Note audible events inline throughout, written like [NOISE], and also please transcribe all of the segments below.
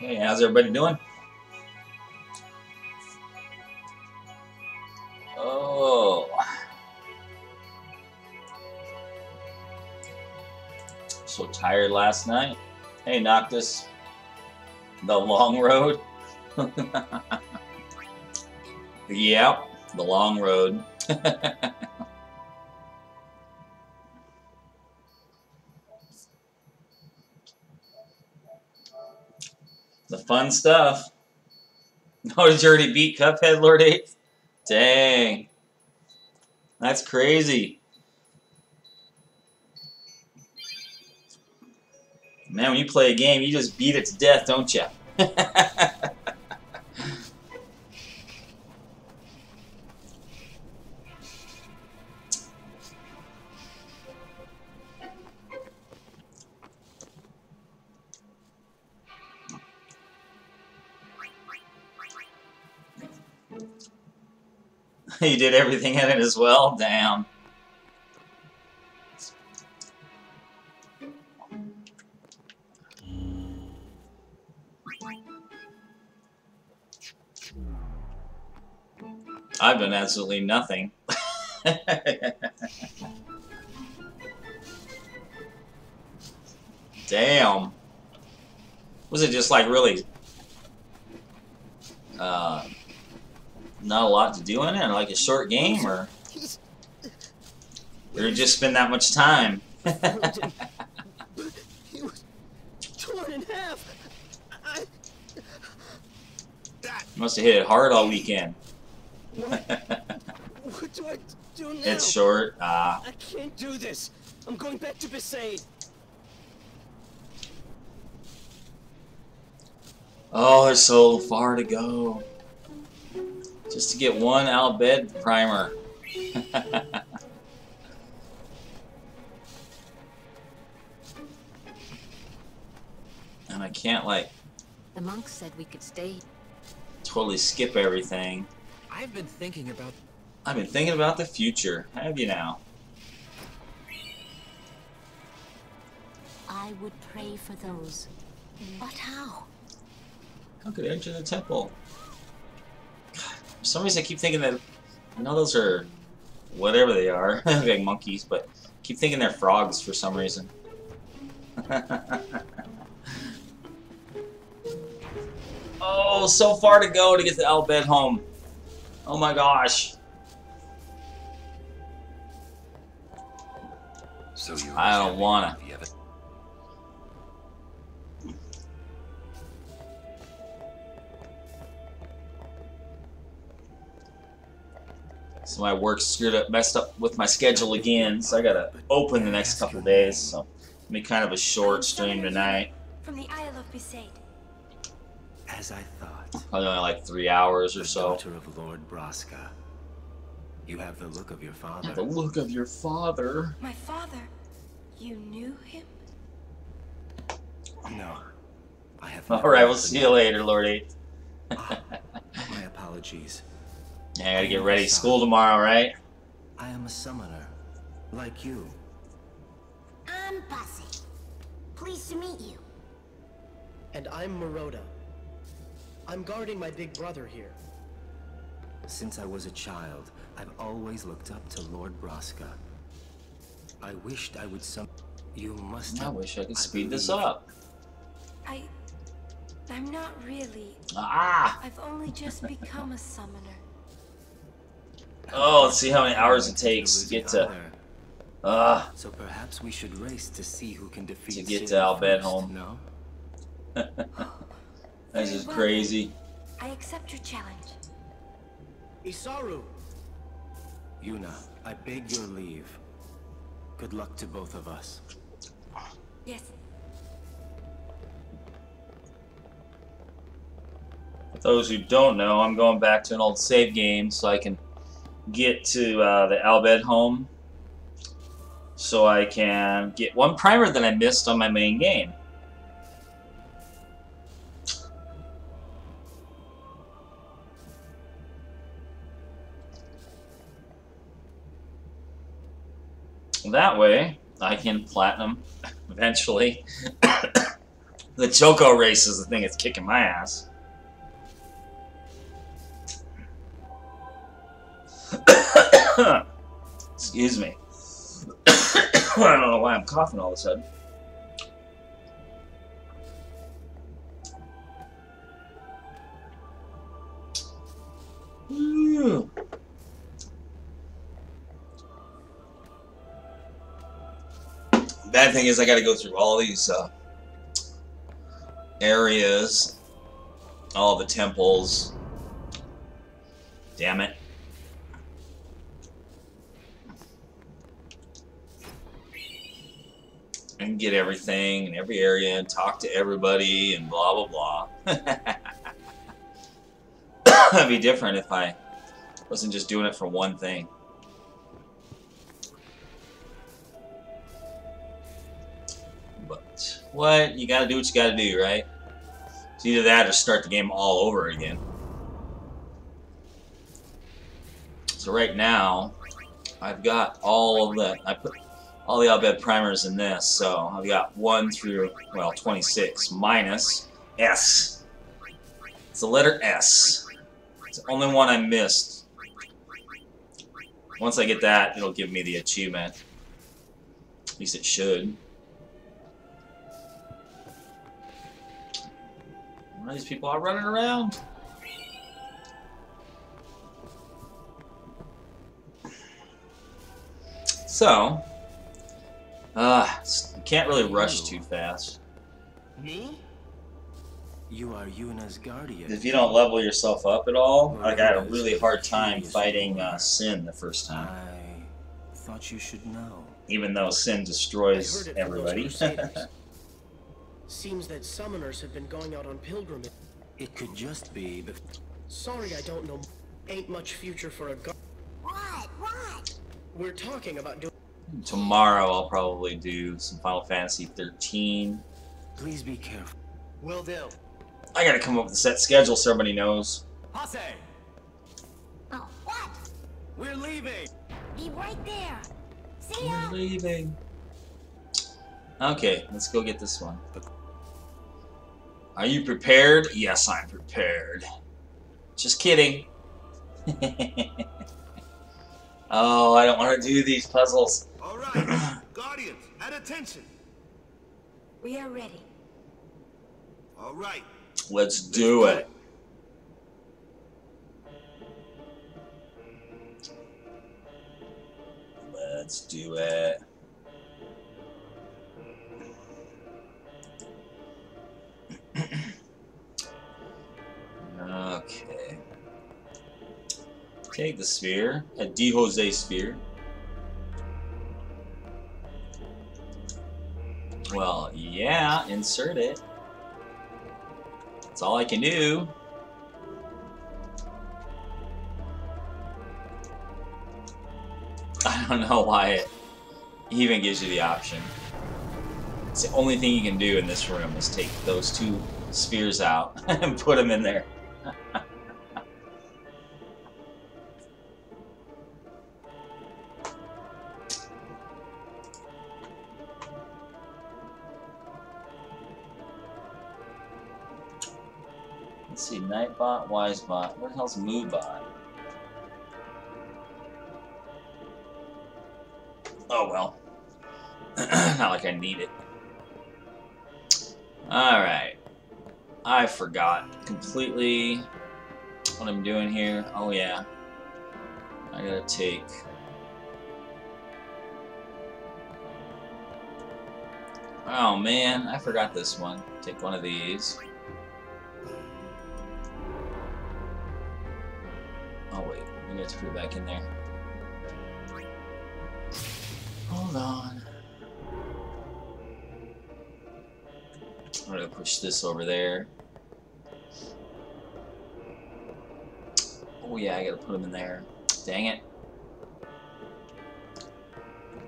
Hey, how's everybody doing? Oh. So tired last night. Hey, Noctis. The long road. [LAUGHS] yep, the long road. [LAUGHS] stuff. [LAUGHS] Oh, did you already beat Cuphead, Lord 8? Dang. That's crazy. Man, when you play a game, you just beat it to death, don't you? [LAUGHS] you did everything in it as well? Damn. I've done absolutely nothing. [LAUGHS] Damn. Was it just like really uh, not a lot to do in it, like a short game, or or just spend that much time? [LAUGHS] he was torn in half. I, Must have hit it hard all weekend. what, what do I do now? it's short. Ah. I can't do this. I'm going back to Besaid. Oh, there's so far to go. Just to get one Al Bhed primer. [LAUGHS] and I can't, like, The monks said we could stay. totally skip everything. I've been thinking about I've been thinking about the future. Have you now? I would pray for those. But how? How could I enter the temple? For some reason I keep thinking that I know those are whatever they are, [LAUGHS] like monkeys, but I keep thinking they're frogs for some reason. [LAUGHS] oh, so far to go to get to Al Bhed home. Oh my gosh. so you I don't wanna. So my work screwed up, messed up with my schedule again, so I gotta open the next couple days. So it'll be kind of a short stream tonight. From the Isle of Besaid. As I thought, Probably only like three hours or so. daughter of Lord Braska. You have the look of your father. The look of your father. My father. You knew him? No, I have. All never right, met we'll see you later, Lord Eight. Ah, my apologies. Yeah, I gotta get ready. School tomorrow, right? I am a summoner, like you. I'm Bussy. Pleased to meet you. And I'm Maroda. I'm guarding my big brother here. Since I was a child, I've always looked up to Lord Braska. I wished I would some. You must. I wish I could speed this up. I. I'm not really. Ah! I've only just become a summoner. Oh, let's see how many hours it takes to get to. either. Ah, So perhaps we should race to see who can defeat. To get to Sin Al home. No. [LAUGHS] this is crazy. I accept your challenge. Isaaru! Yuna, I beg your leave. Good luck to both of us. Yes. For those who don't know, I'm going back to an old save game so I can get to uh, the Al Bhed home. So I can get one primer that I missed on my main game. That way, I can platinum [LAUGHS] eventually [COUGHS] The Choco race is the thing that's kicking my ass. [COUGHS] Excuse me. [COUGHS] I don't know why I'm coughing all of a sudden. Ooh. Bad thing is I got to go through all these uh, areas, all the temples. Damn it. And get everything in every area and talk to everybody and blah blah blah. [LAUGHS] That'd be different if I wasn't just doing it for one thing. But what? You gotta do what you gotta do, right? It's either that or start the game all over again. So right now, I've got all of the I put all the Al Bhed primers in this, so I've got one through well 26 minus S. It's the letter S. It's the only one I missed. Once I get that, it'll give me the achievement. At least it should. Why these people are running around? So, uh, you can't really rush too fast. Me? You are Yuna's guardian. If you don't level yourself up at all, I got a really hard time fighting uh, Sin the first time. I thought you should know. Even though Sin destroys it from those everybody. [LAUGHS] Seems that summoners have been going out on pilgrimage. It could just be bef- Sorry I don't know. Ain't much future for a guard. What? What? We're talking about doing... Tomorrow I'll probably do some Final Fantasy 13. Please be careful. Will do. I gotta come up with a set schedule so everybody knows. Posse, Oh, what? we're leaving. Be right there. See ya. We're leaving. Okay, let's go get this one. Are you prepared? Yes, I'm prepared. Just kidding. [LAUGHS] oh, I don't want to do these puzzles. All right, [COUGHS] Guardians, at attention. We are ready. All right. Let's do it. Let's do it. [COUGHS] Okay. Take the sphere, a D Jose sphere. Well, yeah, insert it. That's all I can do. [LAUGHS] I don't know why it even gives you the option. It's the only thing you can do in this room is take those two spheres out [LAUGHS] and put them in there. [LAUGHS] Nightbot, Wisebot. Where the hell's Moobot? Oh well. [CLEARS THROAT] Not like I need it. Alright. I forgot completely what I'm doing here. Oh yeah. I gotta take... Oh man, I forgot this one. Take one of these. Put it back in there. Hold on. I'm gonna push this over there. Oh yeah, I gotta put them in there. Dang it.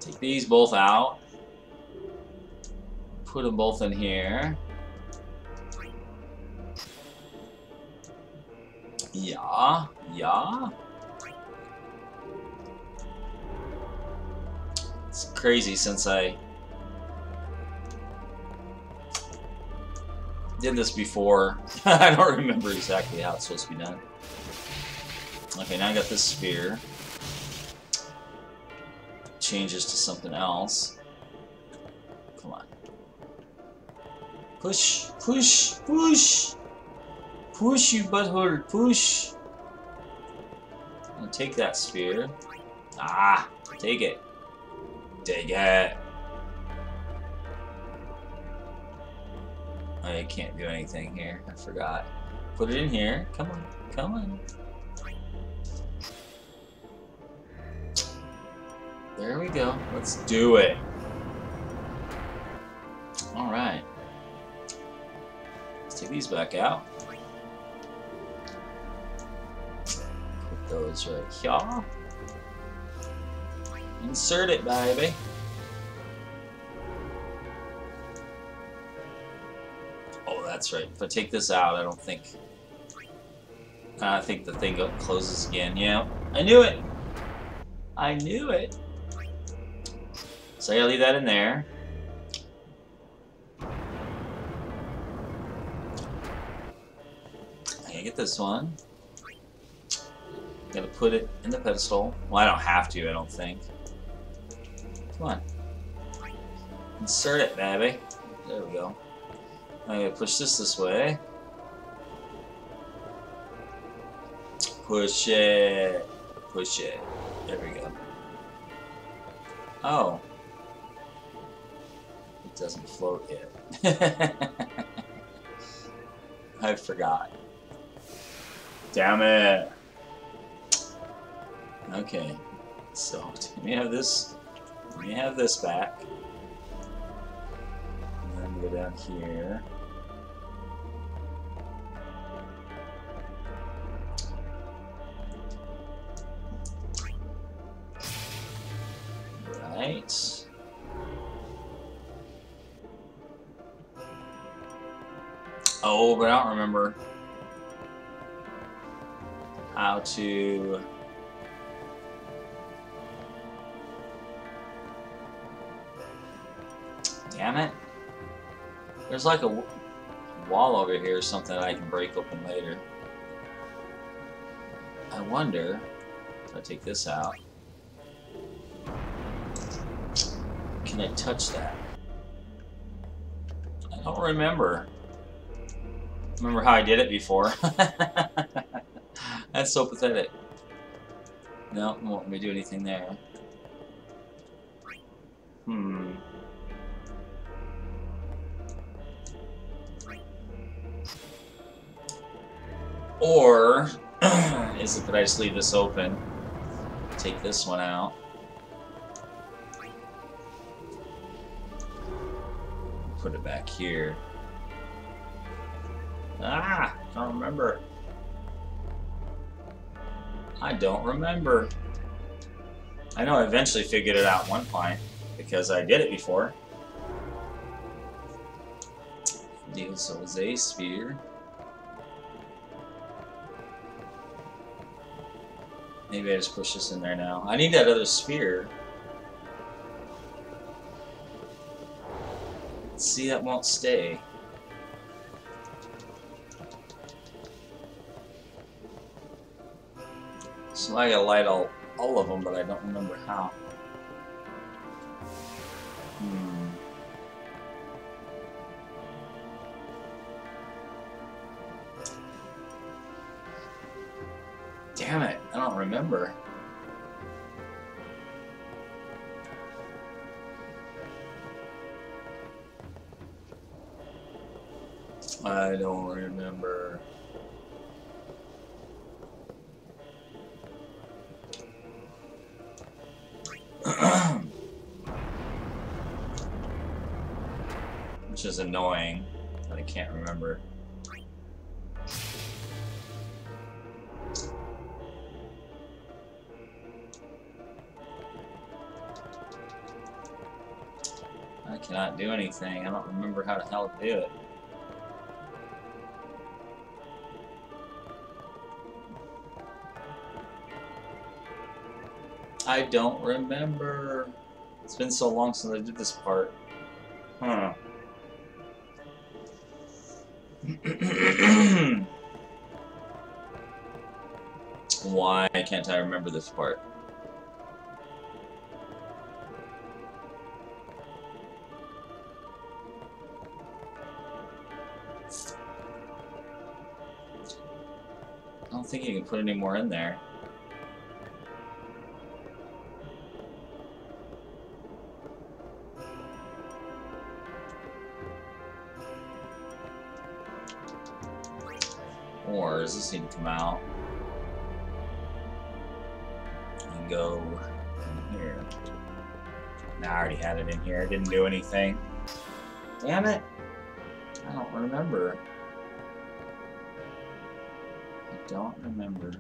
Take these both out. Put them both in here. Yeah, yeah. Crazy since I did this before. [LAUGHS] I don't remember exactly how it's supposed to be done. Okay, now I got this sphere. Changes to something else. Come on. Push, push, push! Push, you butthole, push! I'll take that sphere. Ah, take it. Take it. I can't do anything here. I forgot. Put it in here. Come on. Come on. There we go. Let's do it. Alright. Let's take these back out. Put those right here. Insert it, baby. Oh, that's right. If I take this out, I don't think... I think the thing closes again. Yeah, I knew it! I knew it! So I gotta leave that in there. I gotta get this one. Gotta put it in the pedestal. Well, I don't have to, I don't think. Come on. Insert it, baby. There we go. I'm gonna push this this way. Push it. Push it. There we go. Oh. It doesn't float yet. [LAUGHS] I forgot. Damn it. Okay. So, [LAUGHS] me have this. Me have this back. And then go down here. Right. Oh, but I don't remember how to Damn it. There's like a wall over here or something I can break open later. I wonder if I take this out. Can I touch that? I don't remember. Remember how I did it before. [LAUGHS] That's so pathetic. No, won't let me do anything there. Hmm. Or [CLEARS THROAT] is it that I just leave this open? Take this one out. Put it back here. Ah, I don't remember. I don't remember. I know I eventually figured it out one point because I did it before. Deal so was a sphere. Maybe I just push this in there now. I need that other sphere. See, that won't stay. So I gotta light all, all of them, but I don't remember how. Hmm. Damn it, remember. I don't remember. [CLEARS THROAT] Which is annoying that I can't remember. Do anything. I don't remember how the hell to do it. I don't remember. It's been so long since I did this part. Huh. [CLEARS THROAT] Why can't I remember this part? Think you can put any more in there. Or does this need to come out? And go in here. Nah, I already had it in here. It didn't do anything. Damn it! I don't remember. Don't remember.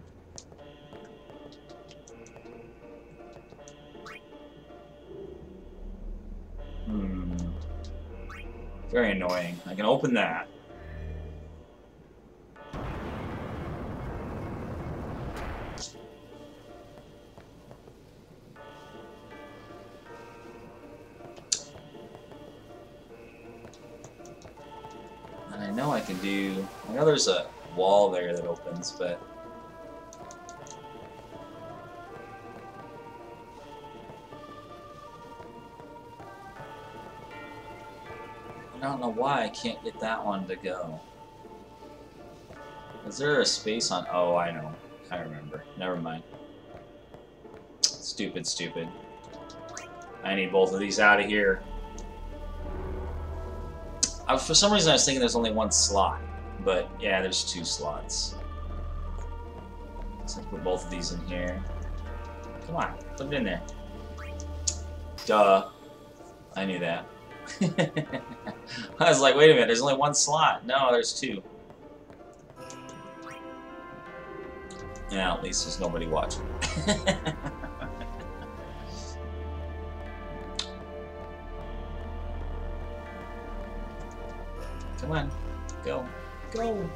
Hmm. Very annoying. I can open that. I know I can do... I know there's a wall there that opens, but... I don't know why I can't get that one to go. Is there a space on... Oh, I know. I remember. Never mind. Stupid, stupid. I need both of these out of here. I, for some reason I was thinking there's only one slot. But, yeah, there's two slots. So I put both of these in here. Come on, put it in there. Duh. I knew that. [LAUGHS] I was like, wait a minute, there's only one slot. No, there's two. Yeah, at least there's nobody watching. [LAUGHS] Come on. Go.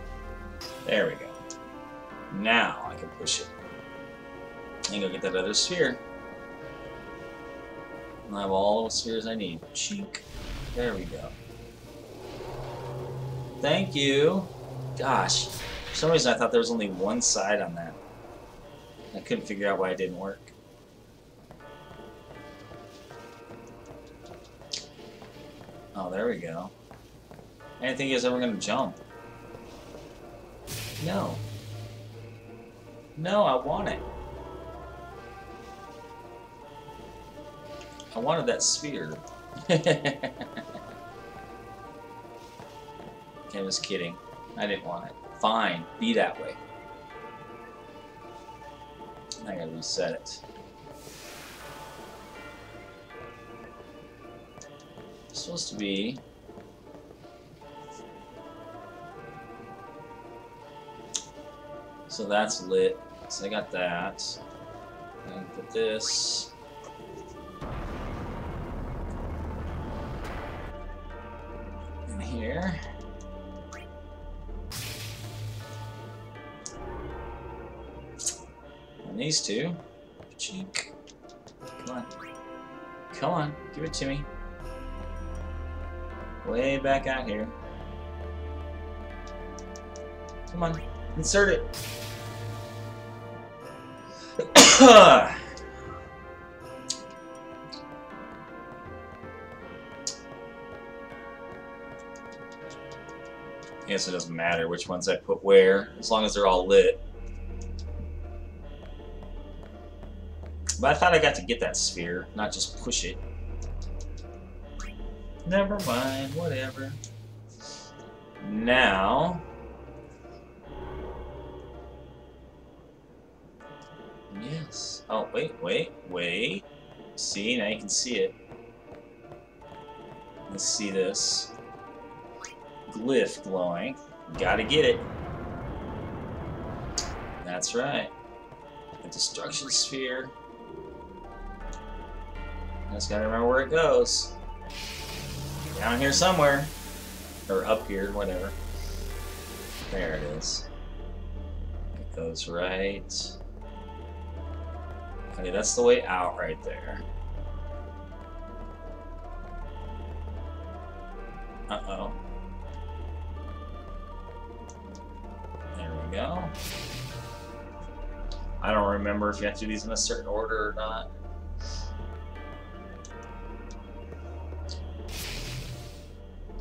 There we go. Now I can push it. And go get that other sphere. And I have all the spheres I need. Cheek. There we go. Thank you. Gosh. For some reason I thought there was only one side on that. I couldn't figure out why it didn't work. Oh, there we go. I didn't think he was ever going to jump. No. No, I want it. I wanted that sphere. [LAUGHS] I was kidding. I didn't want it. Fine, be that way. I gotta reset it. It's supposed to be So that's lit. So I got that. And put this. In here. And these two. Cheek. Come on. Come on, give it to me. Way back out here. Come on, insert it. I guess it doesn't matter which ones I put where, as long as they're all lit. But I thought I got to get that sphere, not just push it. Never mind, whatever. Now... Oh, wait, wait, wait. See, now you can see it. Let's see this. Glyph glowing. Gotta get it. That's right. The destruction sphere. Just gotta remember where it goes. Down here somewhere. Or up here, whatever. There it is. It goes right. Okay, that's the way out right there. Uh-oh. There we go. I don't remember if you have to do these in a certain order or not.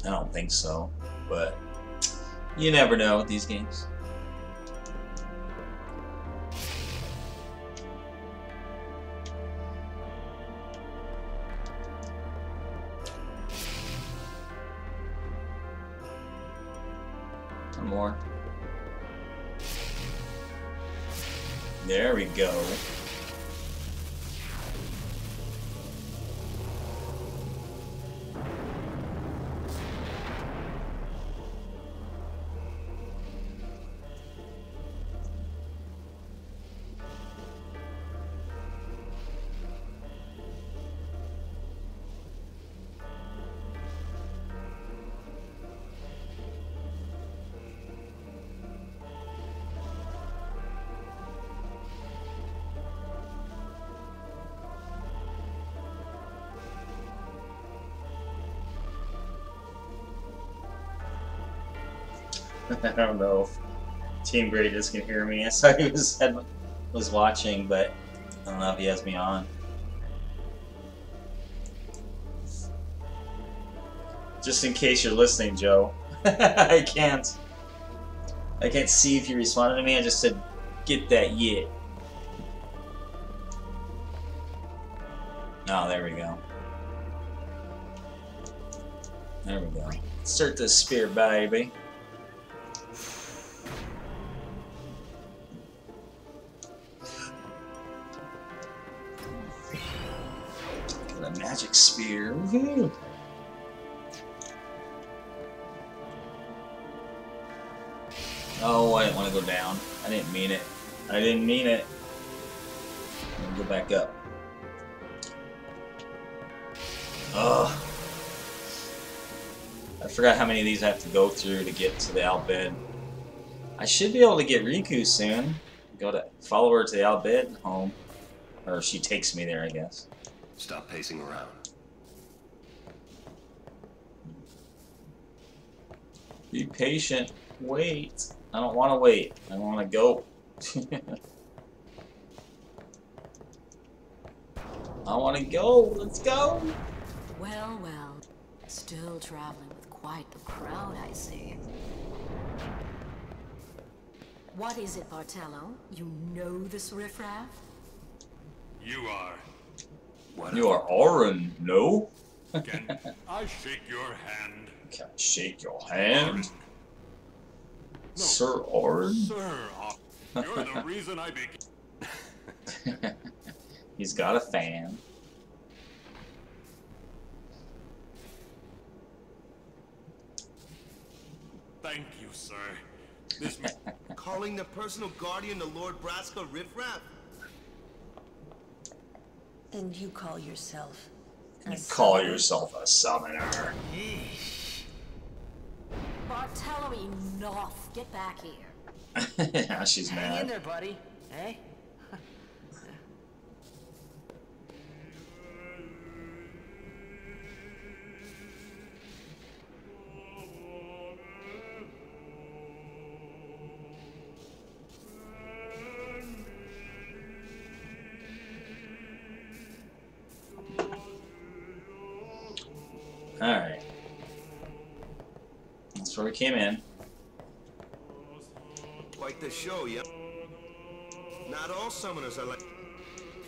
I don't think so, but you never know with these games. Don't know if Team Greatness can hear me. [LAUGHS] I saw he was was watching, but I don't know if he has me on. Just in case you're listening, Joe. [LAUGHS] I can't. I can't see if you responded to me. I just said, "Get that yet." Oh, there we go. There we go. Insert this spear, baby. These I have to go through to get to the Al Bhed. I should be able to get Rikku soon. Go to follow her to the Al Bhed home. Or she takes me there, I guess. Stop pacing around. Be patient. Wait. I don't want to wait. I want to go. [LAUGHS] I want to go. Let's go. Well, well. Still traveling with quite the crowd, I see. What is it, Barthello? You know this riffraff? You are. What You are Auron, no? Can I shake your hand? Can I shake your hand? No. Sir Auron? Sir, uh, you're the [LAUGHS] reason I became. [LAUGHS] He's got a fan. Thank you, sir. This ma- [LAUGHS] Calling the personal guardian the Lord Braska riffraff? And you call yourself You call yourself a summoner. Barthello, enough. Get back here. [LAUGHS] now she's Hang in mad. there, buddy. Hey? Alright. That's where we came in. Quite the show, yeah? Not all summoners are like...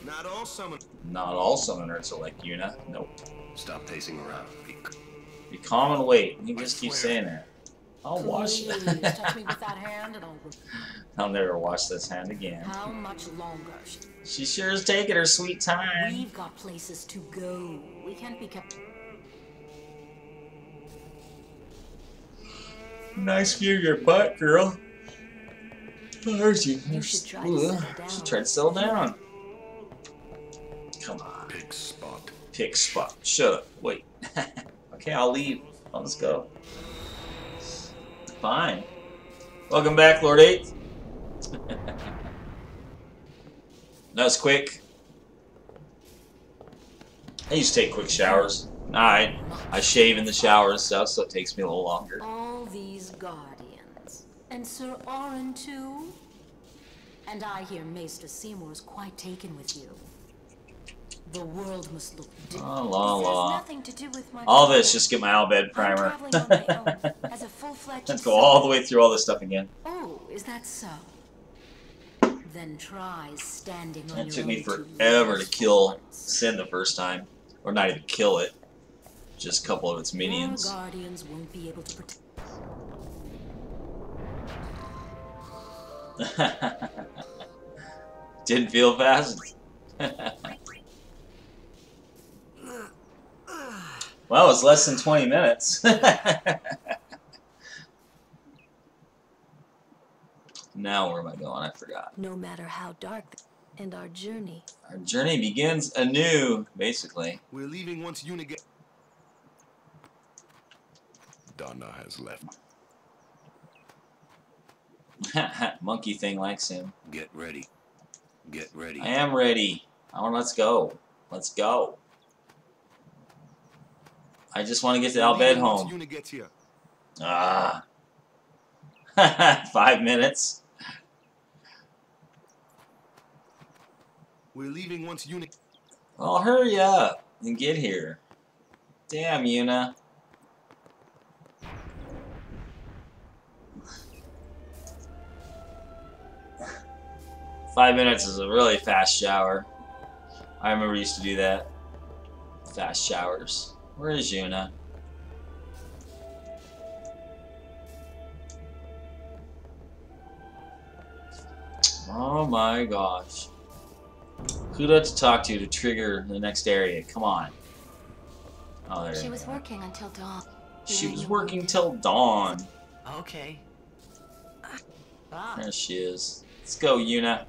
Not all summoners... Not all summoners are like Yuna. Nope. Stop pacing around. Be Be calm and wait. You just keep saying that. I'll wash Please, it. touch [LAUGHS] me with that I'll... [LAUGHS] I'll never wash this hand again. How much longer? She sure is taking her sweet time. We've got places to go. We can't be kept... Nice view of your butt, girl. Where's you? You should try to Ooh, settle down. She tried to settle down. Come on. Pick spot. Pick spot. Shut up. Wait. [LAUGHS] okay, I'll leave. I'll just go. Fine. Welcome back, Lord 8. [LAUGHS] that was quick. I used to take quick showers. I I shave in the shower and stuff, so it takes me a little longer. All these guardians. And Sir Auron too? And I hear Maester Seymour's quite taken with you. The world must look different. Ah, la la la. nothing to do with my All this just get my Al Bhed primer. traveling on my own [LAUGHS] as a full-fledged Let's go all the way through all this stuff again. Oh, is that so? Then try standing your took me forever to kill. Sin the first time. Or not even kill it. Just a couple of its Your minions. guardians won't be able to protect. [LAUGHS] Didn't feel fast. [LAUGHS] well, it's less than 20 minutes. [LAUGHS] now where am I going? I forgot. No matter how dark the- and our journey. Our journey begins anew, basically. We're leaving once Una get. Dona has left. [LAUGHS] Monkey thing likes him. Get ready. Get ready. I am ready. I want. Let's go. Let's go. I just want to get to We're Al leaving once home. Yuna gets here. Ah. [LAUGHS] Five minutes. We're leaving once Yuna. Well, hurry up and get here. Damn, Yuna. Five minutes is a really fast shower. I remember used to do that. Fast showers. Where is Yuna? Oh my gosh. Who to talk to to trigger the next area? Come on. Oh, there She you was go. working until dawn. She was working till dawn. Okay. Ah, There she is. Let's go, Yuna.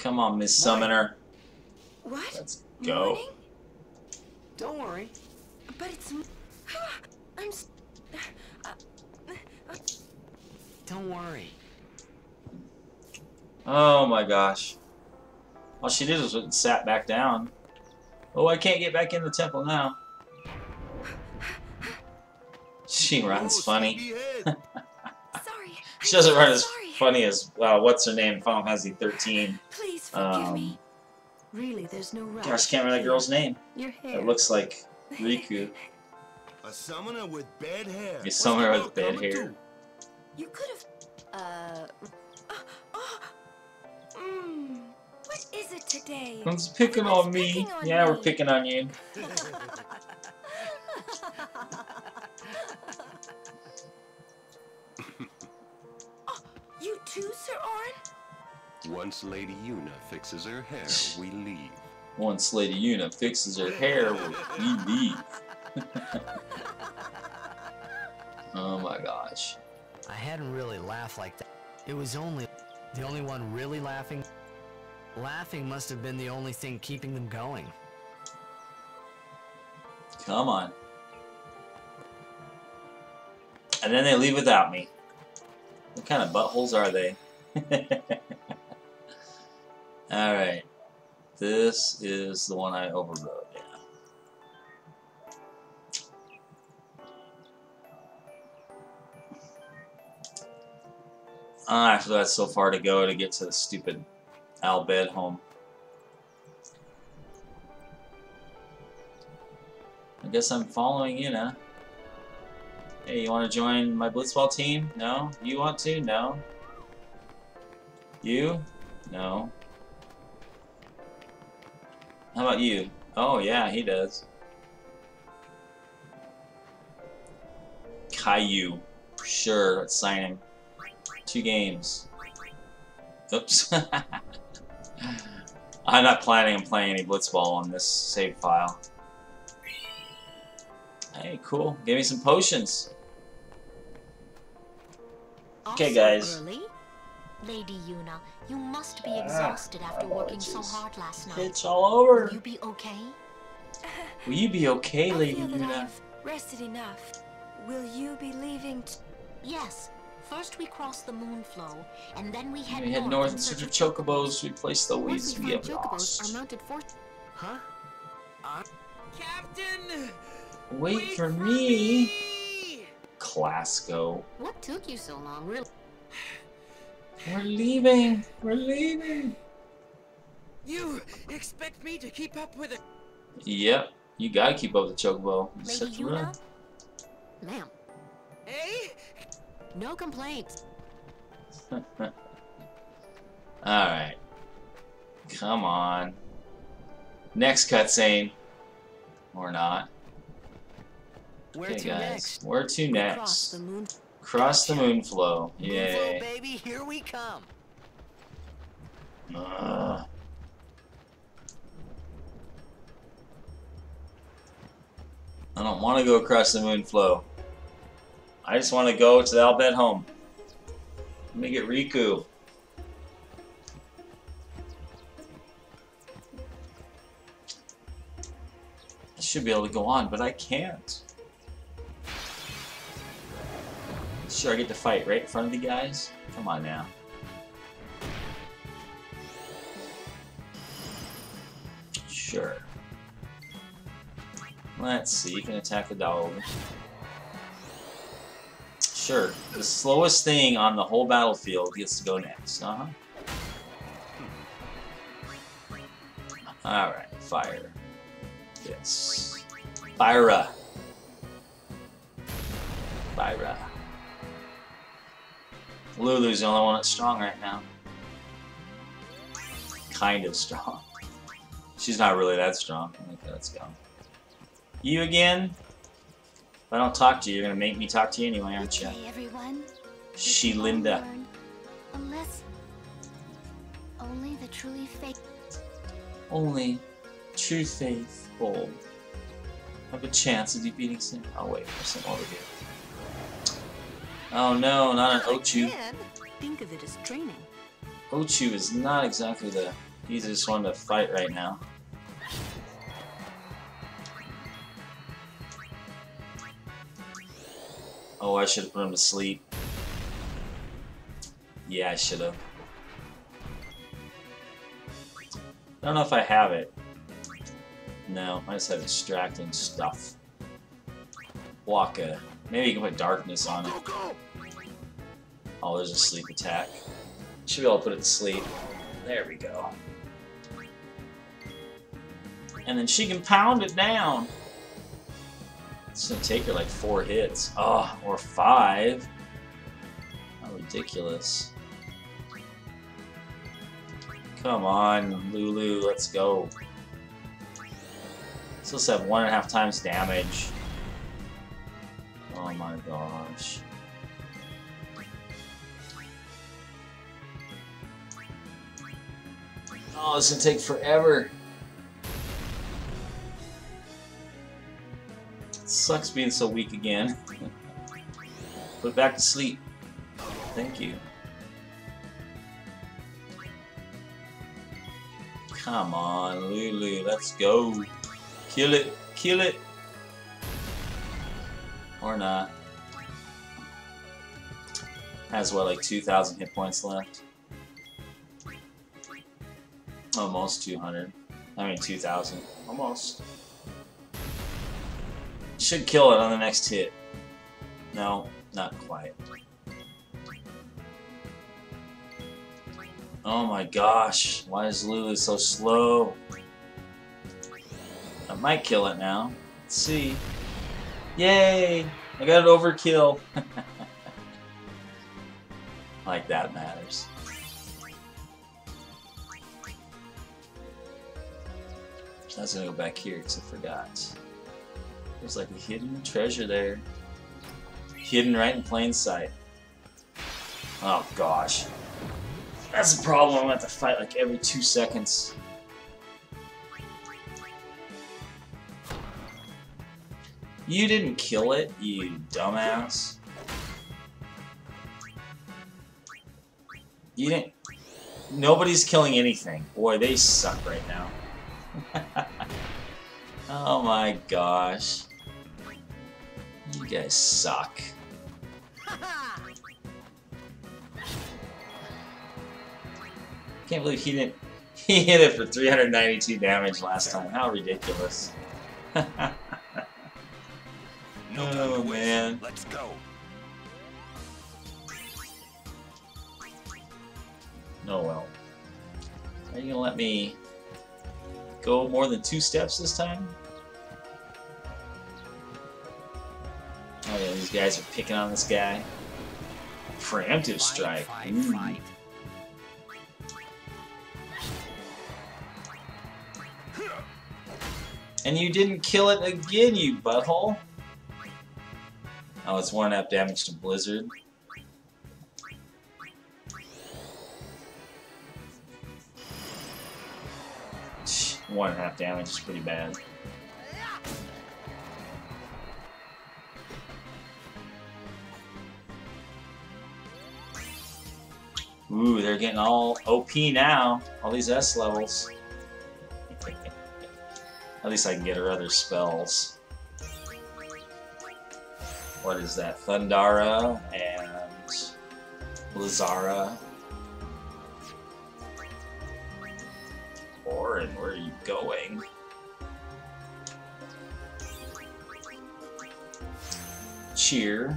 Come on, Miss Summoner. What? Let's go. Morning? don't worry. But it's. m- [SIGHS] I'm. s- [SIGHS] uh, Don't worry. Oh my gosh. All she did was sat back down. Oh, I can't get back in the temple now. [SIGHS] She runs funny. [LAUGHS] Sorry. She doesn't run as sorry. Funny as uh, what's her name? Final Fantasy 13. Please forgive Um, me. Really, there's no rush. Gosh, can't remember that girl's name. Your hair. It looks like Rikku. [LAUGHS] A summoner with bad hair. A summoner with bad hair. to? You could have. Uh. Oh, oh. Mm. What is it today? Who's picking on me? picking on yeah, we're picking on you. [LAUGHS] [LAUGHS] Sir Auron? Once Lady Yuna fixes her hair, we leave. Once Lady Yuna fixes her hair, we leave. [LAUGHS] oh my gosh. I hadn't really laughed like that. It was only the only one really laughing. Laughing must have been the only thing keeping them going. Come on. And then they leave without me. What kind of buttholes are they? [LAUGHS] Alright. This is the one I overrode, yeah. Ah, so that's so far to go to get to the stupid Al Bhed home. I guess I'm following you now. Hey, you want to join my blitzball team? No? You want to? No? You? No. How about you? Oh, yeah, he does. Caillou. Sure, let's sign him. Two games. Oops. [LAUGHS] I'm not planning on playing any blitzball on this save file. Hey, cool. Give me some potions. Okay, guys. Early? Lady Yuna, you must be exhausted after working so hard last night. It's all over. Will you be okay? [LAUGHS] Will you be okay, I Lady feel that Yuna? I've rested enough. Will you be leaving? T- Yes. First we cross the moonflow, and then we head We head north, north in in search of chocobos. chocobos to replace the Once weeds we we have chocobos, lost. our mounted force. Huh? Uh, Captain! Wait for me. Clasko. What took you so long, really? [SIGHS] [SIGHS] [SIGHS] We're leaving. We're leaving. You expect me to keep up with it? Yep. You gotta keep up with the chocobo. You just Lady have to run. Ma'am. Hey? No complaints. [LAUGHS] Alright. Come on. Next cutscene. Or not. Where Okay, to guys. next? Where to Cross next? Cross the moon flow. Move, Yay. baby, here we come. Ugh. I don't want to go across the moon flow. I just want to go to the Al Bhed home. Let me get Rikku. I should be able to go on, but I can't. Sure, I get to fight right in front of the guys? Come on now. Sure. Let's see, you can attack the dog. Sure, the slowest thing on the whole battlefield gets to go next. Uh huh. Alright, fire. Yes. Fira. Fira. Lulu's the only one that's strong right now. Kind of strong. She's not really that strong. Okay, let's go. You again? If I don't talk to you, you're gonna make me talk to you anyway, aren't you? Okay, everyone. She We can all Linda. Unless only the truly fake. Only true faithful have a chance of defeating sin. Oh wait, there's some over here. Oh no, not an Ochu. Think of it as training. Ochu is not exactly the easiest one to fight right now. Oh, I should have put him to sleep. Yeah, I should have. I don't know if I have it. No, I just have distracting stuff. Wakka. Maybe you can put darkness on it. Oh, there's a sleep attack. Should be able to put it to sleep. There we go. And then she can pound it down. It's gonna take her like four hits. Oh, or five. How ridiculous. Come on, Lulu, let's go. Supposed to have one and a half times damage. Oh my gosh. Oh, this is gonna take forever. Sucks being so weak again. [LAUGHS] Put back to sleep. Thank you. Come on, Lulu, let's go. Kill it, kill it. Or not. Has what, like 2,000 hit points left? Almost 200. I mean 2,000. Almost. Should kill it on the next hit. No, not quite. Oh my gosh, why is Lulu so slow? I might kill it now. Let's see. Yay! I got an overkill. [LAUGHS] like that matters. I was gonna go back here because I forgot. There's like a hidden treasure there. Hidden right in plain sight. Oh gosh. That's the problem, I'm gonna have to fight like every two seconds. You didn't kill it, you dumbass. You didn't... Nobody's killing anything. Boy, they suck right now. [LAUGHS] oh my gosh. You guys suck. Can't believe he didn't. [LAUGHS] He hit it for 392 damage last time. How ridiculous. [LAUGHS] No time to man. Let's go. No oh, well. Are you gonna let me go more than two steps this time? Oh yeah, these guys are picking on this guy. Preemptive strike. Ooh. And you didn't kill it again, you butthole. Oh, it's one up damage to Blizzard. One and a half damage is pretty bad. Ooh, they're getting all OP now. All these S levels. At least I can get her other spells. What is that? Thundara and Blizzara. Auron, where are you going? Cheer.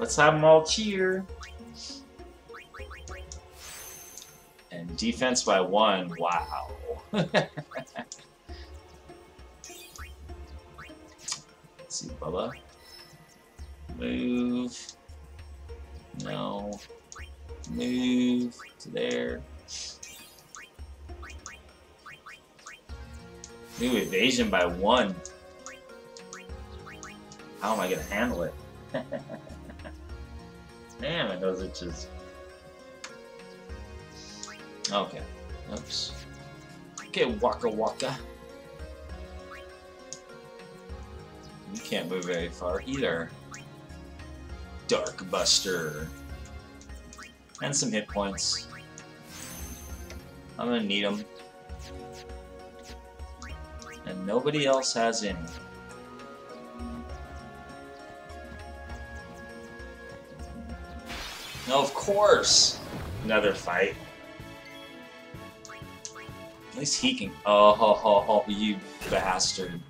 Let's have them all cheer. And defense by one. Wow. [LAUGHS] By one. How am I gonna handle it? [LAUGHS] Damn, it those itches. Okay. Oops. Okay, Wakka Wakka. You can't move very far either. Dark Buster. And some hit points. I'm gonna need them. Nobody else has any. No, of course! Another fight. At least he can. Oh, ho, [LAUGHS] ho, you bastard.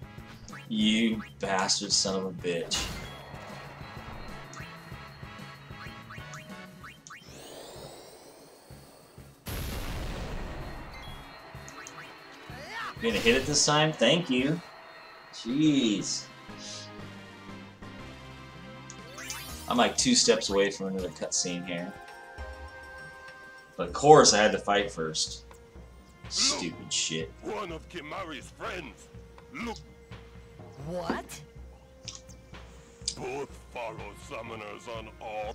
You bastard son of a bitch. You gonna hit it this time? Thank you. Jeez. I'm like two steps away from another cutscene here. But of course I had to fight first. Stupid shit. One of Kimahri's friends. Look, What? both follow summoners on all.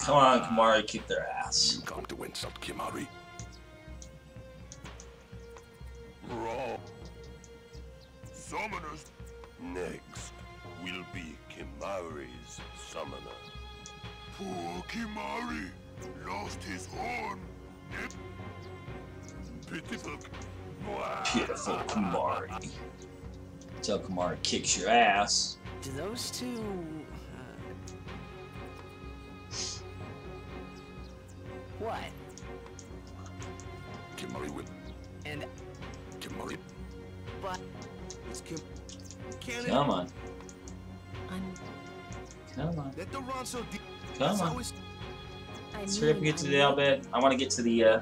Come on, Kimahri, kick their ass. You come to insult Kimahri? Wrong. Summoners. Next will be Kimahri's summoner. Poor Kimahri lost his horn. Pitiful. Pitiful Kimahri. Tell Kimahri kicks your ass. Do those two... Uh... What? Kimahri will. And... Come on. I'm. Come on. Let the run so deep. Come on. how it's- I Let's hurry up and get to the mean- Al Bhed. I want to get to the uh,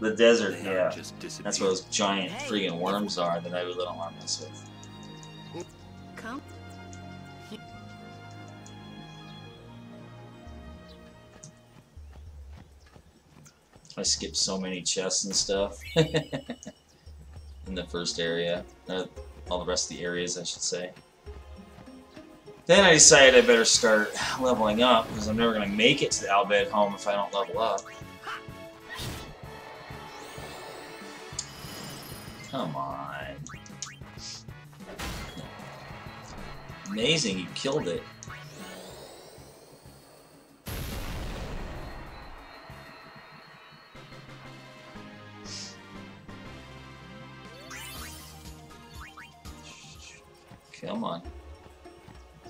the desert. They Yeah, just that's where those giant Hey. friggin' worms are that I really don't want to mess with. Come. I skipped so many chests and stuff [LAUGHS] in the first area. All the rest of the areas, I should say. Then I decided I better start leveling up because I'm never going to make it to the Al Bhed home if I don't level up. Come on. Amazing, you killed it. Come on.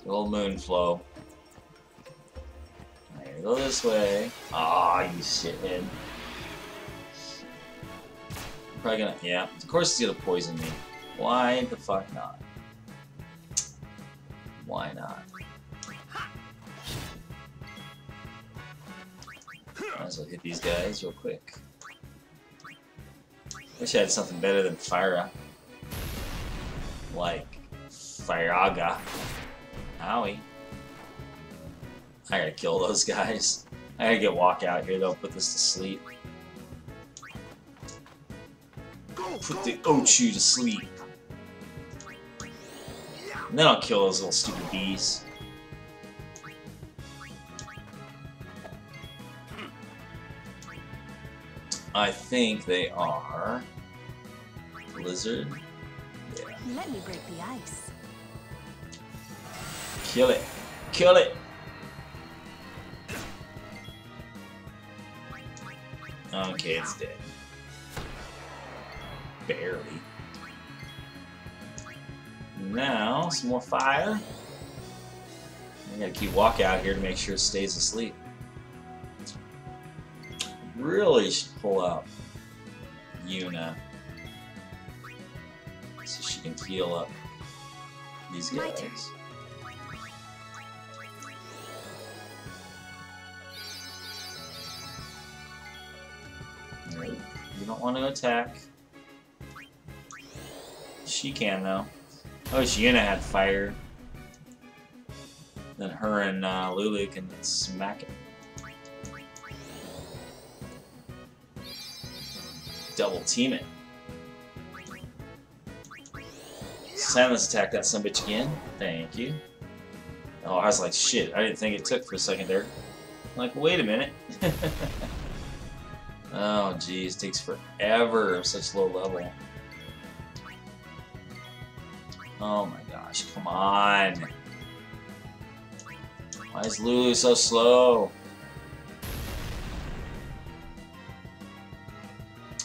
Old moon flow. There, go this way. Aw, you shithead. Probably gonna, yeah, of course he's gonna poison me. Why the fuck not? Why not? Might as well hit these guys real quick. Wish I had something better than Fira. Like Firaga. Owie. I gotta kill those guys. I gotta get walk out here though, put this to sleep. Put the Ochu to sleep. And then I'll kill those little stupid bees. I think they are lizard. Yeah. Let me break the ice. Kill it. Kill it. Okay, it's dead. Barely. Now, some more fire. I gotta keep walk out here to make sure it stays asleep. Really should pull out Yuna so she can heal up these guys. You don't want to attack. She can though. Oh, Yuna had fire. Then her and uh, Lulu can smack it. Double team it. Silence attack that son bitch again. Thank you. Oh, I was like, shit, I didn't think it took for a second there. like, wait a minute. [LAUGHS] oh, jeez, takes forever such low level. Oh my gosh, come on. Why is Lulu so slow?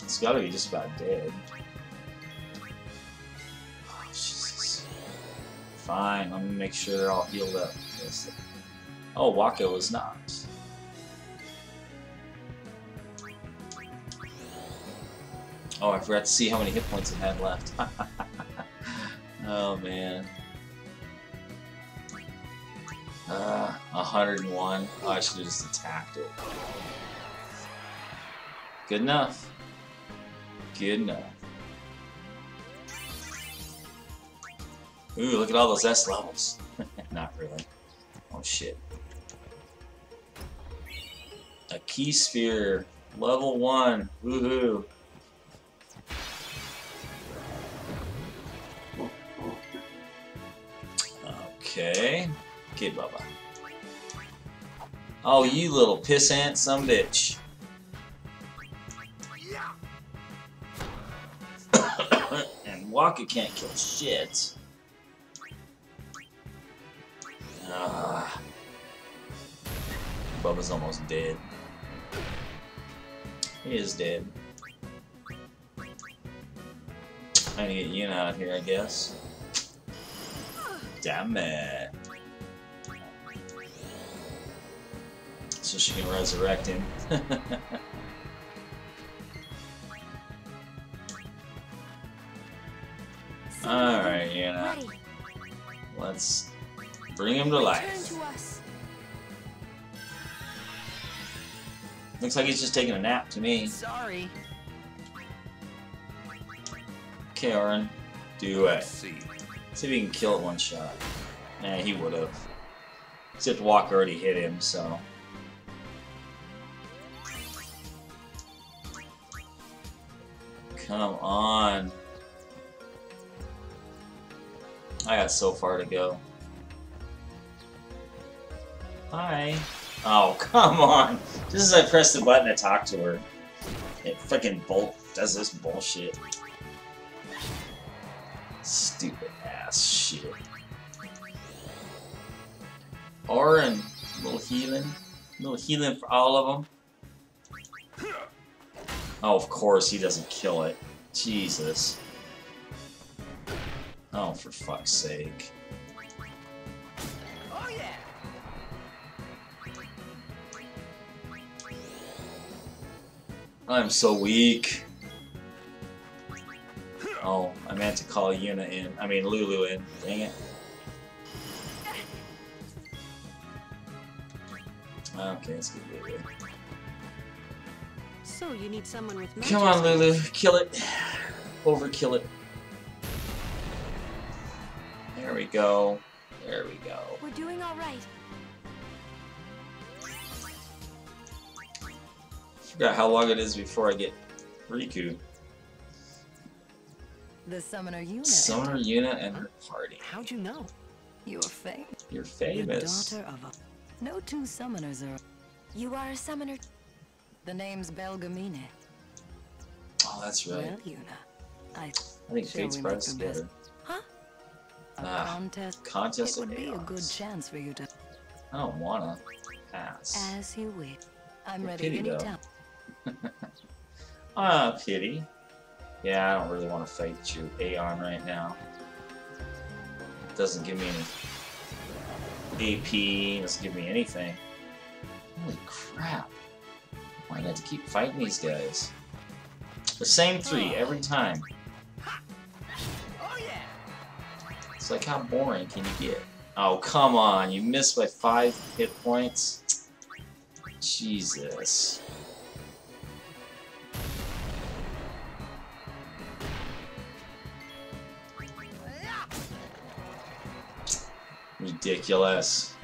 It's gotta be just about dead. Oh, Jesus. Fine, let me make sure they're all healed up. Oh, Wakka was not. Oh, I forgot to see how many hit points it had left. [LAUGHS] oh, man. Uh, 101. Oh, I should have just attacked it. Good enough. Good enough. Ooh, look at all those S levels. [LAUGHS] Not really. Oh shit. A key sphere. Level 1. Woohoo. Okay. Okay, Bubba. Oh, you little pissant some bitch. [COUGHS] and Wakka can't kill shit. Ah. Bubba's almost dead. He is dead. I need to get Yuna out here, I guess. Damn it. So she can resurrect him. [LAUGHS] Alright, Yuna. Ready. Let's bring him to life. to us. Looks like he's just taking a nap to me. Sorry. Okay, Auron. Do it. See. If he can kill it one shot. Nah, he would have. Except Walker already hit him, so. Come on. I got so far to go. Hi. Oh, [LAUGHS] come on. Just as I press the button to talk to her, it freaking bolt does this bullshit. Stupid shit. Auron, little healing. little healing for all of them. Oh, of course, he doesn't kill it. Jesus. Oh, for fuck's sake. I'm so weak. Oh, I meant to call Yuna in. I mean, Lulu in. Dang it. Okay, let's get Lulu. So you need someone with magic. Come on, Lulu. Kill it. Overkill it. There we go. There we go. We're doing all right. Forgot how long it is before I get Rikku. The summoner unit. Summoner Yuna and her party. How'd you know? You're famous. You're The famous. daughter of a. No two summoners are. You are a summoner. The name's Belgemine. Oh, that's right. Well, Yuna. I. I think shall Fate's we brought make us the best- together. A Ah, contest. contest It would be a good chance for you to. I don't wanna pass. As you wish. I'm A ready pity, though. anytime. [LAUGHS] Ah, pity. Yeah, I don't really want to fight you, Aeon, right now. It doesn't give me any AP, doesn't give me anything. Holy crap. Why do I have to keep fighting these guys? The same three every time. It's like, how boring can you get? Oh, come on, you missed by five hit points? Jesus. Ridiculous.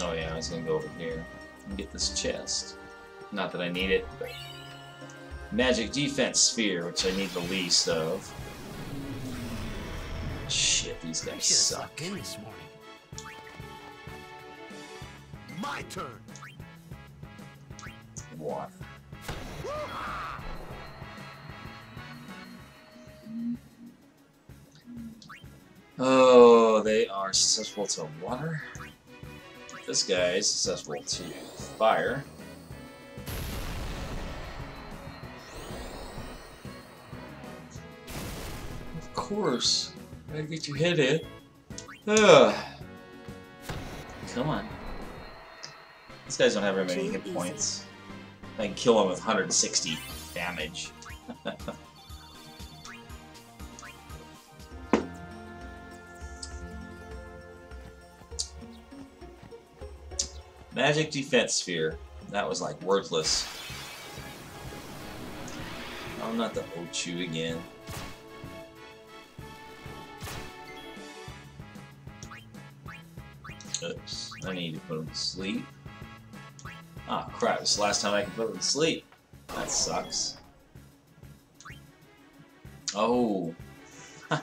Oh yeah, I was gonna go over here and get this chest. Not that I need it, but magic defense sphere, which I need the least of. Shit, these guys suck. in this morning. My turn. Water. Oh, they are susceptible to water. This guy is susceptible to fire. Of course. Gotta get your head in. Ugh. Come on. These guys don't have very many hit points. I can kill them with 160 damage. [LAUGHS] Magic Defense Sphere. That was like worthless. Oh, not the Ochu again. Oops, I need to put him to sleep. Ah, crap, it's the last time I can put him to sleep. That sucks. Oh. [LAUGHS] and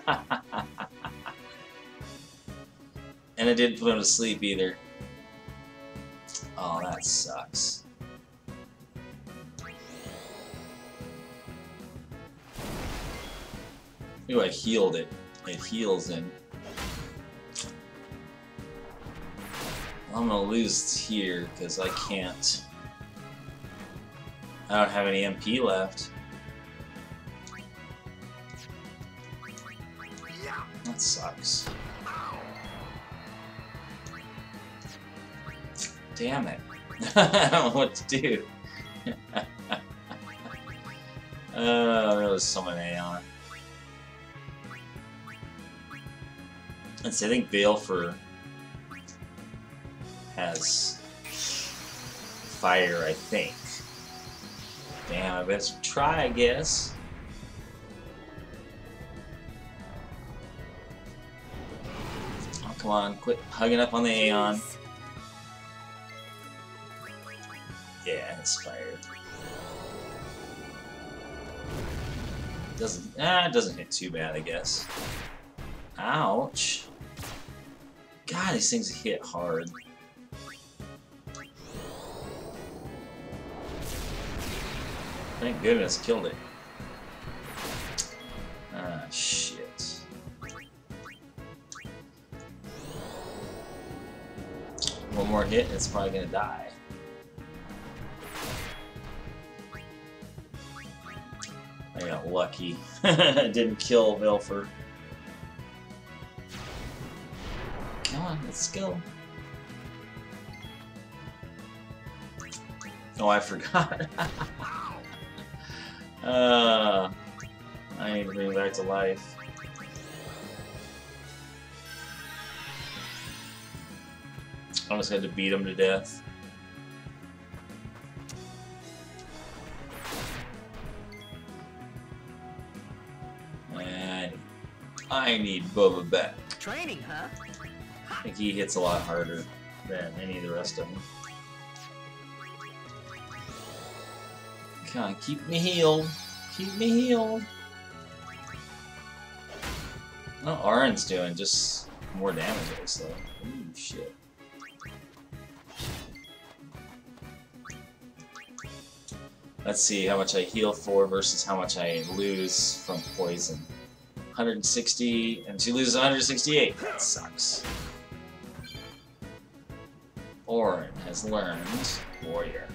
I didn't put him to sleep either. Oh, that sucks. Ooh, I healed it. It heals him. I'm gonna lose here because I can't. I don't have any MP left. That sucks. Damn it. I don't know what to do. [LAUGHS] oh, there was so many on. Let's see, I think Valefor has fire, I think. Damn, I better try, I guess. Oh, come on, quit hugging up on the Aeon. Jeez. Fire. Doesn't ah, it doesn't hit too bad, I guess. Ouch. God, these things hit hard. Thank goodness, killed it. Ah, shit. One more hit, and it's probably gonna die. I got lucky. [LAUGHS] Didn't kill Valefor. Come on, let's go. Oh, I forgot. [LAUGHS] uh, I need to bring him back to life. I almost had to beat him to death. I need Bubba back. Training, huh? I think he hits a lot harder than any of the rest of them. Come on, keep me healed. Keep me healed. No, Auron's doing just more damage, it. Ooh, shit. Let's see how much I heal for versus how much I lose from poison. 160, and she loses 168. That sucks. Auron has learned Warrior.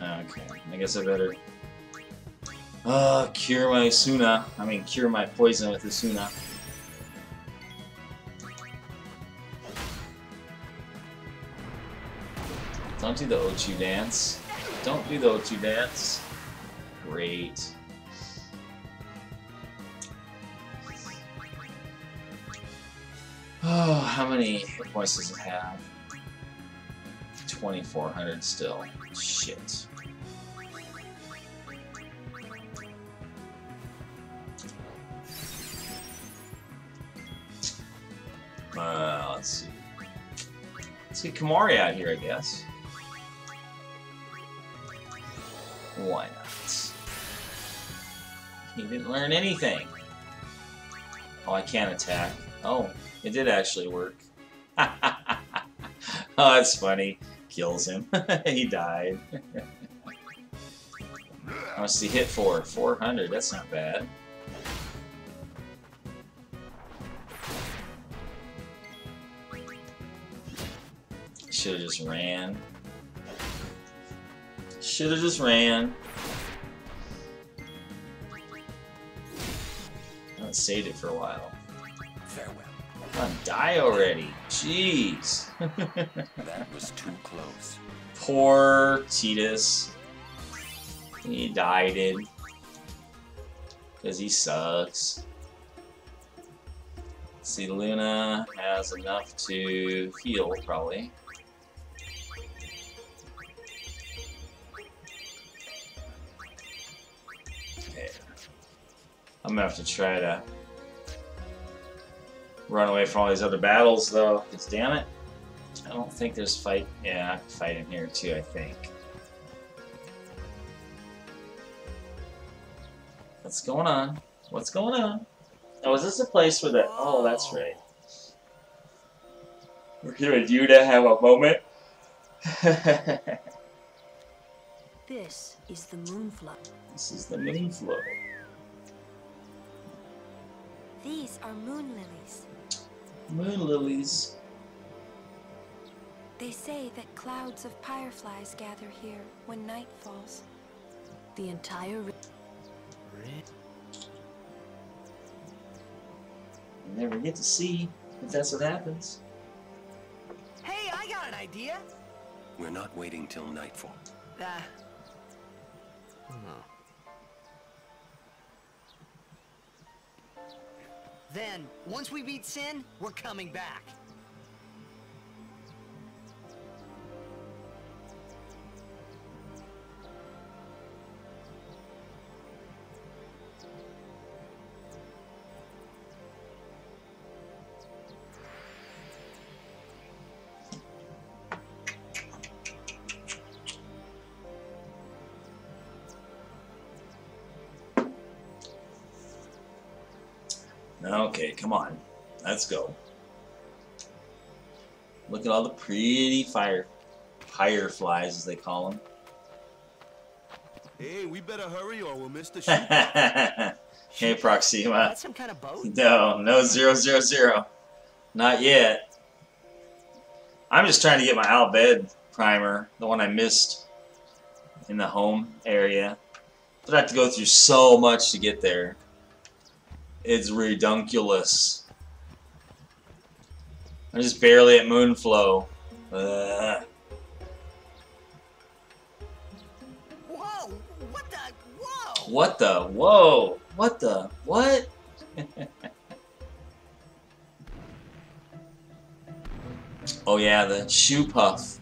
Okay, I guess I better uh, cure my Suna. I mean, cure my poison with the Suna. Don't do the Ochu dance. Don't do the Ochu dance. Great. Oh, how many hit points does it have? 2,400 still. Shit. Uh, let's see. Let's get Kimahri out here, I guess. Why not? He didn't learn anything. Oh, I can't attack. Oh, it did actually work. [LAUGHS] oh, that's funny. Kills him. [LAUGHS] he died. [LAUGHS] Did he hit for? 400. That's not bad. Should have just ran. Should have just ran. I saved it for a while. Farewell. Come on, die already. Jeez. That was too close. Poor Tidus. He died in. Because he sucks. See, Luna has enough to heal, probably. Okay. I'm gonna have to try to run away from all these other battles, though. Because damn it, I don't think there's fight. Yeah, I can fight in here too. I think. What's going on? What's going on? Oh, is this a place where the? Oh, that's right. We're here with you to have a moment. [LAUGHS] This is the Moonflow. this is the Moonflow. These are moon lilies. Moon lilies. They say that clouds of fireflies gather here when night falls. The entire re- You never get to see if that's what happens. Hey, I got an idea. We're not waiting till nightfall. Ah, Then, once we beat Sin, we're coming back. Okay, come on. Let's go. Look at all the pretty fire fireflies, as they call them. Hey, we better hurry or we'll miss the [LAUGHS] shoot. hey, Proxima. That's some kind of boat. No, no zero zero zero. Not yet. I'm just trying to get my Al Bhed primer, the one I missed in the home area. But I have to go through so much to get there. It's redunculous. I'm just barely at Moonflow. Ugh. Whoa! What the? Whoa! What the? Whoa! What the? What? [LAUGHS] Oh yeah, the shoopuf.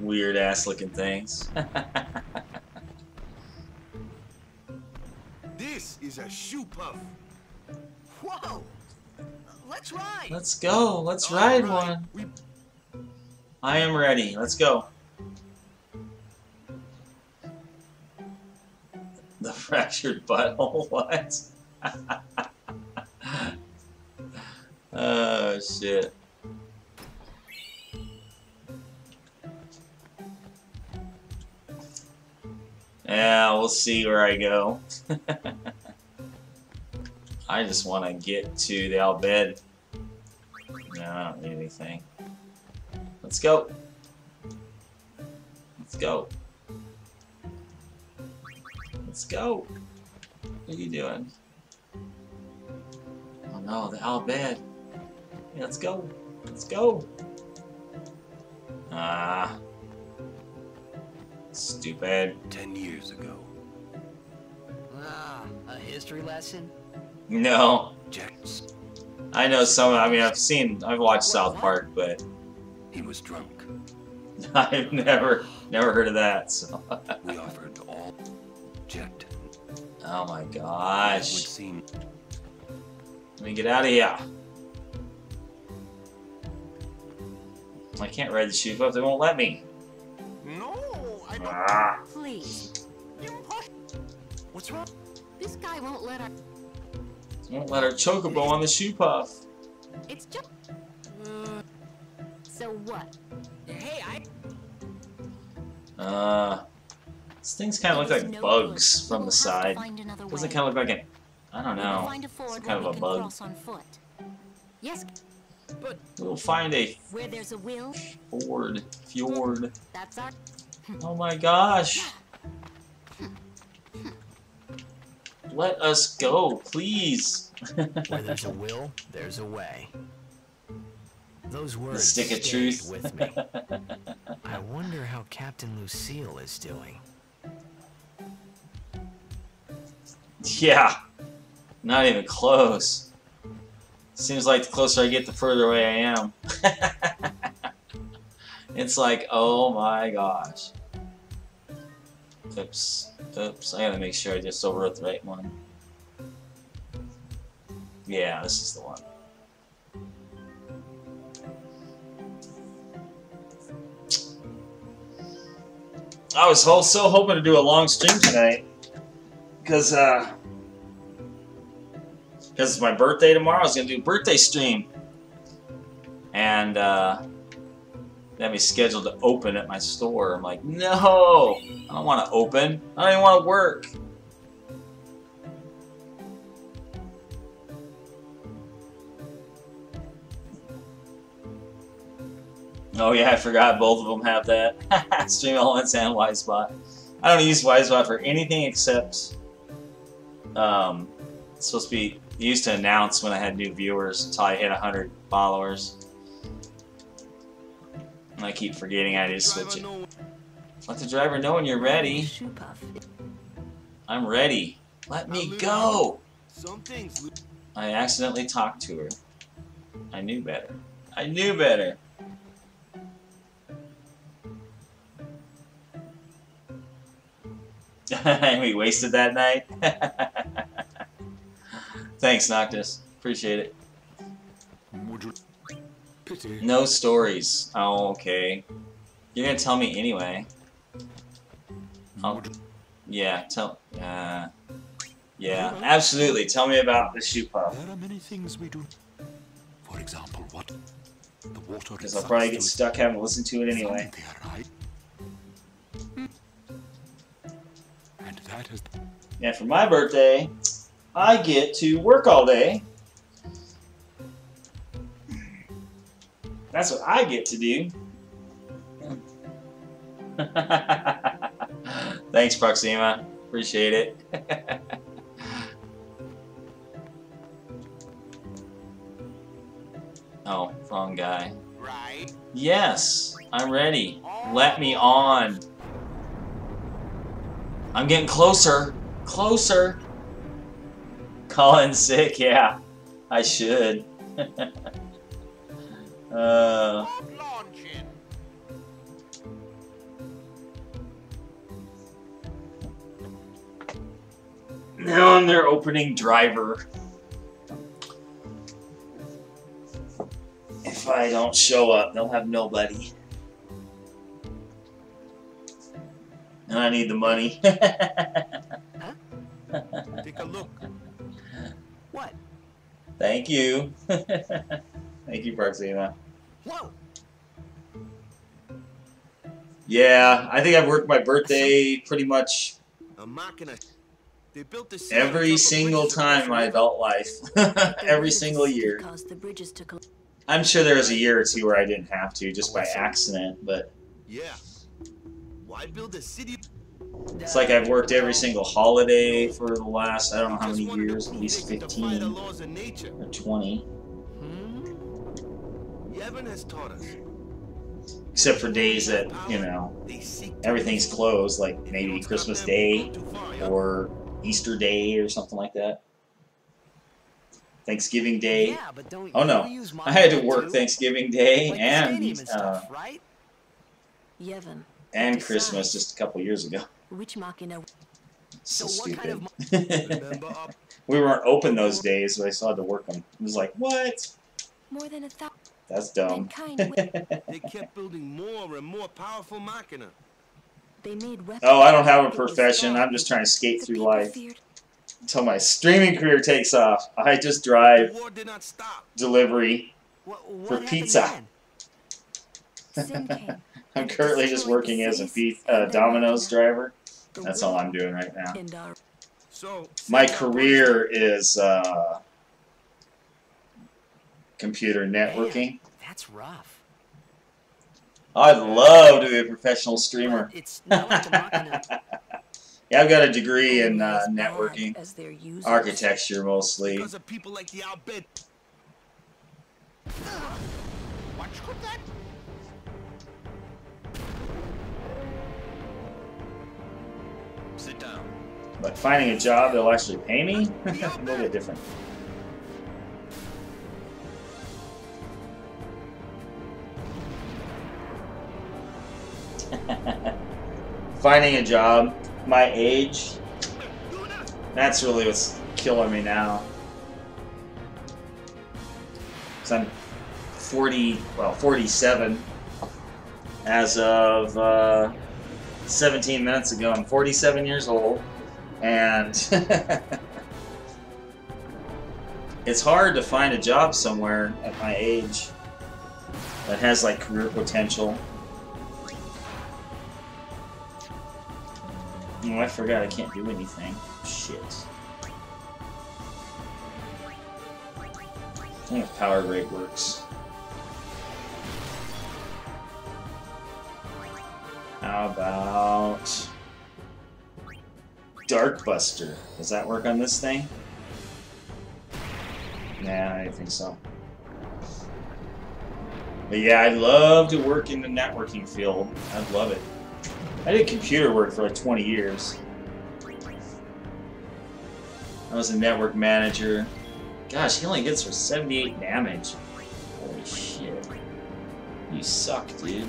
Weird ass looking things. [LAUGHS] This is a shoopuf. Whoa! Let's ride. Let's go. Let's All ride right, one. We I am ready. Let's go. The [LAUGHS] fractured butthole. [LAUGHS] What? [LAUGHS] oh shit. Yeah, we'll see where I go. [LAUGHS] I just want to get to the Al Bhed. No, I don't need anything. Let's go. Let's go. Let's go. What are you doing? Oh no, the Al Bhed. Yeah, let's go. Let's go. Ah. Stupid. Ten years ago, Ah, a history lesson? No. Jax, I know some, I mean, I've seen, I've watched South Park, but he was drunk. [LAUGHS] I've never, never heard of that, so. We offered all. Jet oh my would gosh. seem Let me get out of here. I can't ride the shoopuf, they won't let me. no, I don't. Ah. Please. What's wrong? This guy won't let our. Won't let her chocobo on the shoopuf. It's just. So what? Hey, I. Uh, these things kind of look like no bugs good. from We'll the side. Doesn't kind of look like an, I don't know. Find a ford It's kind of we a can bug. cross on foot. Yes, We'll find a where there's a will, ford, fjord. that's our. Oh my gosh. Let us go, please. Where there's a will, there's a way. Those the words stick of truth. with me. I wonder how Captain Lucil is doing. yeah. Not even close. Seems like the closer I get, the further away I am. [LAUGHS] it's like, oh my gosh. Oops. Oops. I gotta make sure I just overwrote the right one. Yeah, this is the one. I was so hoping to do a long stream tonight. Because, uh, because it's my birthday tomorrow. I was gonna do a birthday stream, and uh, they had me scheduled to open at my store. I'm like, no, I don't want to open. I don't even want to work. Oh yeah, I forgot both of them have that. [LAUGHS] Stream Elements and WizeBot. I don't use WizeBot for anything except um, it's supposed to be used to announce when I had new viewers until I hit 100 followers. And I keep forgetting I just switch it. Let the driver know when you're ready. I'm ready. Let me go! Some things. li- I accidentally talked to her. I knew better. I knew better. [LAUGHS] we wasted that night. [LAUGHS] Thanks, Noctis. Appreciate it. Would you... Pity. No stories. Oh, okay. You're gonna tell me anyway. I'll, yeah, tell. Uh, yeah, absolutely. Tell me about the shoopuf. There are many things we do. For example, what? The water Because I'll probably get stuck having to listen to it anyway. There, right? And that is And for my birthday, I get to work all day. That's what I get to do. Thanks, Proxima. Appreciate it. [LAUGHS] oh, wrong guy. Right. Yes, I'm ready. Let me on. I'm getting closer. Closer. Calling sick, yeah. I should. [LAUGHS] Uh, now I'm their opening driver. If I don't show up, they'll have nobody. And I need the money. [LAUGHS] Take a look. What? Thank you. [LAUGHS] Thank you, Parksina. Whoa! Yeah, I think I've worked my birthday pretty much A machina. They built the city on top every single time in my adult life. [LAUGHS] every single year. Caused the bridges to collapse. I'm sure there was a year or two where I didn't have to, just oh, by accident, but Yeah. Why build a city? it's like I've worked every single holiday for the last, I don't know how many years, at least 15 laws of nature. or 20. Yevon has taught us. Except for days that, you know, They seek to everything's closed, like maybe Christmas Day or Easter Day or something like that. Thanksgiving Day. Yeah, Oh no, I had to work too? Thanksgiving Day Like and and uh, right? Yevon, and Christmas just a couple years ago. which machina? So, So what kind stupid. [LAUGHS] We weren't open those days, so I still had to work them. It was like, what? More than a thousand. That's dumb. [LAUGHS] They kept building more and more powerful machina. they made weapons. oh, I don't have a profession. I'm just trying to skate through life feared until my streaming career takes off. I just drive did not stop. delivery. What, what For pizza. then? sin [LAUGHS] came. I'm currently just working as a pi- uh, Domino's driver. That's all I'm doing right now. So My career is uh, computer networking. That's rough. I'd love to be a professional streamer. It's not like the Machina. [LAUGHS] Yeah, I've got a degree in only uh, as bad networking, as their architecture mostly. Because of people like the Al Bhed. Watch that. Sit down. But finding a job that'll actually pay me, [LAUGHS] a little bit different. [LAUGHS] finding a job my age, that's really what's killing me now. Cause I'm 40, well, 47 as of uh, 17 minutes ago. I'm 47 years old, and [LAUGHS] it's hard to find a job somewhere at my age that has like career potential. Oh, I forgot I can't do anything. Shit. I think if power break works. How about Darkbuster? Does that work on this thing? Nah, I think so. But yeah, I'd love to work in the networking field. I'd love it. I did computer work for like 20 years. I was a network manager. Gosh, he only gets for 78 damage. Holy shit. You suck, dude.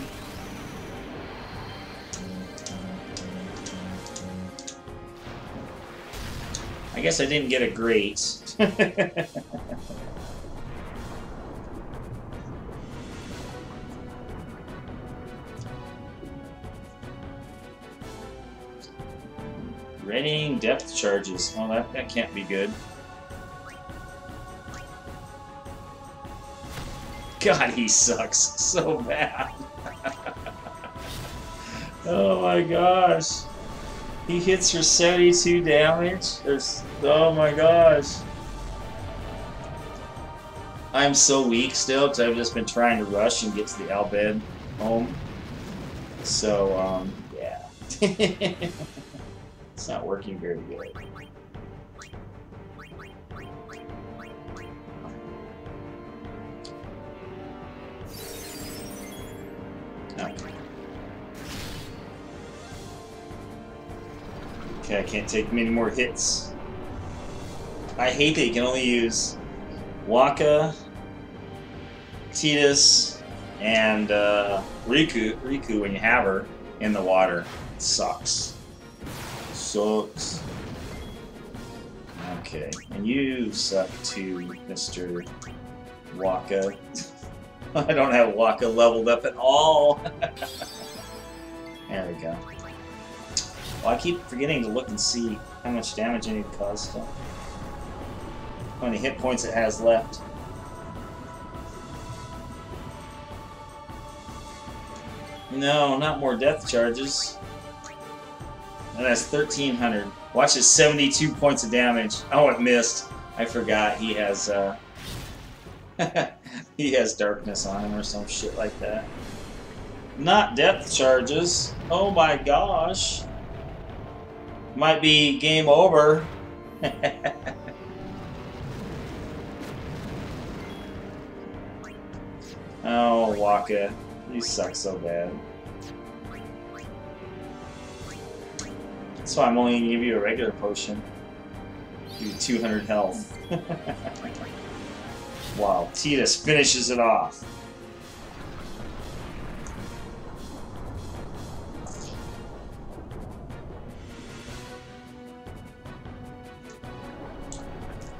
I guess I didn't get a great. [LAUGHS] Readying depth charges. Oh, that, that can't be good. God, he sucks [LAUGHS] so bad. [LAUGHS] oh my gosh. He hits for 72 damage? There's, oh my gosh. I'm so weak still because I've just been trying to rush and get to the Al Bhed home. So, um, yeah. [LAUGHS] it's not working very good. Okay. Okay, I can't take many more hits. I hate that you can only use Wakka, Tidus, And uh, Rikku, Rikku, when you have her in the water, It sucks. Sucks. Okay, and you suck too, Mr. Wakka. [LAUGHS] I don't have Wakka leveled up at all. [LAUGHS] there we go. Well, I keep forgetting to look and see how much damage I need to cause. How many hit points it has left. No, not more death charges. And that's 1300. Watch his 72 points of damage. Oh, it missed. I forgot he has, uh... [LAUGHS] he has darkness on him or some shit like that. Not depth charges. Oh my gosh. Might be game over. [LAUGHS] oh, Wakka. You suck so bad. That's why I'm only gonna give you a regular potion. Give you 200 health. [LAUGHS] wow, Tidus finishes it off.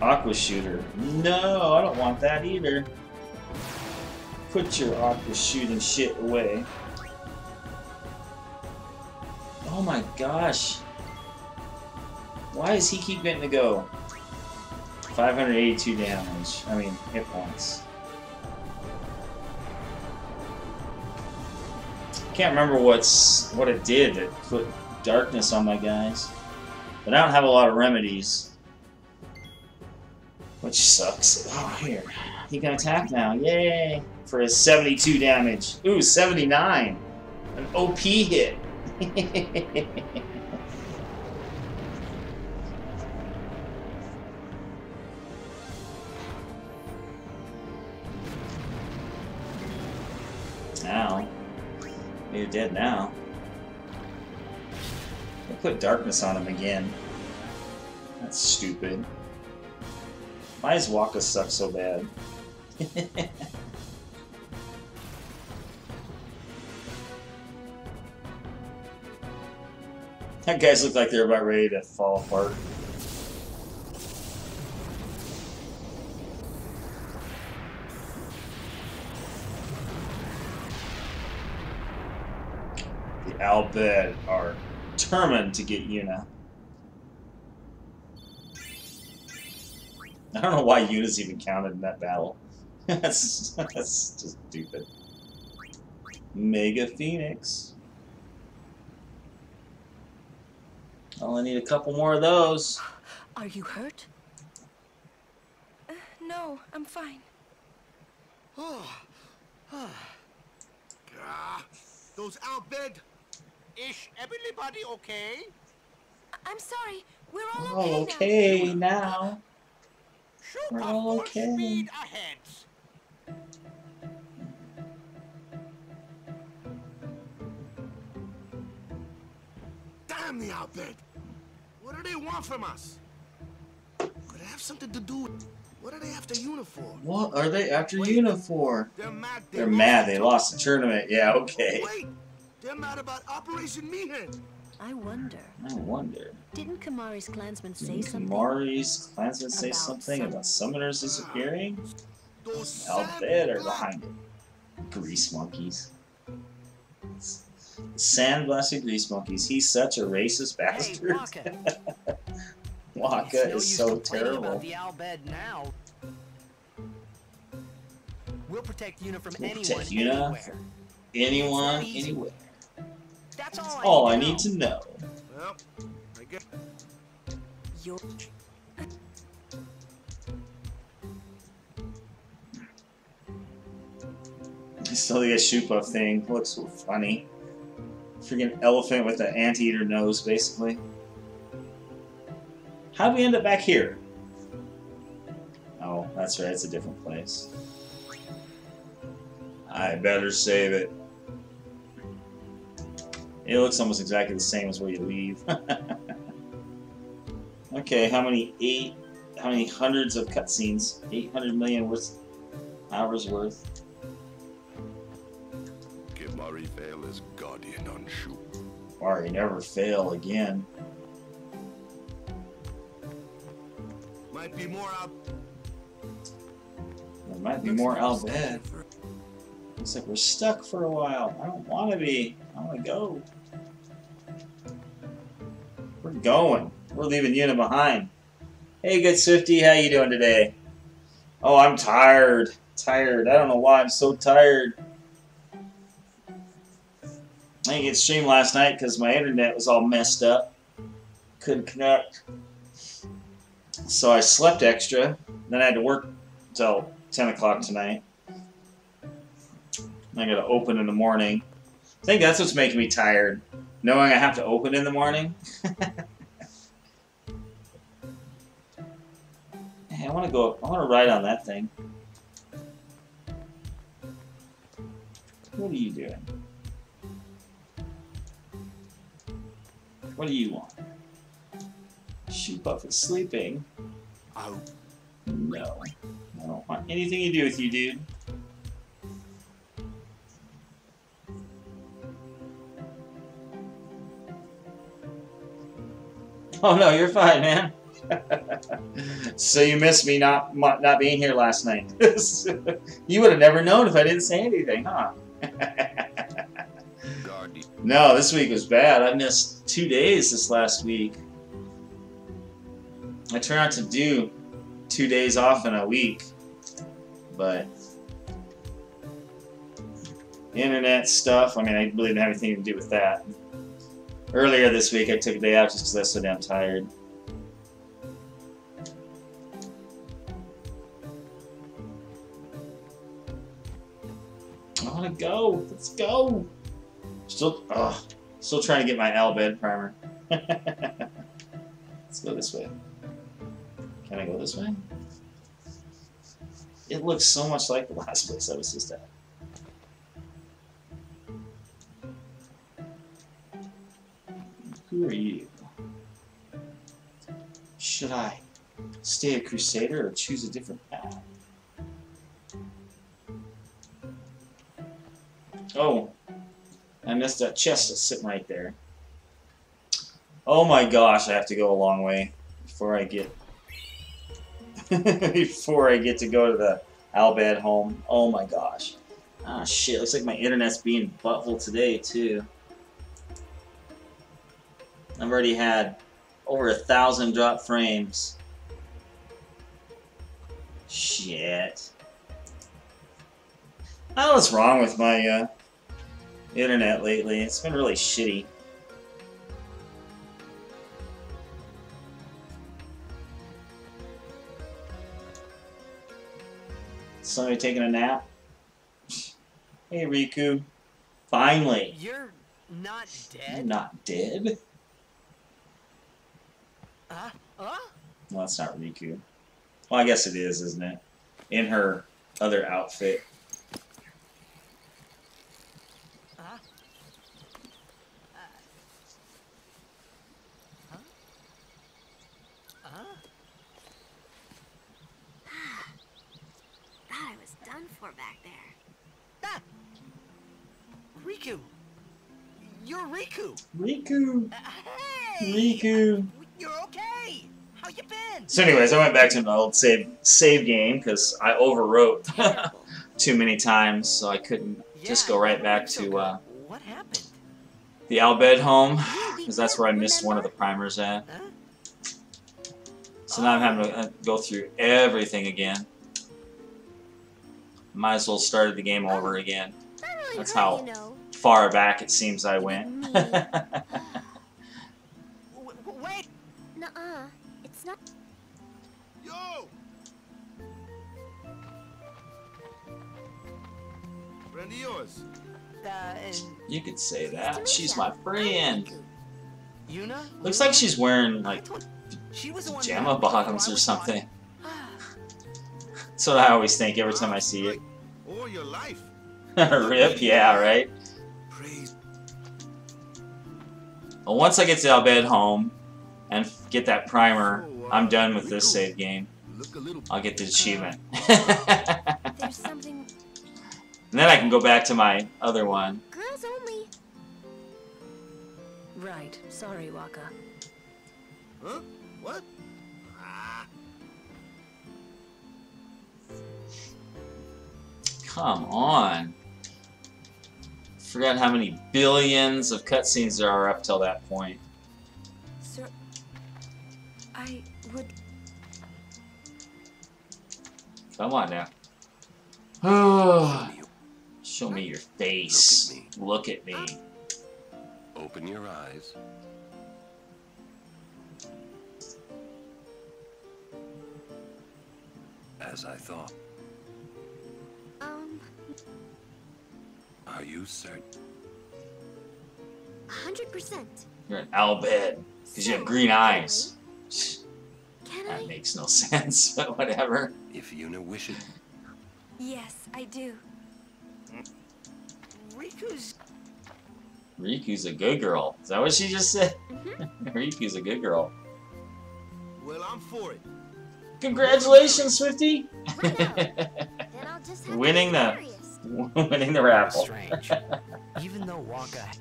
Aqua Shooter. No, I don't want that either. Put your aqua shooting shit away. Oh my gosh. Why does he keep getting to go? 582 damage. I mean, hit points. Can't remember what's what it did that put darkness on my guys. But I don't have a lot of remedies. Which sucks. Oh, here. He can attack now. Yay! For his 72 damage. Ooh, 79! An OP hit. [LAUGHS] You're dead now. I put darkness on him again. That's stupid. Why does Wakka suck so bad? [LAUGHS] that guys look like they're about ready to fall apart. The Al Bhed are determined to get Yuna. I don't know why Yuna's even counted in that battle. [LAUGHS] that's, that's just stupid. Mega Phoenix. I'll need a couple more of those. Are you hurt? Uh, no, I'm fine. [SIGHS] Oh. Ah, those Al Bhed. Is everybody okay? I'm sorry. We're all We're okay, okay now. We're all okay. speed ahead. Damn the outfit! What do they want from us? Could it have something to do with... What are they after uniform? What are they after Yuna for? They're mad. They They're lost mad the they lost the tournament. Yeah, okay. Wait, they're mad about Operation Mi'ihen. I wonder, I wonder. didn't Kimahri's clansmen say Did something? Kimahri's clansmen say About something some- about summoners disappearing? Those Al sad Bhed are behind it. Grease monkeys. Sandblasted grease monkeys. He's such a racist Hey, bastard. Wakka. [LAUGHS] Wakka no is so terrible. The Al now. We'll protect Yuna from We'll anyone, protect Yuna anywhere. Anyone, anywhere. That's all, All I I need to know. Well, I guess... You're... Still the Shoopuf thing looks so funny. Freaking elephant with an anteater nose, basically. How'd we end up back here? Oh, that's right, it's a different place. I better save it. It looks almost exactly the same as where you leave. [LAUGHS] okay, how many eight how many hundreds of cutscenes? Eight hundred million worth hours worth. Braska's guardian Anshu. Or you never fail again. Might be more out. There might be more out Al Bhed. Looks like we're stuck for a while. I don't want to be. I want to go. We're going. We're leaving Yuna behind. Hey, good Swifty, how you doing today? Oh, I'm tired. Tired. I don't know why I'm so tired. I didn't get stream last night because my internet was all messed up. Couldn't connect. So I slept extra. Then I had to work till 10 o'clock tonight. I gotta open in the morning. I think that's what's making me tired. Knowing I have to open in the morning. [LAUGHS] hey, I wanna go, I wanna ride on that thing. What are you doing? What do you want? Shoopuf is sleeping. Oh. No. I don't want anything to do with you, dude. Oh no, you're fine, man. [LAUGHS] so you missed me not not being here last night. [LAUGHS] you would have never known if I didn't say anything, huh? [LAUGHS] no, this week was bad. I missed two days this last week. I try not to do two days off in a week, but internet stuff, I mean, I really didn't have anything to do with that. Earlier this week, I took a day off just because I was so damn tired. I want to go. Let's go. Still, ugh, still trying to get my Al Bhed primer. [LAUGHS] Let's go this way. Can I go this way? It looks so much like the last place I was just at. Who are you? Should I stay a Crusader or choose a different path? Oh, I missed that chest that's sitting right there. Oh my gosh, I have to go a long way before I get [LAUGHS] before I get to go to the Al Bhed home. Oh my gosh. Ah shit, looks like my internet's being butthole today too. I've already had over a thousand drop frames. Shit. I don't know what's wrong with my uh, internet lately. It's been really shitty. Somebody taking a nap? [LAUGHS] Hey, Rikku. Finally. You're not dead? You're not dead? Uh, uh? Well, that's not Rikku. Well, I guess it is, isn't it? In her other outfit. Uh? Thought I was done for back there. Ah! Rikku! You're Rikku! Rikku! Hey! Rikku! You're okay! How you been? So anyways, I went back to an old save save game because I overwrote [LAUGHS] too many times, so I couldn't just go right back to uh, What happened? the Al Bhed home because that's where I missed one of the primers at. Huh? So now I'm having to uh, go through everything again. Might as well started the game over again. That's how- Far back it seems I went. [LAUGHS] [LAUGHS] Friend of yours. Uh, and you could say that. She's my friend. I'm Rikku. Yuna? Looks like she's wearing like She was the one pajama bottoms or something. [SIGHS] That's what I always think every time I see it. All your life. [LAUGHS] Rip, yeah, right? Well, once I get to Al Bhed home and get that primer, I'm done with this save game. Look a little. I'll get the achievement. And then I can go back to my other one. Girls only. Right. Sorry, Wakka. Huh? What? Ah, Come on. Forgot how many billions of cutscenes there are up till that point. Sir, I would. Come on now. [SIGHS] Show me your face. Look at me. Look at me. Open your eyes. As I thought. Um, Are you certain? 100%. You're an Al Bhed because you have green eyes. Can That I? makes no [LAUGHS] sense, but whatever. If Yuna wishes, Yes, I do. Rikku's Rikku's a good girl. Is that what she just said? Mm-hmm. [LAUGHS] Rikku's a good girl. well, I'm for it. Congratulations, Swifty! [LAUGHS] Then I'll just have to Winning the serious. [LAUGHS] winning the raffle. Strange. Even though Wakka,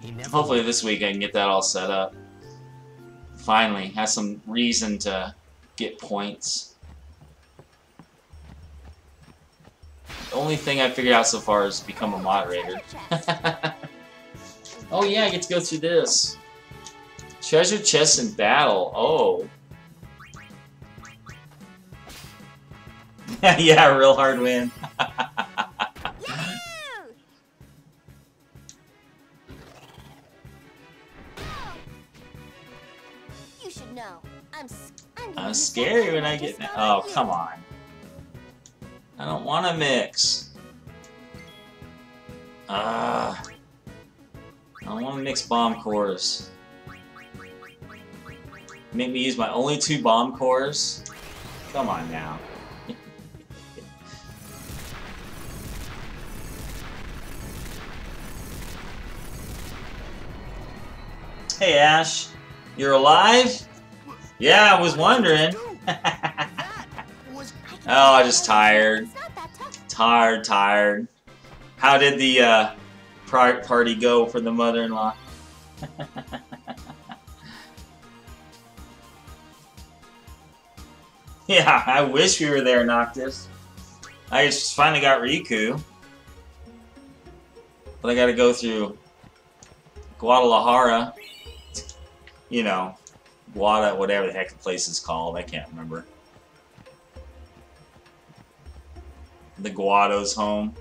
he never. Hopefully this week I can get that all set up. Finally, has some reason to get points. The only thing I figured out so far is become a moderator. [LAUGHS] oh yeah, I get to go through this. Treasure chest in battle. Oh. [LAUGHS] yeah, real hard win. [LAUGHS] You should know. I'm. s- I'm, gonna I'm use that scary when I get. Oh, come on. I don't want to mix. Ah. I don't want to mix bomb cores. Make me use my only two bomb cores? Come on now. [LAUGHS] hey Ash, you're alive? Yeah, I was wondering. [LAUGHS] Oh, I just tired. It's not that tough. Tired, tired. How did the uh, party go for the mother-in-law? [LAUGHS] yeah, I wish we were there, Noctis. I just finally got Rikku. But I gotta go through Guadalajara. You know, Guada, whatever the heck the place is called. I can't remember. The Guado's home.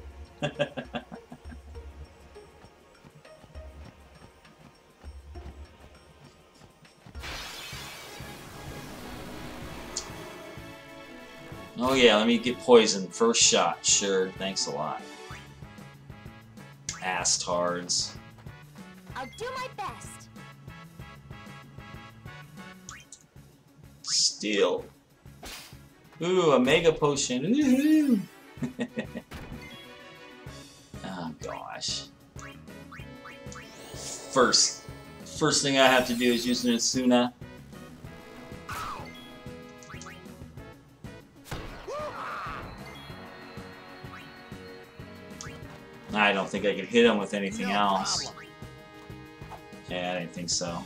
oh yeah, let me get poisoned. First shot, sure. Thanks a lot. Ass tards. I'll do my best. Steel. Ooh, a mega potion. Ooh. [LAUGHS] oh gosh. First, first thing I have to do is use an Asuna. I don't think I can hit him with anything else. Yeah, I didn't think so.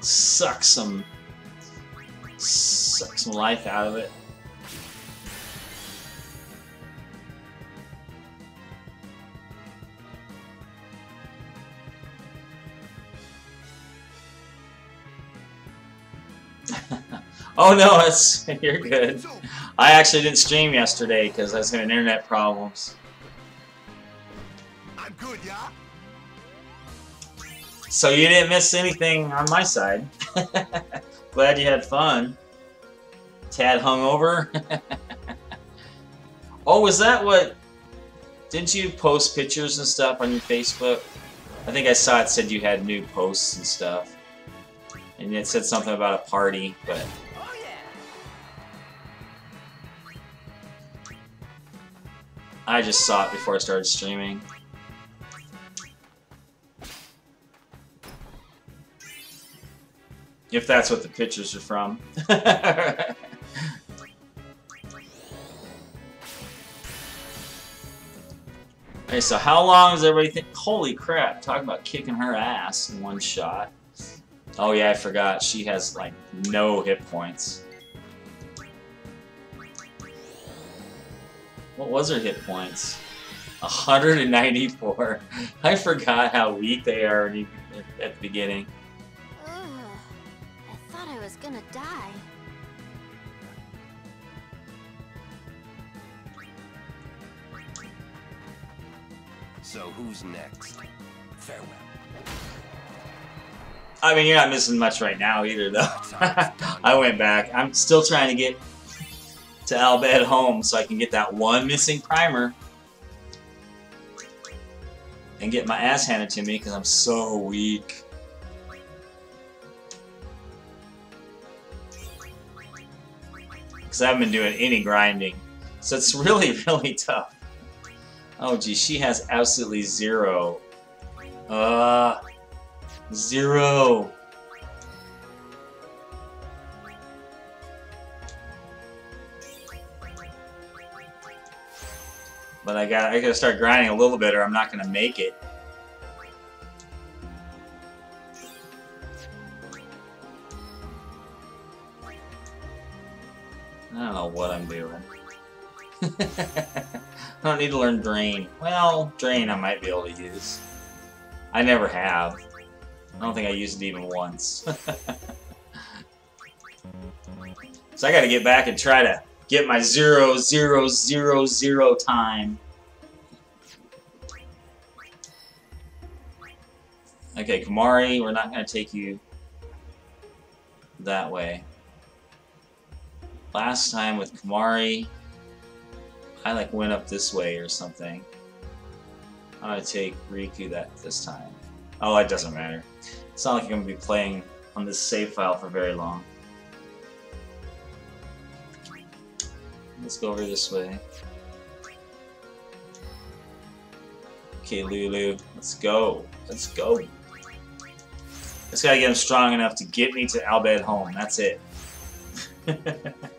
Suck some, suck some life out of it. [LAUGHS] oh no, it's [LAUGHS] you're good. I actually didn't stream yesterday because I was having internet problems. I'm good, yeah? So you didn't miss anything on my side. [LAUGHS] Glad you had fun. Tad hungover. [LAUGHS] oh, was that what? Didn't you post pictures and stuff on your Facebook? I think I saw it said you had new posts and stuff. And it said something about a party, but. I just saw it before I started streaming. If that's what the pictures are from. [LAUGHS] okay, so how long is everybody think? Holy crap, talking about kicking her ass in one shot. Oh yeah, I forgot. She has, like, no hit points. What was her hit points? 194. [LAUGHS] I forgot how weak they are at the beginning. Ugh. I thought I was gonna die. So who's next? Farewell. I mean, you're not missing much right now either, though. [LAUGHS] I went back. I'm still trying to get to Al Bhed home so I can get that one missing primer and get my ass handed to me because I'm so weak. Because I haven't been doing any grinding. So it's [LAUGHS] really, really tough. Oh, gee, she has absolutely zero. Uh, zero. But I got I gotta start grinding a little bit or I'm not gonna make it. [LAUGHS] I don't need to learn Drain. Well, Drain I might be able to use. I never have. I don't think I used it even once. [LAUGHS] so I gotta get back and try to get my zero, zero, zero, zero time. Okay, Kimahri, we're not going to take you that way. Last time with Kimahri, I like went up this way or something. I'm to take Rikku that this time. Oh, it doesn't matter. It's not like I'm to be playing on this save file for very long. Let's go over this way. Okay, Lulu, let's go. Let's go. Just gotta get him strong enough to get me to Al Bhed home. That's it. [LAUGHS]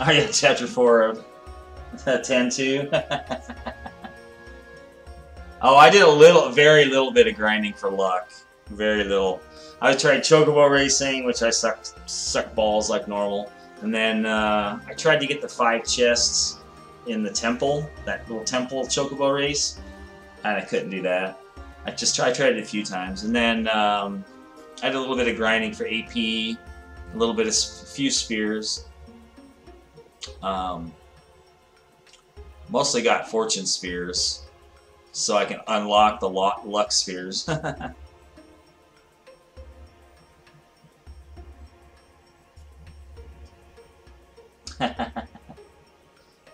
oh yeah, chapter 4 of 10-2. [LAUGHS] oh, I did a little, very little bit of grinding for luck. Very little. I tried Chocobo Racing, which I sucked, sucked balls like normal. And then uh, I tried to get the five chests in the temple, that little temple Chocobo race, and I couldn't do that. I just tried, I tried it a few times. And then um, I did a little bit of grinding for AP, a little bit of a few spheres. Um, mostly got fortune spheres, so I can unlock the luck spheres. [LAUGHS]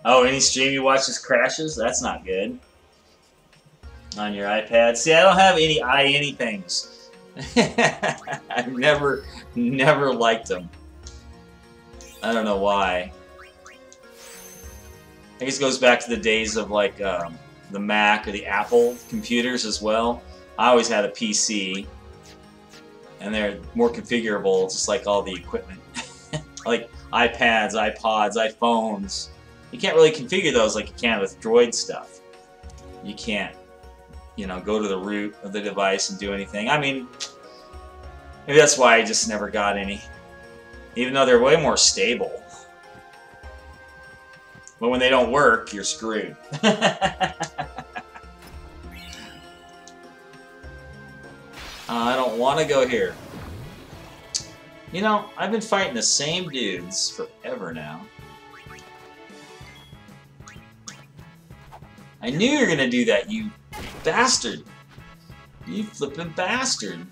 oh, any stream you watch just crashes? That's not good. On your iPad? See, I don't have any i anythings. [LAUGHS] I've never, never liked them. I don't know why. I guess it goes back to the days of like um, the Mac or the Apple computers as well. I always had a PC, and they're more configurable, just like all the equipment. [LAUGHS] like iPads, iPods, iPhones. You can't really configure those like you can with Droid stuff. You can't, you know, go to the root of the device and do anything. I mean, maybe that's why I just never got any. Even though they're way more stable. But when they don't work, you're screwed. [LAUGHS] I don't want to go here. You know, I've been fighting the same dudes forever now. I knew you were gonna do that, you bastard! You flippin' bastard!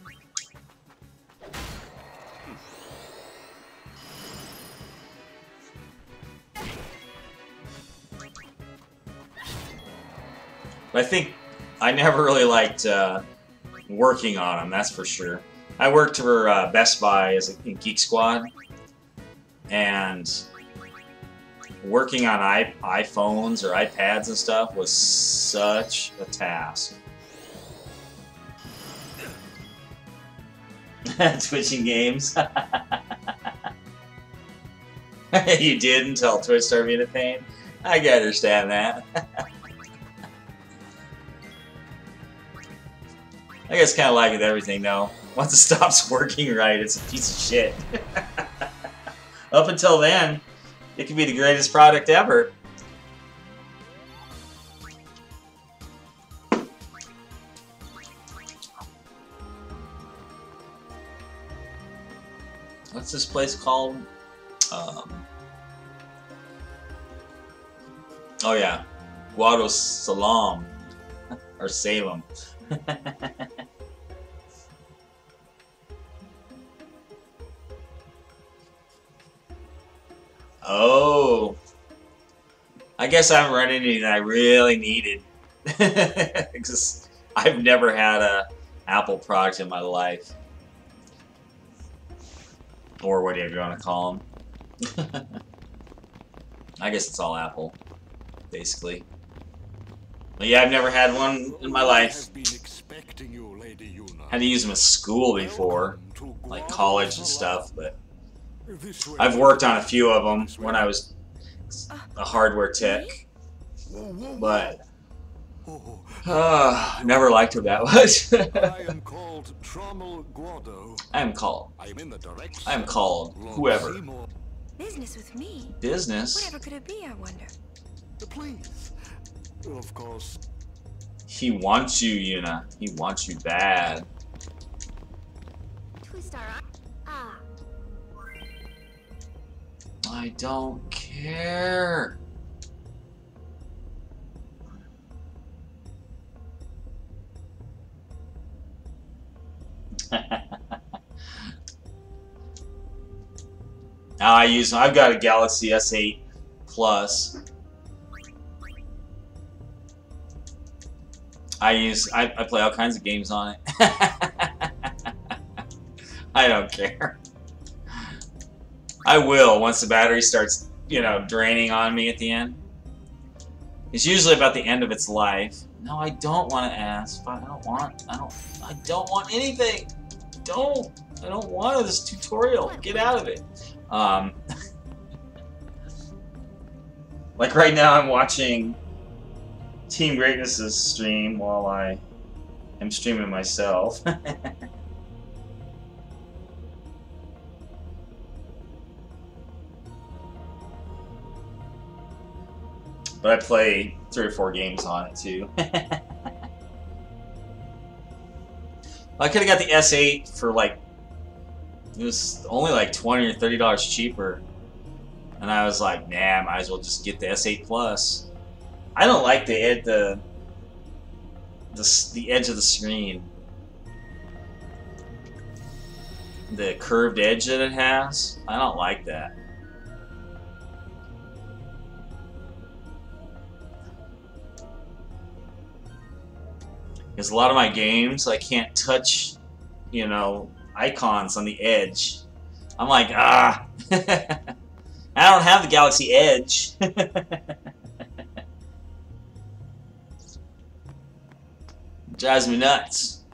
I think I never really liked uh, working on them, that's for sure. I worked for uh, Best Buy as a Geek Squad, and working on iPhones or iPads and stuff was such a task. [LAUGHS] Twitching games. [LAUGHS] you did until Twitch started being a pain. I can understand that. [LAUGHS] I guess kind of like with everything, though. [LAUGHS] Once it stops [LAUGHS] working right, it's a piece of shit. [LAUGHS] Up until then, it can be the greatest product ever. What's this place called? Um, oh yeah, Guado Salam or Salem. [LAUGHS] oh, I guess I haven't run anything I really needed because [LAUGHS] I've never had a Apple product in my life or whatever you want to call them. [LAUGHS] I guess it's all Apple, basically. But yeah, I've never had one in my life. Had to use them at school before, like college and stuff, but I've worked on a few of them when I was a hardware tech. But uh, never liked them that much. [LAUGHS] I am called Tromell Guado. I am called. I am in the direction. I am called whoever. Business with me? Business? Whatever could it be, I wonder? Please. Of course. He wants you, Yuna. He wants you bad. Two star. Ah. I don't care. now [LAUGHS] I use. I've got a Galaxy S8 Plus. I use. I, I play all kinds of games on it. [LAUGHS] I don't care. I will once the battery starts, you know, draining on me at the end. It's usually about the end of its life. No, I don't want to ask. I don't want. I don't. I don't want anything. Don't. I don't want this tutorial. Get out of it. Um, [LAUGHS] like right now, I'm watching Team Greatness's stream while I am streaming myself. [LAUGHS] but I play three or four games on it too. [LAUGHS] I could have got the S8 for like it was only like twenty or thirty dollars cheaper, and I was like, nah, might as well just get the S8 Plus. I don't like the ed the the the edge of the screen, the curved edge that it has. I don't like that. Because a lot of my games, I can't touch, you know, icons on the edge. I'm like, ah. [LAUGHS] I don't have the Galaxy Edge. [LAUGHS] Drives me nuts.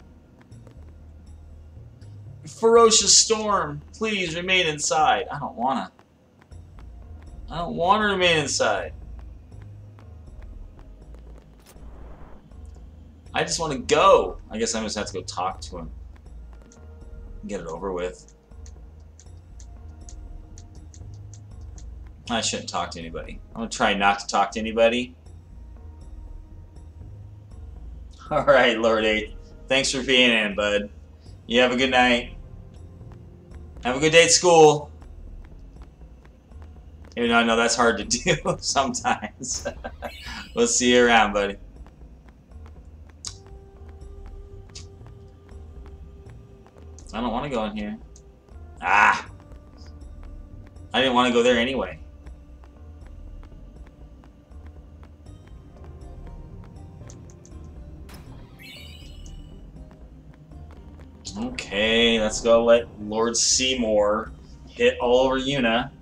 Ferocious Storm, please remain inside. I don't wanna. I don't wanna remain inside. I just want to go. I guess I just have to go talk to him. Get it over with. I shouldn't talk to anybody. I'm to try not to talk to anybody. [LAUGHS] Alright, Lord 8. Thanks for being in, bud. You have a good night. Have a good day at school. You know, I know that's hard to [LAUGHS] do sometimes. [LAUGHS] we'll see you around, buddy. I don't want to go in here. Ah! I didn't want to go there anyway. Okay, let's go let Lord Seymour hit all over Yuna.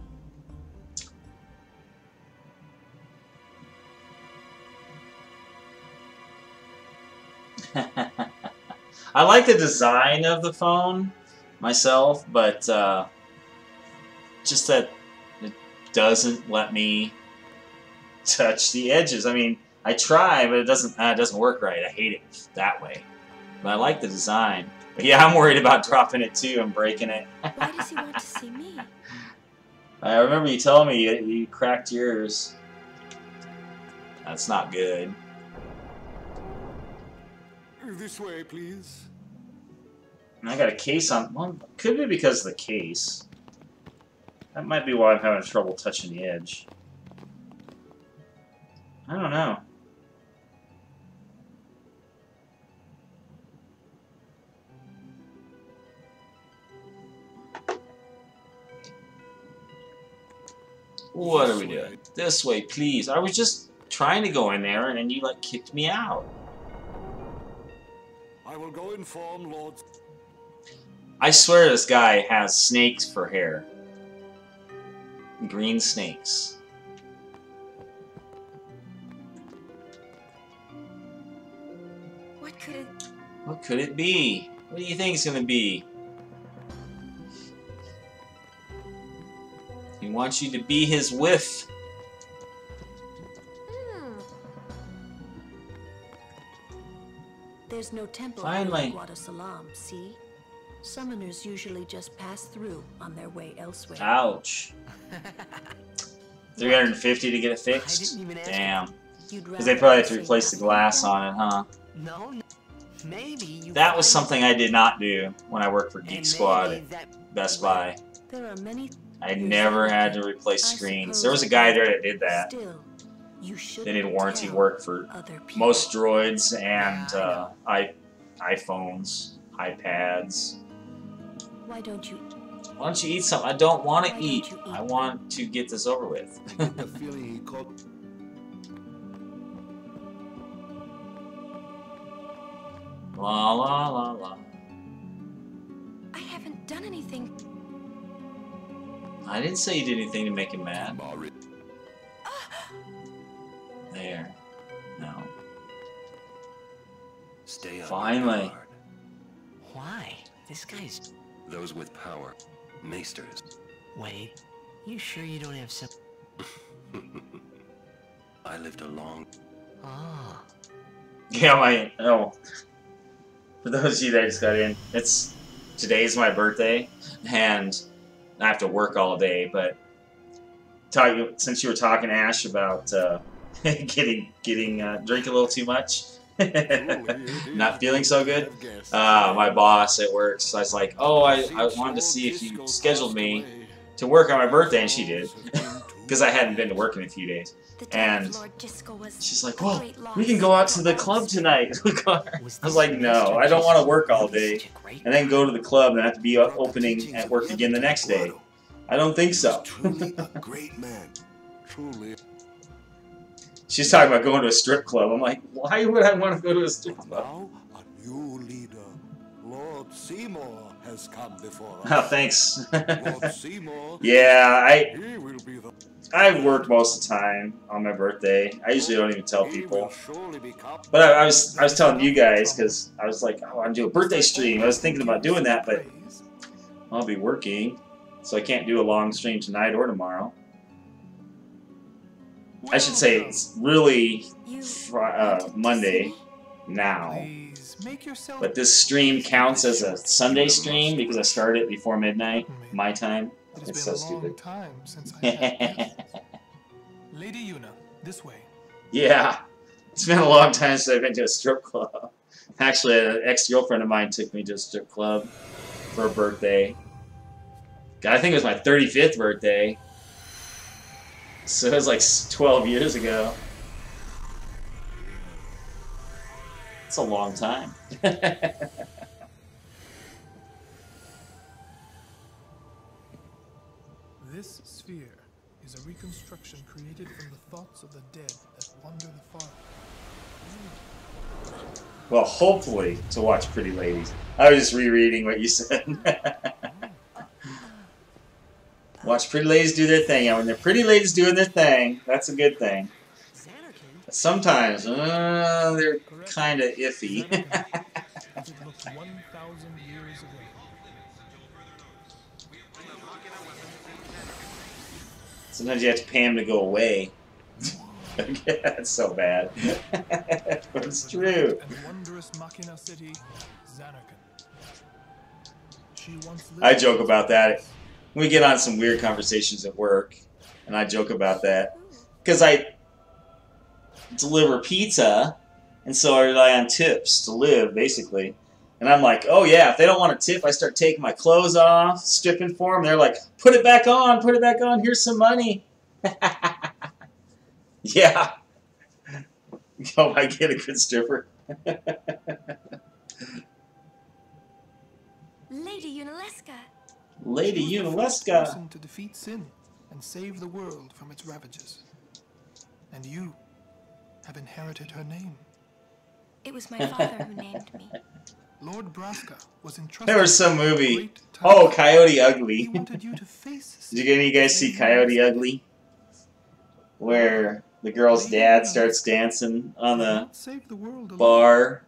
[LAUGHS] I like the design of the phone myself, but uh, just that it doesn't let me touch the edges. I mean, I try, but it doesn't. Uh, it doesn't work right. I hate it that way. But I like the design. But yeah, I'm worried about dropping it too and breaking it. Why does he want to see me? I remember you telling me you, you cracked yours. That's not good. This way, please. And I got a case on. Well, could be because of the case. That might be why I'm having trouble touching the edge. I don't know. What are we doing? This way, please. I was just trying to go in there, and then you, like, kicked me out. I will go inform Lord. I swear this guy has snakes for hair. Green snakes. What could it... What could it be? What do you think it's gonna be? He wants you to be his whiff. Hmm. There's no temple Finally. in Guadosalam, see? Summoners usually just pass through on their way elsewhere. Ouch. [LAUGHS] 350 to get it fixed? didn't even ask Damn. Because they probably have to replace the glass on it, huh? No, no. maybe you. That was something I did not do when I worked for Geek Squad at Best Buy. There are many. I never had to replace screens. There was a guy there that did that. Still, you should. They did warranty work for other people. most droids and uh, i iPhones, iPads. Why don't you? Why don't you eat something? I don't want to eat. eat? I want to get this over with. I get the feeling he called. La la la la. I haven't done anything. I didn't say you did anything to make him mad. There. No. Stay on your Finally. Why? This guy's. Those with power, maesters. Wait. You sure you don't have some? [LAUGHS] I lived a long. Ah. Yeah, my oh. For those of you that just got in, it's today's my birthday, and I have to work all day. But talk, since you were talking Ash about uh, [LAUGHS] getting getting uh, drink a little too much, [LAUGHS] not feeling so good. Uh, my boss at work, so I was like, "Oh, I, I wanted to see if you scheduled me to work on my birthday," and she did, because [LAUGHS] I hadn't been to work in a few days. The death And of Lord Jyscal was she's like, "Well, we can go out to the club tonight." [LAUGHS] I was like, "No, I don't want to work all day and then go to the club and have to be opening at work again the next day. I don't think so." Truly a great man. Truly. She's talking about going to a strip club. I'm like, why would I want to go to a strip club? Now, a new leader, Lord Seymour, has come before Oh, us. thanks. [LAUGHS] Lord Seymour. yeah, I He will be the. I work most of the time on my birthday. I usually don't even tell people. will surely become. But I, I was I was telling you guys because I was like, oh, I'm doing a birthday stream. I was thinking about doing that, but I'll be working, so I can't do a long stream tonight or tomorrow. I should say it's really uh, Monday now. Please make yourself. But this stream counts as a Sunday stream because I started it before midnight, my time. It has It's been so a long time since I had. [LAUGHS] Lady Yuna, this way. yeah, it's been a long time since I've been to a strip club. Actually, an ex-girlfriend of mine took me to a strip club for a birthday. God, I think it was my 35th birthday. So it was like 12 years ago. It's a long time. [LAUGHS] reconstruction created from the thoughts of the dead that wander the far. well, hopefully to watch Pretty Ladies. I was just rereading what you said. [LAUGHS] watch Pretty Ladies do their thing. And when the Pretty Ladies doing their thing, that's a good thing. Sometimes, uh, they're kind of iffy. [LAUGHS] Sometimes you have to pay him to go away. [LAUGHS] That's so bad. [LAUGHS] but it's true. Wondrous Machina city, She I joke about that. We get on some weird conversations at work, and I joke about that because I deliver pizza, and so I rely on tips to live, basically. And I'm like, oh yeah, if they don't want a tip, I start taking my clothes off, stripping for them. They're like, put it back on, put it back on. Here's some money. [LAUGHS] yeah. [LAUGHS] Oh, I get a good stripper. Lady Yunalesca. Lady She was Yunalesca. to defeat sin and save the world from its ravages. And you have inherited her name. It was my father who named me. [LAUGHS] Lord Braska was entrusted There was some movie. Oh, Coyote Ugly. He you [LAUGHS] Did any of you guys see Coyote Ugly? Where the girl's dad starts dancing on the save the world bar.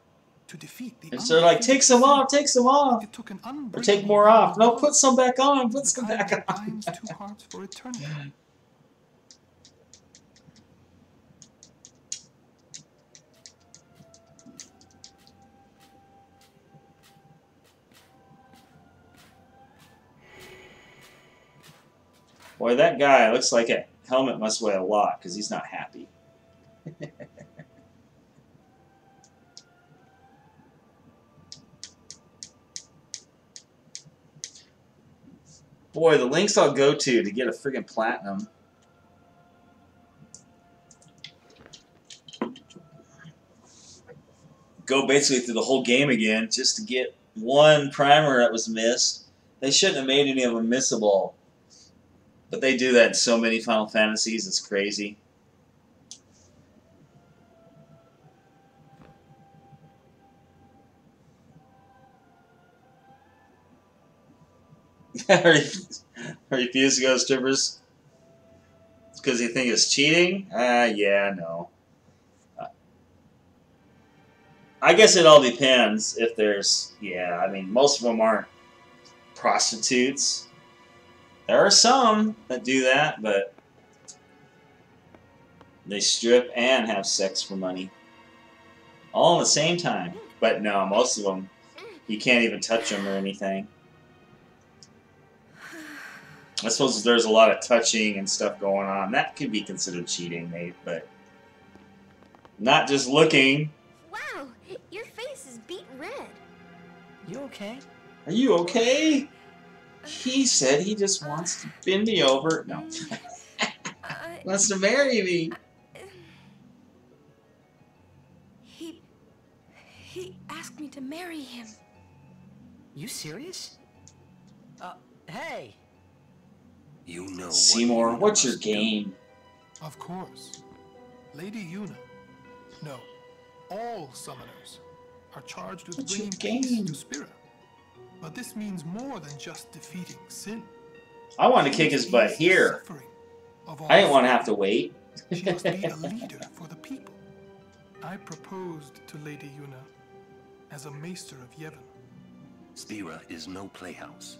To defeat the And so they're like, take some off, take some off. It took an Or take more off. No, put some back on. Put some back on. [LAUGHS] Boy, that guy looks like a helmet must weigh a lot because he's not happy. [LAUGHS] Boy, the links I'll go to to get a friggin' platinum. Go basically through the whole game again just to get one primer that was missed. They shouldn't have made any of them missable. But they do that in so many Final Fantasies, it's crazy. [LAUGHS] refuse to go to strippers because you think it's cheating? Ah, yeah, no. Uh, I guess it all depends if there's, yeah, I mean, most of them aren't prostitutes. There are some that do that, but they strip and have sex for money. All at the same time. But no, most of them, you can't even touch them or anything. I suppose there's a lot of touching and stuff going on. That could be considered cheating, mate, but not just looking. Wow, your face is beat red. You okay? Are you okay? He said he just wants to bend me over. No. [LAUGHS] wants to marry me. He. He asked me to marry him. You serious? Uh, hey! You know what Seymour, you what's your game? Of course. Lady Yuna. No. All summoners are charged with What's your bringing peace game? to Spira. But this means more than just defeating sin. I want to kick his butt here. I didn't want to have to wait. She must be a [LAUGHS] leader for the people. I proposed to Lady Yuna as a maester of Yevon. Spira is no playhouse.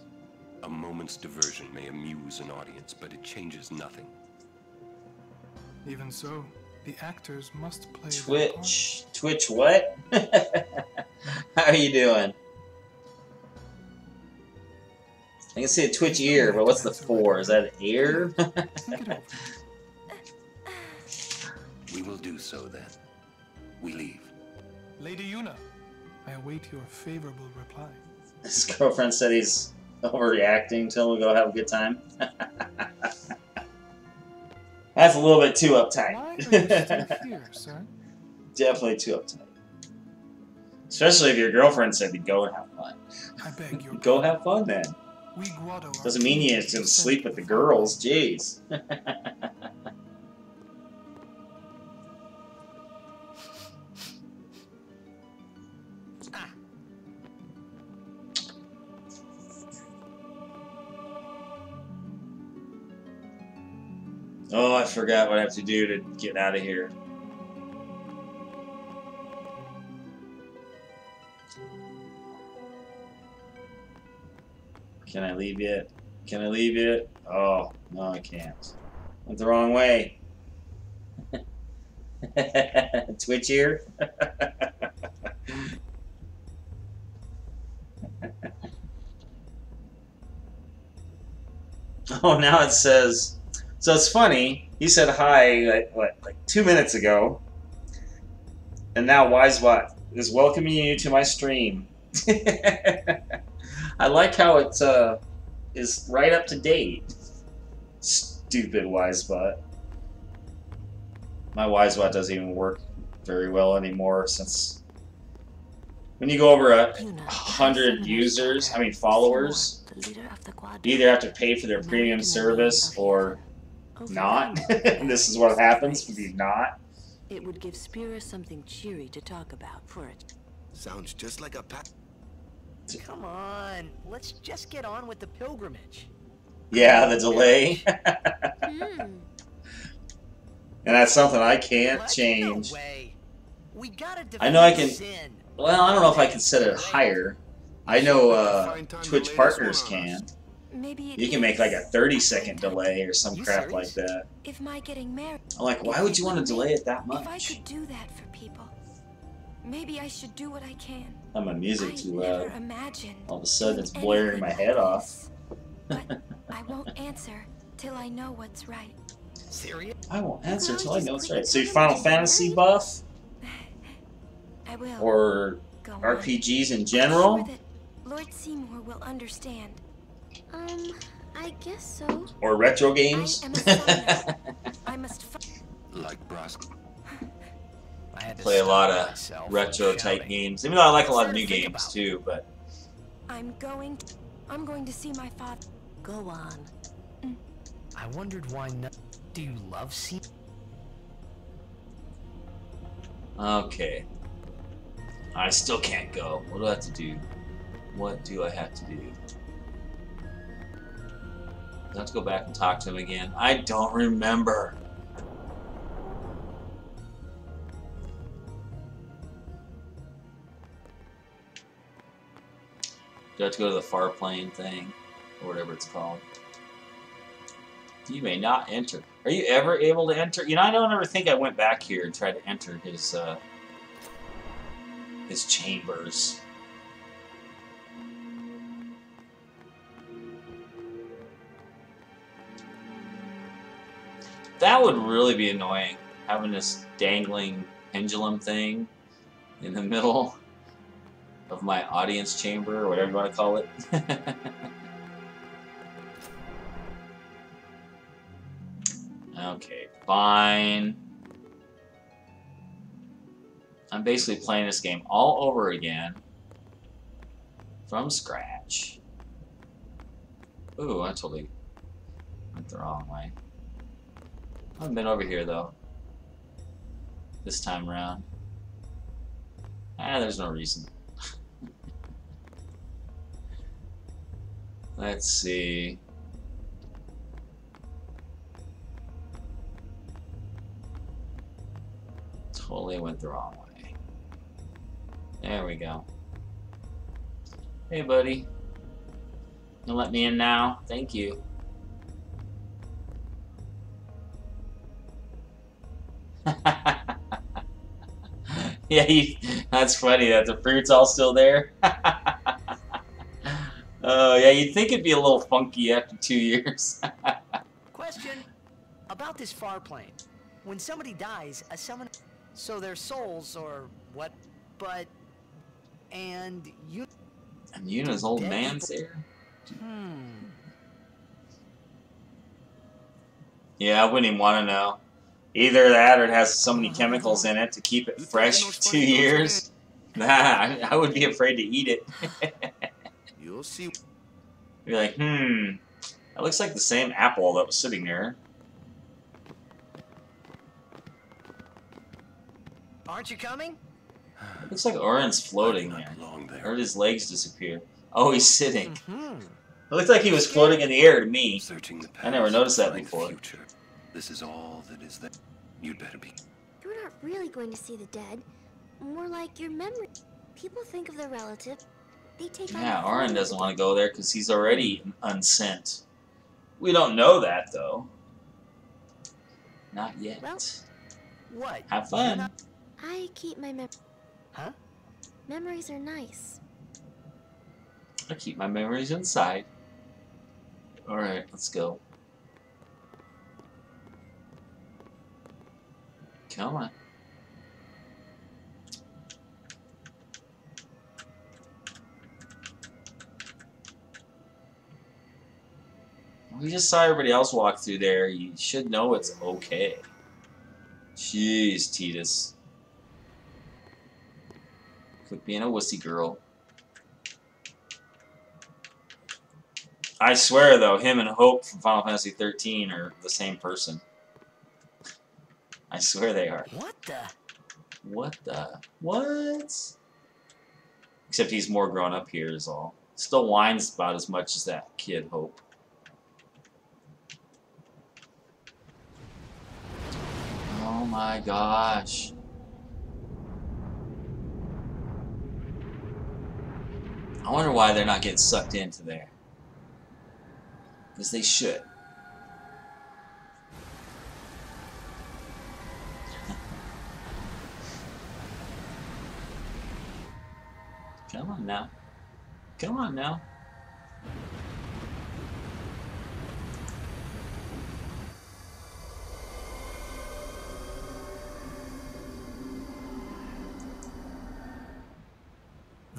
A moment's diversion may amuse an audience, but it changes nothing. Even so, the actors must play Twitch. Twitch what? [LAUGHS] How are you doing? I can see a Twitch ear, but what's the four? Is that an ear? part. Think it over. We will do so then. We leave. Lady Yuna, I await your favorable reply. His girlfriend said he's overreacting. Tell him to go have a good time. [LAUGHS] That's a little bit too Why are you still uptight. here, [LAUGHS] sir? Definitely too uptight. Especially if your girlfriend said to go and have fun. I beg your [LAUGHS] Go have fun then. Doesn't mean have to sleep with the girls. Jeez. [LAUGHS] Oh, I forgot what I have to do to get out of here. Can I leave yet? Can I leave yet? Oh, no, I can't. Went the wrong way. [LAUGHS] Twitch here. [LAUGHS] oh, now it says. So it's funny. He said hi, like, what, like two minutes ago, and now WizeBot is welcoming you to my stream. [LAUGHS] I like how it uh, is right up to date. Stupid WizeBot. My WizeBot doesn't even work very well anymore since when you go over a hundred users, I mean followers, you either have to pay for their premium service or not. [LAUGHS] and this is what happens if you not. It would give Spira something cheery to talk about for it. Sounds just like a pack. Come on, let's just get on with the pilgrimage. Yeah, the delay. Hmm. [LAUGHS] And that's something I can't change. I know I can. Well, I don't know if I can set it higher. I know uh, Twitch partners can. Maybe You can make like a 30 second delay or some crap like that. If my getting married. I'm like, why would you want to delay it that If I much? could do that for people, maybe I should do what I can. Oh, my music too loud. All of a sudden it's blaring my head like off. I won't [LAUGHS] answer till I know what's right. Serious? I won't answer till I know what's right. So you Final Fantasy buff? [LAUGHS] I will. Or Go on. RPGs in I'm general? sure that Lord Seymour will understand. Um, I guess so. Or retro games? I am a. [LAUGHS] I must. Like Brask. I had to Play a lot of retro type games. Even though I like a lot of new games too, but I'm going. To, I'm going to see my father. Go on. I wondered why no. Do you love sea? okay. I still can't go. What do I have to do? What do I have to do? Do I have to go back and talk to him again? I don't remember. I have to go to the far plane thing? Or whatever it's called. You may not enter. Are you ever able to enter? You know, I don't ever think I went back here and tried to enter his, uh, his chambers. That would really be annoying, having this dangling pendulum thing in the middle of my audience chamber, or whatever you want to call it. [LAUGHS] okay, fine. I'm basically playing this game all over again from scratch. Ooh, I totally went the wrong way. I haven't been over here though. This time around. Ah, there's no reason. Let's see. Totally went the wrong way. There we go. Hey, buddy. You let me in now? Thank you. [LAUGHS] yeah, you, that's funny that the fruit's all still there. [LAUGHS] Oh, yeah, you'd think it'd be a little funky after two years. [LAUGHS] Question about this far plane. When somebody dies, a summon, so their souls or what? But and you. and Yuna's old man's there? Hmm. Yeah, I wouldn't even want to know. Either that or it has so many chemicals in it to keep it fresh for two years. [LAUGHS] Nah, I, I would be afraid to eat it. [LAUGHS] You'll see. You're like, hmm, that looks like the same apple that was sitting there. Aren't you coming? It Looks like Auron's floating there. Or did his legs disappear? Oh, he's sitting. Hmm. It looked like he was floating in the air to me. Searching the past, I never noticed that before. future. This is all that is there. You'd better be. You're not really going to see the dead. More like your memory. People think of their relative. They take Yeah, a doesn't want to go there because he's already unsent. We don't know that, though. Not yet. Well, What? Have fun. I keep my mem- Huh? memories are nice. I keep my memories inside. Alright, let's go. Come on. We just saw everybody else walk through there. You should know it's okay. Jeez, Tidus. Quit being a wussy girl. I swear, though, him and Hope from Final Fantasy 13 are the same person. I swear they are. What the? What the? What? Except he's more grown up here is all. Still whines about as much as that kid, Hope. Oh my gosh. I wonder why they're not getting sucked into there. Because they should. [LAUGHS] Come on now. Come on now.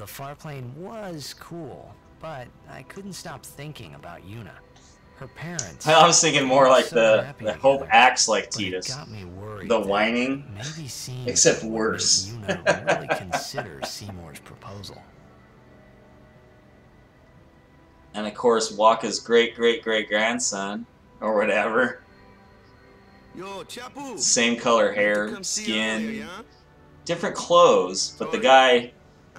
The farplane was cool, but I couldn't stop thinking about Yuna. Her parents. I was thinking more like so the, the Hope together, acts like but it Tidus. got me worried The whining, Maybe seeing except would make worse. Yuna [LAUGHS] really consider Seymour's proposal. And of course, Wakka's great great great grandson, or whatever. Yo, Chappu. Same color hair, skin, earlier, yeah? different clothes, but the guy,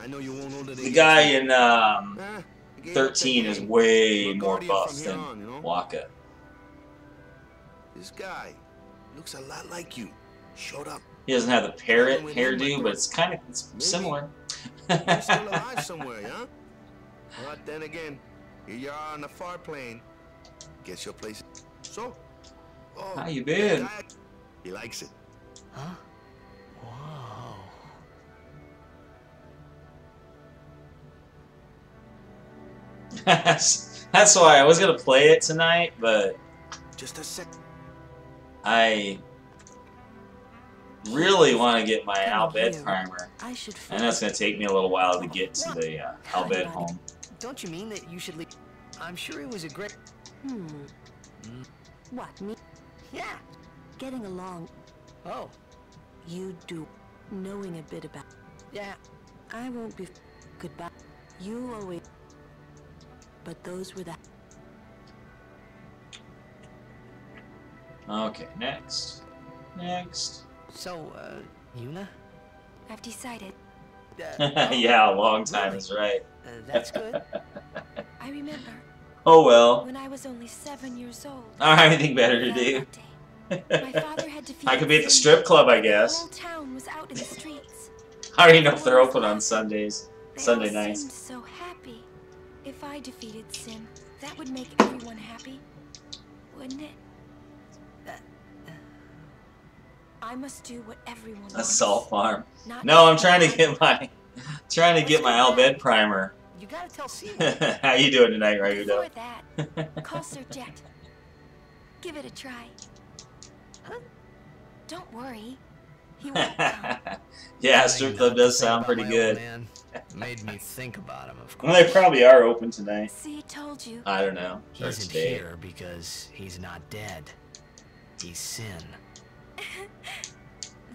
I know you won't the the guy in um, Eh, 13 is way more guardian buff than on, you know? Wakka. This guy looks a lot like you. Showed up. He doesn't have the parrot hairdo, but it's kind of it's similar. You're still alive [LAUGHS] somewhere, yeah? But then again, here you are on the far plane. Guess your place. So, oh, How you been? He likes it. Huh? Whoa. [LAUGHS] that's, that's why I was gonna play it tonight, but Just a sec. I really want to get my Al Bhed primer, I should. and that's gonna take me a little while to get to the uh, Al Bhed home. Don't you mean that you should leave? I'm sure it was a great. Hmm. What me? Yeah. Getting along. Oh. You do. Knowing a bit about. Yeah. I won't be. Goodbye. You always. But those were the. Okay, next, next. So, uh, Yuna? I've decided. Uh, [LAUGHS] yeah, a long time is right. Uh, that's good. [LAUGHS] I remember Oh well. when I was only seven years old. [LAUGHS] I don't have anything better to do. My father had defeated I could be at the strip club, I The guess. whole town was out in the streets. I already know if they're open on Sundays, They Sunday nights. so happy. If I defeated Sin, that would make everyone happy, wouldn't it? Uh, I must do what everyone A wants. salt farm. Not No, I'm trying to get my [LAUGHS] trying to get my Al Bhed primer. You gotta tell [LAUGHS] Seymour. How you doing tonight, Before Ryudo? that, [LAUGHS] call Sir Jet. Give it a try. Huh? Don't worry. [LAUGHS] He yeah, strip club does sound pretty good. man. [LAUGHS] Made me think about him, of course. Well, they probably are open tonight. See, told you. I don't know. He isn't today. here because he's not dead. He's sin. [LAUGHS]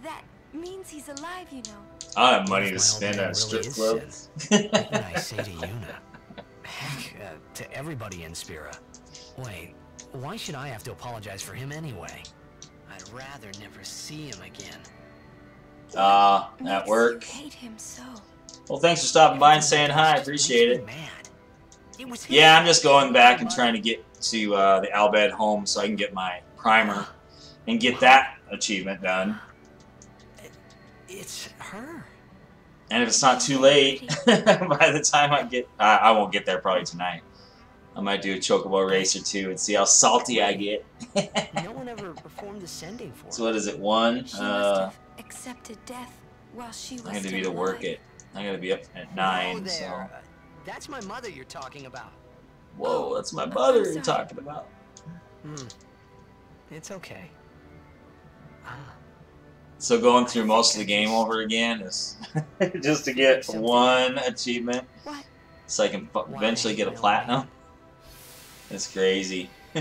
That means he's alive, you know. I have money to if my old spend man on strip really is clubs. What would I say to Yuna? Heck, uh, to everybody in Spira. Wait, why should I have to apologize for him anyway? I'd rather never see him again. Ah, Makes at work. So. Well, thanks for stopping by and saying hi. Appreciate it. It was Yeah. I'm just going back and trying to get to uh, the Al Bhed home so I can get my primer and get that achievement done. It's her. And if it's not too late, [LAUGHS] by the time I get, I, I won't get there probably tonight. I might do a chocobo race or two and see how salty I get. no one ever performed the sending for [LAUGHS] So what is it? One. Uh, accepted death while she was I'm gonna be to work alive. it. I'm gonna be up at Oh, nine. there. So Uh, That's my mother you're talking about. whoa, that's my I'm mother you're talking about. Hmm. It's okay. Ah, So going through most of the game over again is [LAUGHS] just to get one achievement, What? so I can eventually get a platinum. It's crazy. [LAUGHS]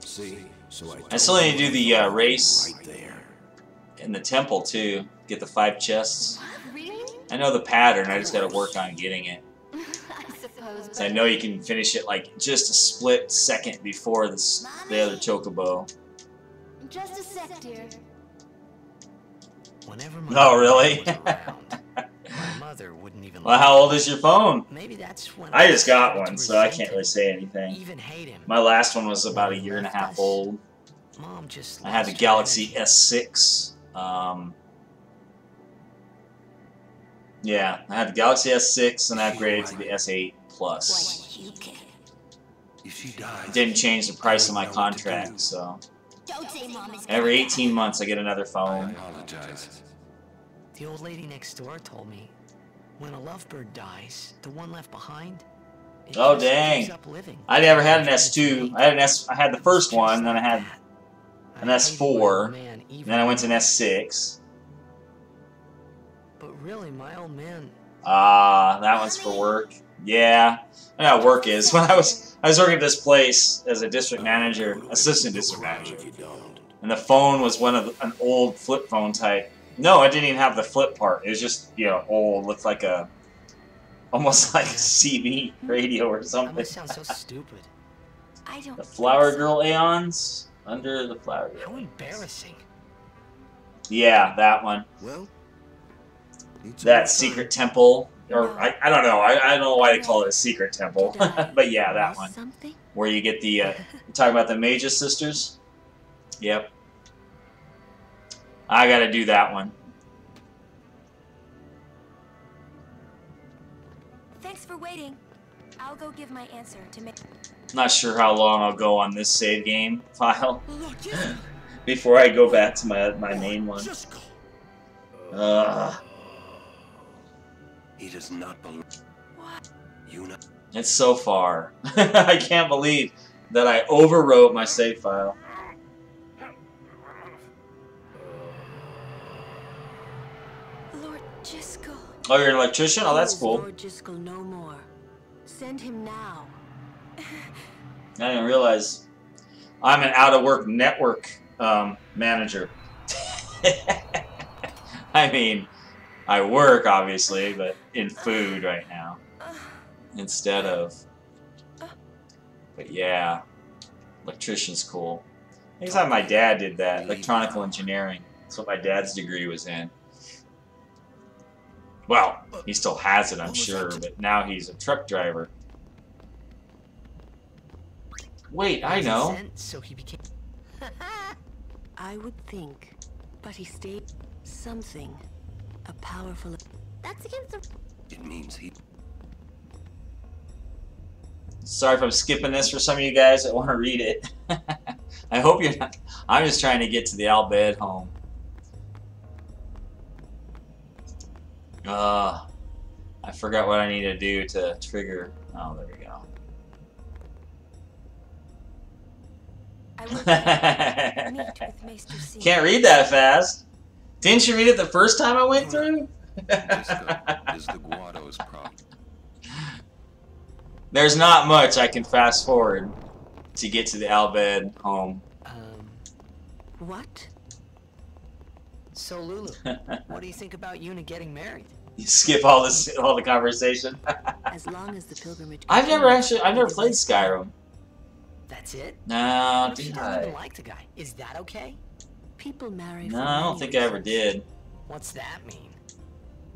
See? So I, I still need to do the uh, race right there. in the temple too. Get the five chests. Really? I know the pattern. I just got to work on getting it. [LAUGHS] I suppose. So I know you can finish it like just a split second before the s- the other chocobo. Just a sec, dear. Whenever my Oh, really? Was around, my mother wouldn't even. Well, let how old is your phone? Maybe that's when I just got one, so I can't really say anything. Even hate him. My last one was about a year and a half old. Mom just. I had the Galaxy. S6. Um, yeah, I had the Galaxy S6 and I upgraded to the S8 Plus. you can. If she dies, Didn't change the price of my contract, so Don't say mom is every 18 months I get another I phone. apologize. The old lady next door told me, when a lovebird dies, the one left behind. it Oh, dang. up living. I never had an S2. I had an S. I had the first one, then I had, an I hated my S4, old man even then I went to an. S6. But really, my old man. Ah, that one's for work. Yeah, I know how work is. [LAUGHS] When I was I was working at this place as a district manager, assistant district manager, If you don't. and the phone was one of an old flip phone type. No, I didn't even have the flip part. It was just you know old, looked like a almost [LAUGHS] like a CB radio or something. must sound so stupid. I don't. The think Flower so. Girl Aeons under the Flower Girl. How embarrassing. Yeah, that one. Well, That about secret temple, or I, I don't know. I, I don't know why they call it a secret temple, [LAUGHS] but yeah, that one. Something? where you get the uh, [LAUGHS] you talking about the Magus sisters. Yep. I got to do that one. Thanks for waiting. I'll go give my answer to make. Not sure how long I'll go on this save game file [LAUGHS] before I go back to my my main one. Ugh, He does not belong. What? Yuna, it's so far. [LAUGHS] I can't believe that I overwrote my save file. Oh, you're an electrician? Oh, that's cool. Lord Jyscal no more. Send him now. [LAUGHS] I didn't realize I'm an out of work network um, manager. [LAUGHS] I mean, I work obviously, but in food right now instead of. But yeah, electrician's cool. Next time my dad did that, electronical engineering. That's what my dad's degree was in. Well, he still has it, I'm sure, but now he's a truck driver. Wait, I know. So he became. [LAUGHS] I would think, but he stayed something. A powerful. That's against the. it means he. Sorry if I'm skipping this for some of you guys that want to read it. [LAUGHS] I hope you're not. I'm just trying to get to the Al Bhed home. Uh, I forgot what I need to do to trigger. Oh, there we go. I [LAUGHS] will meet with Maester C. Can't read that fast. Didn't you read it the first time I went through? Disco is the Guado's problem. There's not much I can fast forward to get to the Al Bhed home. Um. What? So Lulu, what do you think about Yuna getting married? [LAUGHS] You skip all this, all the conversation. [LAUGHS] As long as the pilgrimage. I've never actually, I've never played Skyrim. That's it? No, What if she did doesn't even like the guy? Is that okay? People marry. No, I don't many think I ever did. What's that mean?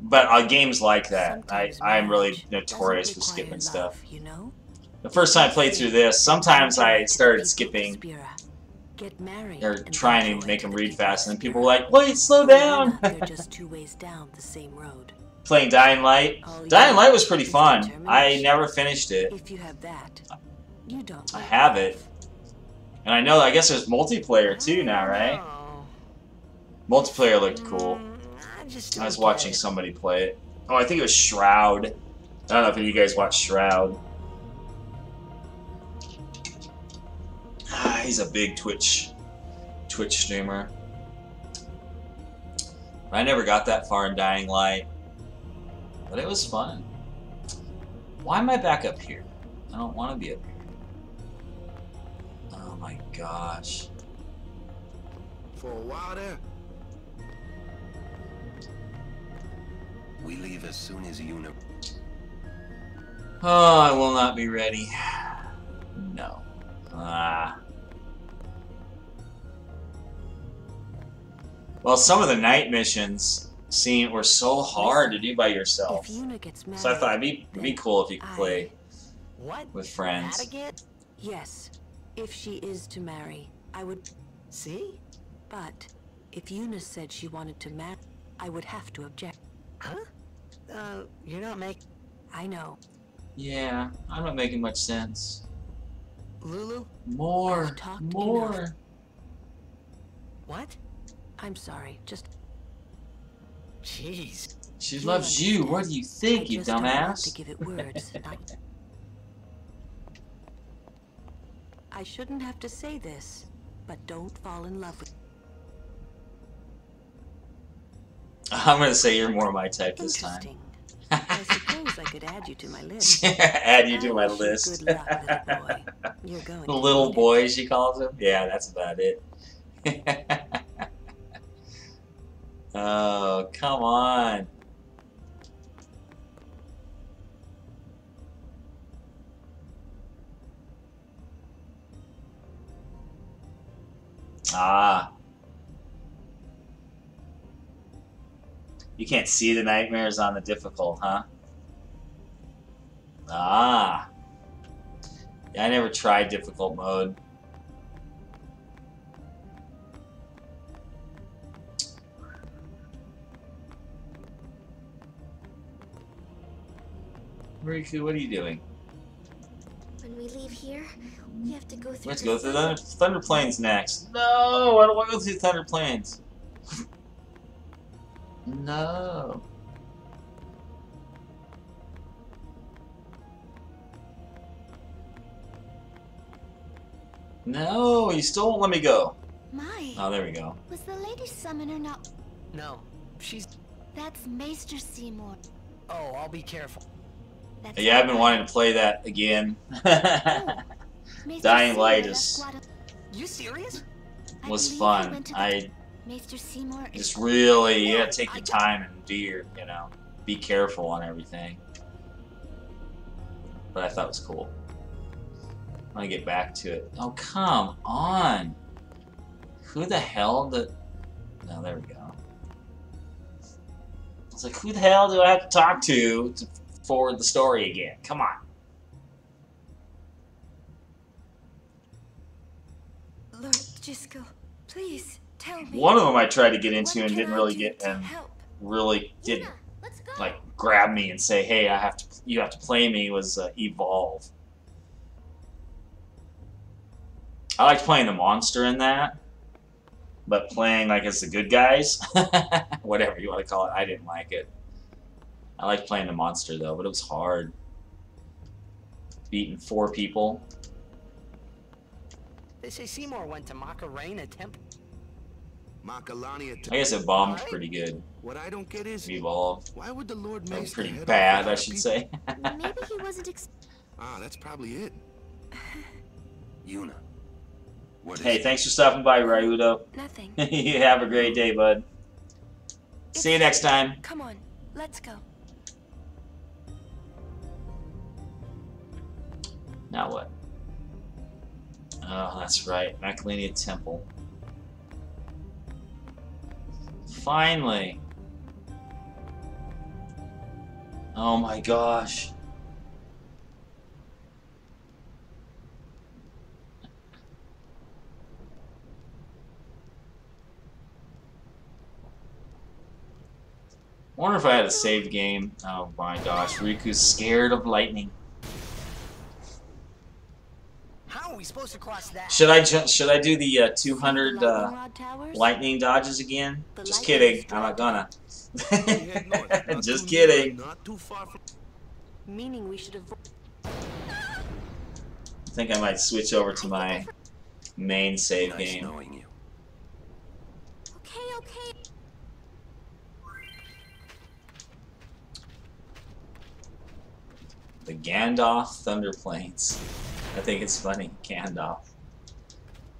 But uh, games like that, I, Sometimes I'm really notorious for skipping require stuff. You know. The first time I played through this, sometimes I started skipping Spira. Get married. or and trying to make them read fast, and then people were like, "Wait, slow down." They're just two [LAUGHS] ways down the same road. playing Dying Light. You Dying Light was pretty fun. I never finished it. If you have that, you don't. I have it. And I know, I guess there's multiplayer too now, right? Oh, Multiplayer looked cool. mm, I was watching somebody play it. Oh, I think it was Shroud. I don't know if any of you guys watch Shroud. He's a big Twitch Twitch streamer. I never got that far in Dying Light. But it was fun. Why am I back up here? I don't want to be up here. Oh my gosh. For a while there, We leave as soon as Yuna. Oh, I will not be ready. [SIGHS] No. Ah. Well, some of the night missions seem were so hard to do by yourself. If Yuna gets married, So I thought it'd be, it'd be cool if you could play What? with friends. yes, if she is to marry, I would. See? But if Eunice said she wanted to marry, I would have to object. Huh? Uh, you're not making I know. Yeah, I'm not making much sense. Lulu. More, more. enough. What? I'm sorry. Just Jeez. She You loves you. What do you I think, you just to dumbass? give it words. I... I shouldn't have to say this, but don't fall in love with. I'm gonna say you're more my type this time. [LAUGHS] I suppose I could add you to my list. [LAUGHS] Add you to my oh, list. Good luck, little boy. [LAUGHS] You're going. The little need boy, she calls him. Yeah, that's about it. Oh, come on. Ah. You can't see the nightmares on the difficult, huh? Ah. Yeah, I never tried difficult mode. Rikku, what are you doing? When we leave here, we have to go through Let's the go through thunder- Thunder, Thunder Plains next. No, I don't want to go through Thunder Plains. [LAUGHS] no. No, you still won't let me go. My, Oh, there we go. was the lady summoner not... No. She's. That's Maester Seymour. Oh, I'll be careful. That's Yeah, I've been wanting to play that again. [LAUGHS] Dying Seymour Light is You serious? Was fun. went to the- I Maester Seymour is... just really you gotta take your time and do your you know be careful on everything. But I thought it was cool. I want to get back to it. Oh come on! Who the hell did? No, there we go. I was like, who the hell do I have to talk to to forward the story again? Come on. Lord Gisco, please, tell me. One of them I tried to get into and didn't really get and really didn't Yuna, let's go. like grab me and say, "Hey, I have to, you have to play me." Was uh, evolve. I liked playing the monster in that, but playing like as the good guys, [LAUGHS] whatever you want to call it, I didn't like it. I like playing the monster though, but it was hard. Beating four people. They say Seymour went to Macalania Temple. Makalani I guess it bombed pretty good. What I don't get is Evolve. why would the Lord That was pretty bad, I should peep- say. Maybe he wasn't [LAUGHS] ex- Ah, that's probably it. [LAUGHS] Yuna. What is Hey, thanks for stopping by, Ryudo. Nothing. [LAUGHS] you have a great day, bud. See you next time. Come on, let's go. Now what? Oh, that's right. Macalania Temple. Finally. Oh my gosh. wonder if I had a saved game. Oh my gosh, Rikku's scared of lightning. How are we supposed to cross that? Should I ju- should I do the uh, 200 uh, lightning dodges again? Just kidding. I'm not gonna. [LAUGHS] Just kidding. Not too far from. Meaning we should avoid. I think I might switch over to my main save Nice game. knowing you. Okay, okay. The Gandalf Thunder Plains. I think it's funny, Gandalf.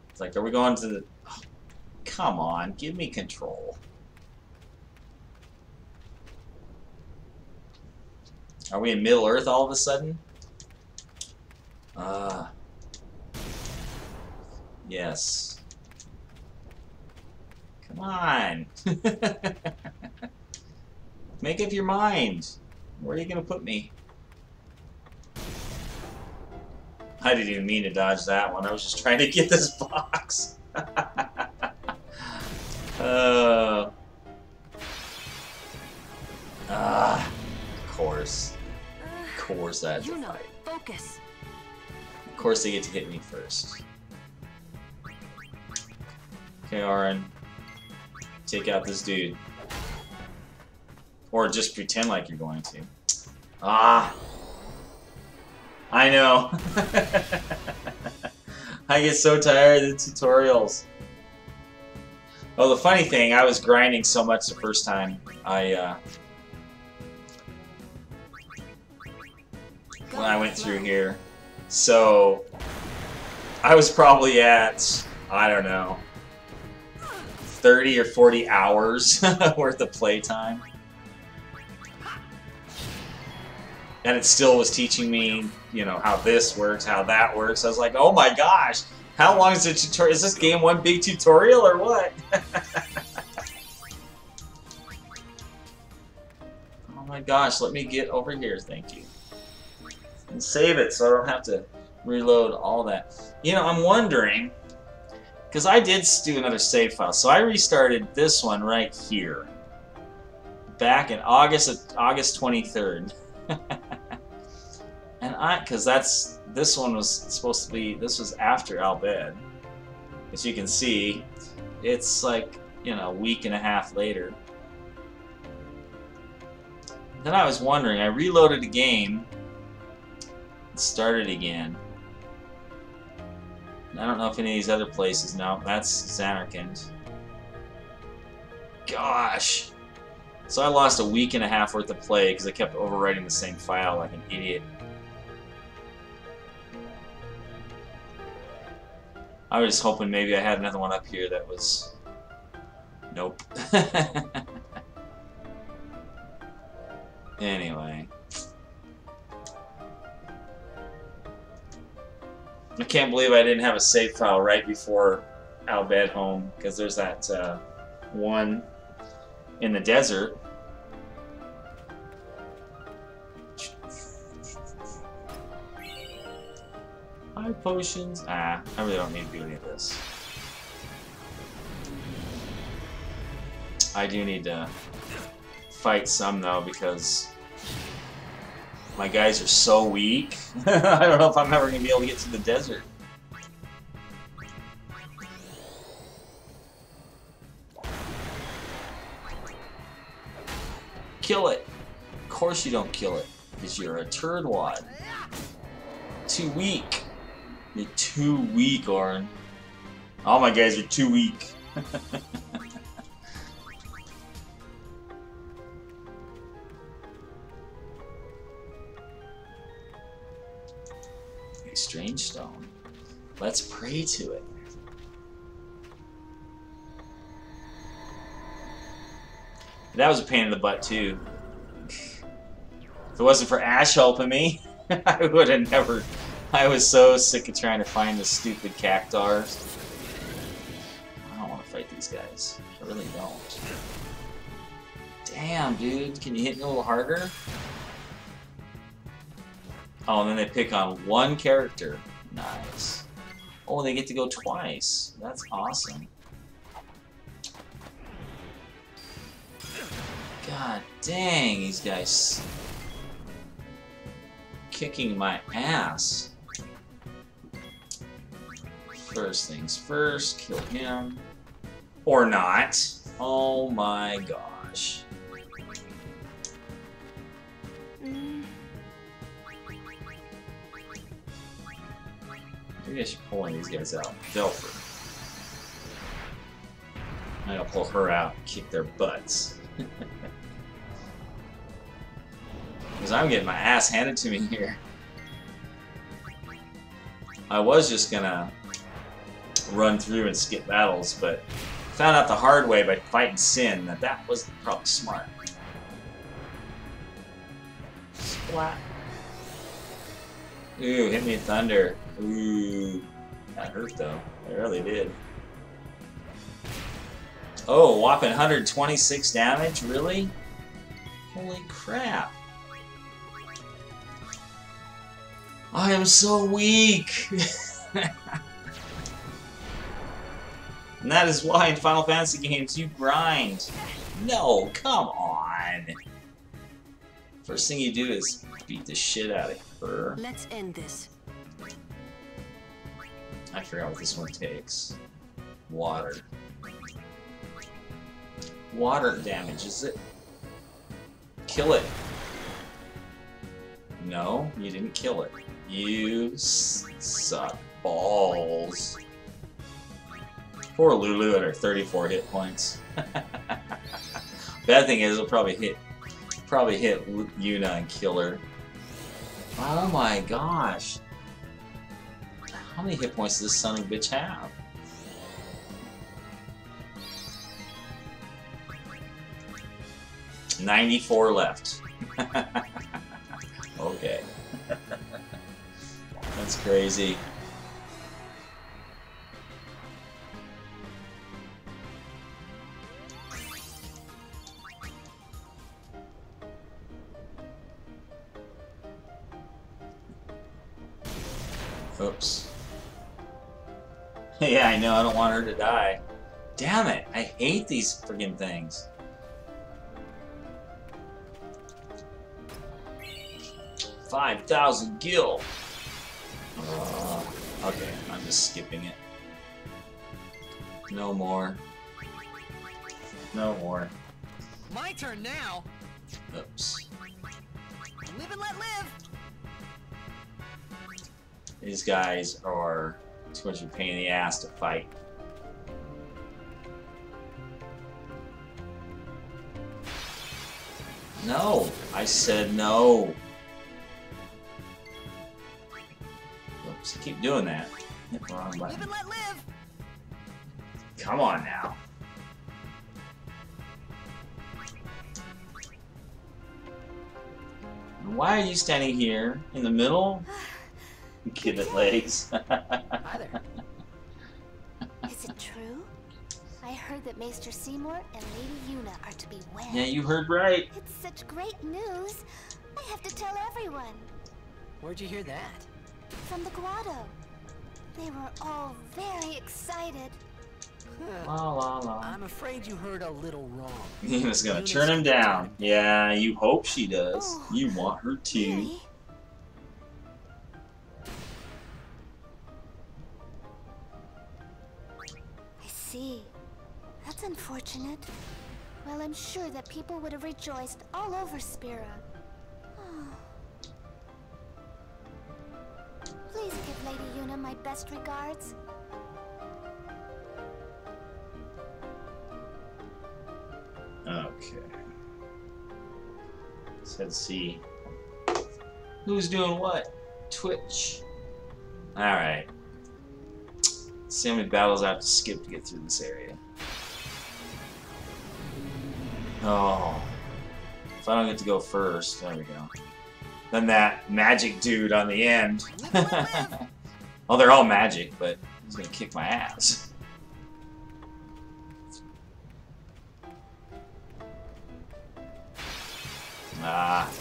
It's like, are we going to the... oh, come on, give me control. Are we in Middle Earth all of a sudden? Uh... Yes. Come on! [LAUGHS] Make up your mind. Where are you gonna put me? I didn't even mean to dodge that one. I was just trying to get this [LAUGHS] box. [LAUGHS] uh, ah, of course. Of course I had to You know, fight. focus. Of course they get to hit me first. Okay, Auron. Take out this dude. Or just pretend like you're going to. Ah! I know. [LAUGHS] I get so tired of the tutorials. Oh, the funny thing, I was grinding so much the first time I, uh, when I went through here. So, I was probably at, I don't know, 30 or 40 hours [LAUGHS] worth of playtime. And it still was teaching me, you know, how this works, how that works. I was like, oh my gosh, how long is the tutorial? Is this game one big tutorial or what? [LAUGHS] oh my gosh, let me get over here, thank you. And save it so I don't have to reload all that. You know, I'm wondering, because I did do another save file, so I restarted this one right here. Back in August August 23rd. [LAUGHS] and I, because that's, this one was supposed to be, this was after Al Bhed. As you can see, it's like, you know, a week and a half later. Then I was wondering, I reloaded the game, and started again. I don't know if any of these other places, no, that's Zanarkand. Gosh! So I lost a week and a half worth of play because I kept overwriting the same file like an idiot. I was hoping maybe I had another one up here that was... Nope. [LAUGHS] anyway. I can't believe I didn't have a save file right before Al Bhed home because there's that uh, one in the desert. Five potions. Ah, I really don't need to do any of this. I do need to fight some though because my guys are so weak. [LAUGHS] I don't know if I'm ever gonna be able to get to the desert. Kill it. Of course you don't kill it, because you're a turd wad. Too weak. You're too weak, Auron. All my guys are too weak. [LAUGHS] A strange stone. Let's pray to it. That was a pain in the butt too. [LAUGHS] If it wasn't for Ash helping me, [LAUGHS] I would have never. I was so sick of trying to find the stupid cactuars. I don't want to fight these guys. I really don't. Damn, dude. Can you hit me a little harder? Oh, and then they pick on one character. Nice. Oh, they get to go twice. That's awesome. God dang, these guys kicking my ass. First things first, kill him. Or not. Oh my gosh. Maybe I should pull one of these guys out. Valefor. I'm gonna pull her out and kick their butts. [LAUGHS] Because I'm getting my ass handed to me here. I was just gonna run through and skip battles, but found out the hard way by fighting Sin that that was probably smart. Splat. Ooh, hit me thunder. Ooh, that hurt though. It really did. Oh, whopping 126 damage? Really? Holy crap. I am so weak! [LAUGHS] and that is why in Final Fantasy games you grind. No, come on! First thing you do is beat the shit out of her. Let's end this. I forgot what this one takes. Water. Water damages it. Kill it. No, you didn't kill it. You suck balls. Poor Lulu at her 34 hit points. Bad thing is, it'll probably hit, probably hit Yuna and kill her. Oh my gosh! How many hit points does this son of a bitch have? Ninety-four left. [LAUGHS] okay. [LAUGHS] That's crazy. [LAUGHS] yeah, I know, I don't want her to die. Damn it, I hate these friggin' things. Five thousand gil. Uh, okay, I'm just skipping it. No more. No more. My turn now. Oops. Live and let live. These guys are too much of a pain in the ass to fight. No! I said no! Oops, keep doing that. Hit the wrong Live button. let live. Come on now. Why are you standing here in the middle? [SIGHS] Give it legs. [LAUGHS] heard that Maester Seymour and Lady Yuna are to be wed. yeah, you heard right. It's such great news. I have to tell everyone. Where'd you hear that? From the grotto. They were all very excited. La la la. I'm afraid you heard a little wrong. [LAUGHS] Yuna's gonna turn him down. Yeah, you hope she does. Oh, you want her to. Really? I see. Unfortunate. Well, I'm sure that people would have rejoiced all over Spira. [SIGHS] Please give Lady Yuna my best regards. Okay. Let's head see. Who's doing what? Twitch. Alright. See how many battles I have to skip to get through this area. Oh. If I don't get to go first, there we go. Then that magic dude on the end. [LAUGHS] well, they're all magic, but he's gonna kick my ass. Ah.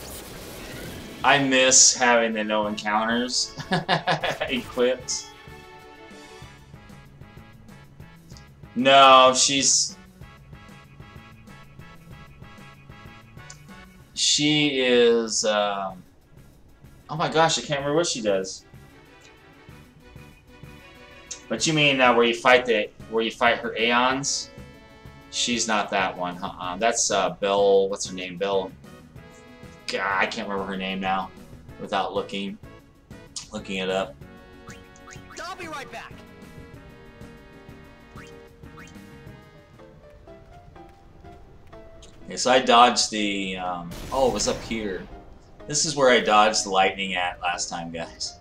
I miss having the no encounters [LAUGHS] equipped. No, she's. She is. Um, oh my gosh, I can't remember what she does. But you mean uh, where you fight the where you fight her Aeons? She's not that one. Uh -uh. That's uh, Belle. What's her name? Bill. God, I can't remember her name now, without looking looking it up. I'll be right back. Okay, so I dodged the, um, oh, it was up here. This is where I dodged the lightning at last time, guys.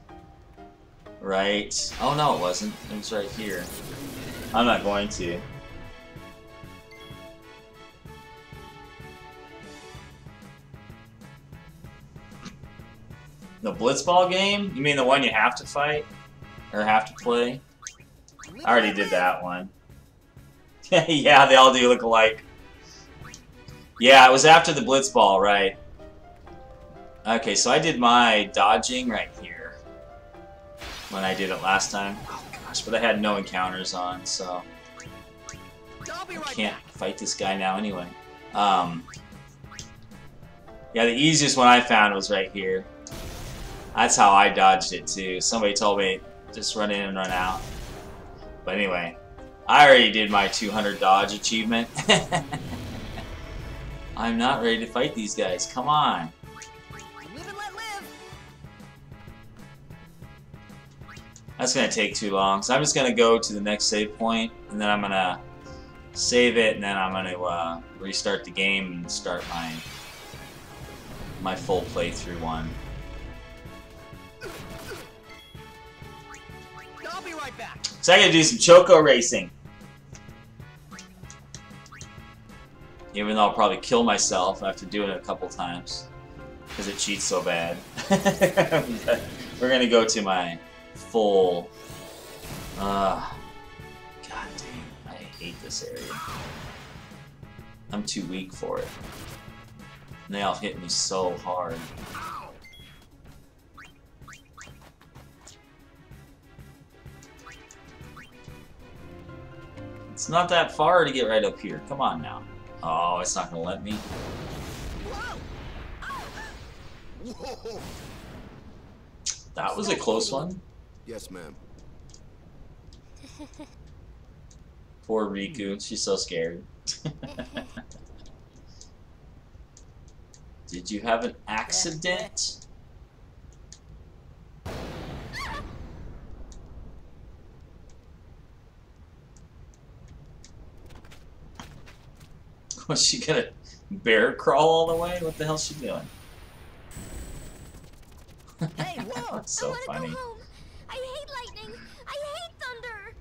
Right? Oh, no, it wasn't. It was right here. I'm not going to. The Blitzball game? You mean the one you have to fight? Or have to play? I already did that one. [LAUGHS] yeah, they all do look alike. Yeah, it was after the Blitzball, right. Okay, so I did my dodging right here. When I did it last time. Oh gosh, but I had no encounters on, so... I can't fight this guy now anyway. Um, yeah, the easiest one I found was right here. That's how I dodged it too. Somebody told me just run in and run out. But anyway, I already did my 200 dodge achievement. [LAUGHS] I'm not ready to fight these guys. Come on. That's going to take too long. So I'm just going to go to the next save point, and then I'm going to save it, and then I'm going to uh, restart the game and start my my full playthrough one. right back. So I gotta do some Choco racing. Even though I'll probably kill myself after doing it a couple times. Because it cheats so bad. [LAUGHS] We're gonna go to my full... Uh, God damn, I hate this area. I'm too weak for it. They all hit me so hard. It's not that far to get right up here. Come on now. Oh, it's not gonna let me. That was a close one. Yes, ma'am. Poor Rikku. She's so scared. [LAUGHS] Did you have an accident? [LAUGHS] Was she gonna bear crawl all the way? What the hell's she doing? [LAUGHS] Hey, whoa! so I wanna funny. go home. I hate lightning. I hate thunder.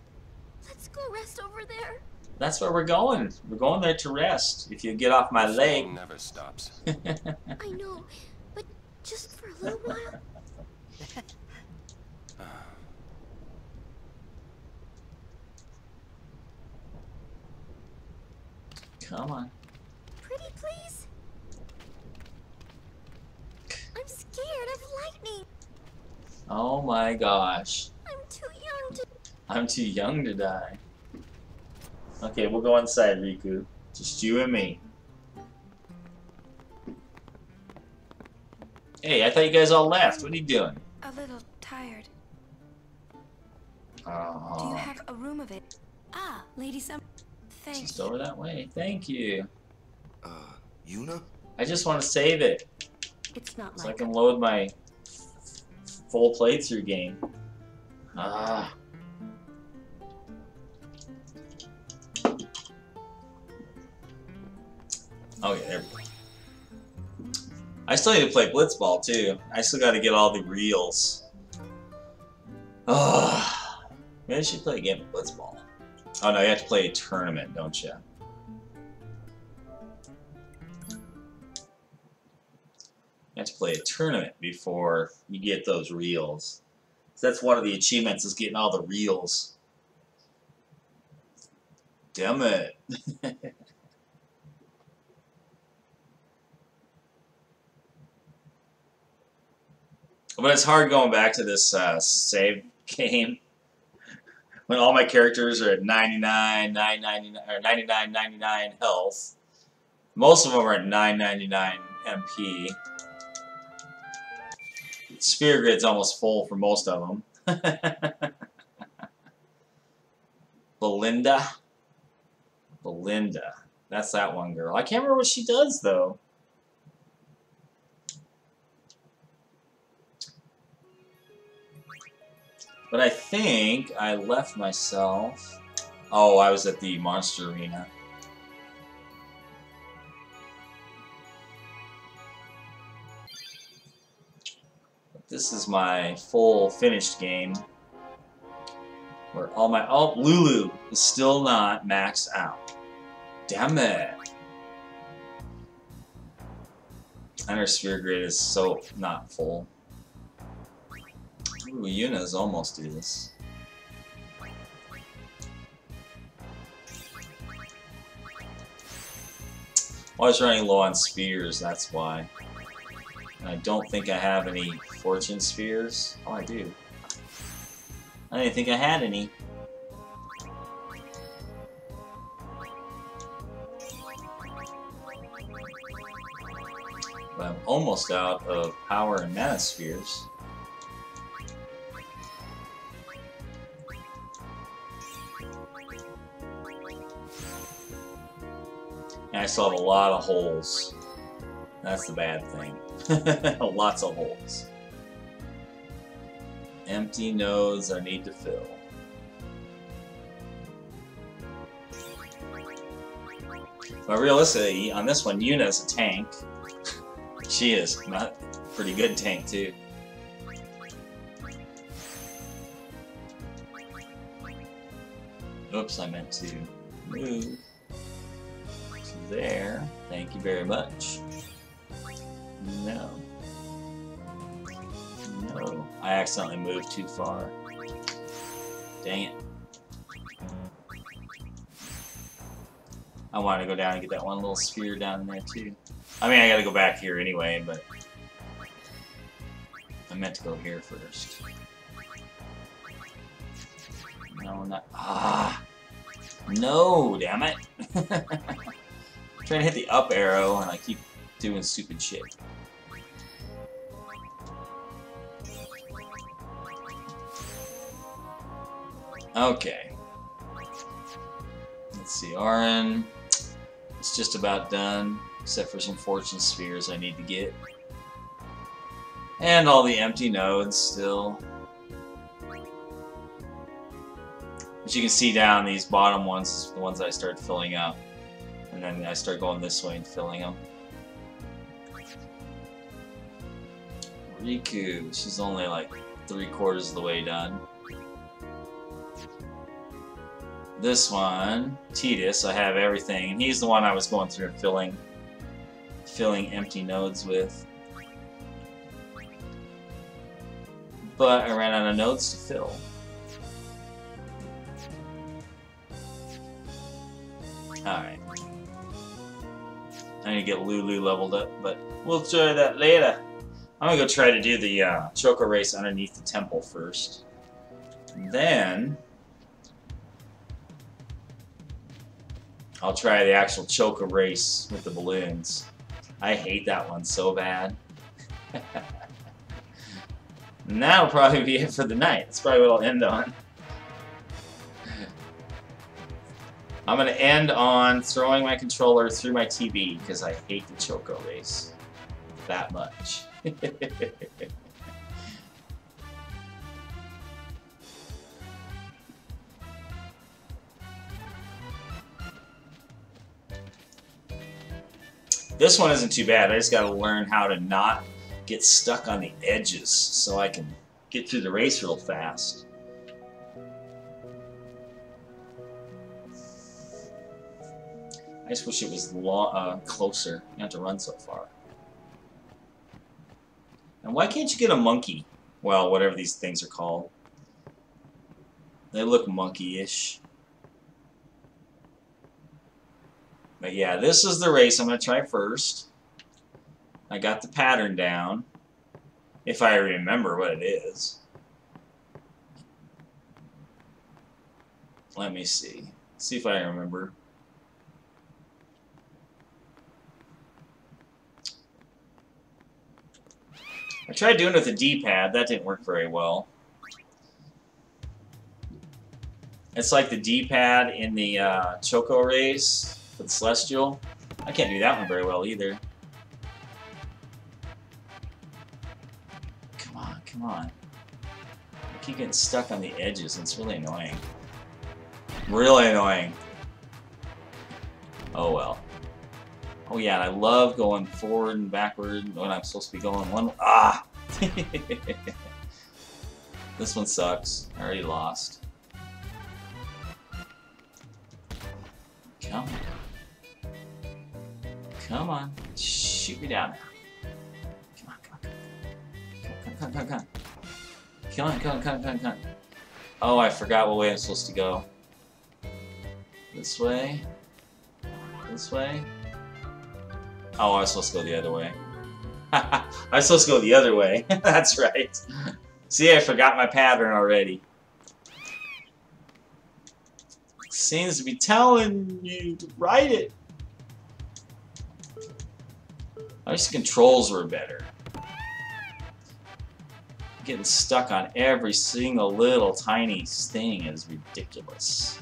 Let's go rest over there. That's where we're going. We're going there to rest. If you get off my leg. never stops. [LAUGHS] I know, but just for a little while. [SIGHS] Come on. Please. I'm scared of lightning. Oh my gosh. I'm too young to. I'm too young to die. Okay, we'll go inside, Rikku. Just you and me. Hey, I thought you guys all left. What are you doing? A little tired. Oh, Do you have a room of it? Ah, Lady Sum. Thanks. just over that way. Thank you. Uh, Yuna? I just want to save it It's not so I like can load my full playthrough game. Ah. Oh yeah, there we go. I still need to play Blitzball too. I still got to get all the reels. Oh, maybe I should play a game of Blitzball. Oh no, you have to play a tournament, don't you? You have to play a tournament before you get those reels. So that's one of the achievements is getting all the reels. Damn it. [LAUGHS] but it's hard going back to this uh, save game [LAUGHS] when all my characters are at 99, 999, or 99, 99 health. Most of them are at 999 MP. Sphere Grid's almost full for most of them. [LAUGHS] Belinda. Belinda. That's that one girl. I can't remember what she does, though. But I think I left myself... Oh, I was at the Monster Arena. This is my full finished game. Where all my... Oh, Lulu is still not maxed out. Damn it. And her Sphere Grid is so not full. Ooh, Yuna's almost do this. I was running low on spheres, that's why. I don't think I have any fortune spheres. Oh, I do. I didn't think I had any. But I'm almost out of power and mana spheres. And I still have a lot of holes. That's the bad thing. [LAUGHS] Lots of holes. Empty nodes I need to fill. But realistically, on this one, Yuna's a tank. She is. Not pretty good tank, too. Oops, I meant to move to there. Thank you very much. No. No. I accidentally moved too far. Dang it. I wanted to go down and get that one little sphere down there too. I mean, I gotta go back here anyway, but I meant to go here first. No, not. Ah! No, damn it! [LAUGHS] trying to hit the up arrow and I keep doing stupid shit. Okay. Let's see, Auron. It's just about done, except for some fortune spheres I need to get. And all the empty nodes still. But you can see down these bottom ones, the ones I started filling up. And then I start going this way and filling them. Rikku, she's only like three quarters of the way done. This one, Tidus, I have everything, and he's the one I was going through and filling, filling empty nodes with. But I ran out of nodes to fill. Alright. I need to get Lulu leveled up, but we'll try that later. I'm gonna go try to do the uh, Choco race underneath the temple first. Then I'll try the actual Choco race with the balloons. I hate that one so bad. [LAUGHS] and that'll probably be it for the night. That's probably what I'll end on. I'm going to end on throwing my controller through my TV because I hate the Choco race that much. [LAUGHS] this one isn't too bad. I just got to learn how to not get stuck on the edges so I can get through the race real fast. I just wish it was uh, closer. You have to run so far. And why can't you get a monkey? Well, whatever these things are called. They look monkey-ish. But yeah, this is the race I'm going to try first. I got the pattern down. If I remember what it is. Let me see. See if I remember. I tried doing it with the D-pad. That didn't work very well. It's like the D-pad in the uh, Choco race for the Celestial. I can't do that one very well either. Come on, come on. I keep getting stuck on the edges and it's really annoying. Really annoying. Oh well. Oh yeah, I love going forward and backward when I'm supposed to be going one. Ah! [LAUGHS] this one sucks. I already lost. Come. Come on. Shoot me down. Come on, come on, come on. Come on, come on, come on. Come on, come on, come on, come on. Oh, I forgot what way I'm supposed to go. This way. This way. Oh, I was supposed to go the other way. [LAUGHS] I was supposed to go the other way. [LAUGHS] That's right. See, I forgot my pattern already. Seems to be telling you to write it. I wish the controls were better. Getting stuck on every single little tiny thing is ridiculous.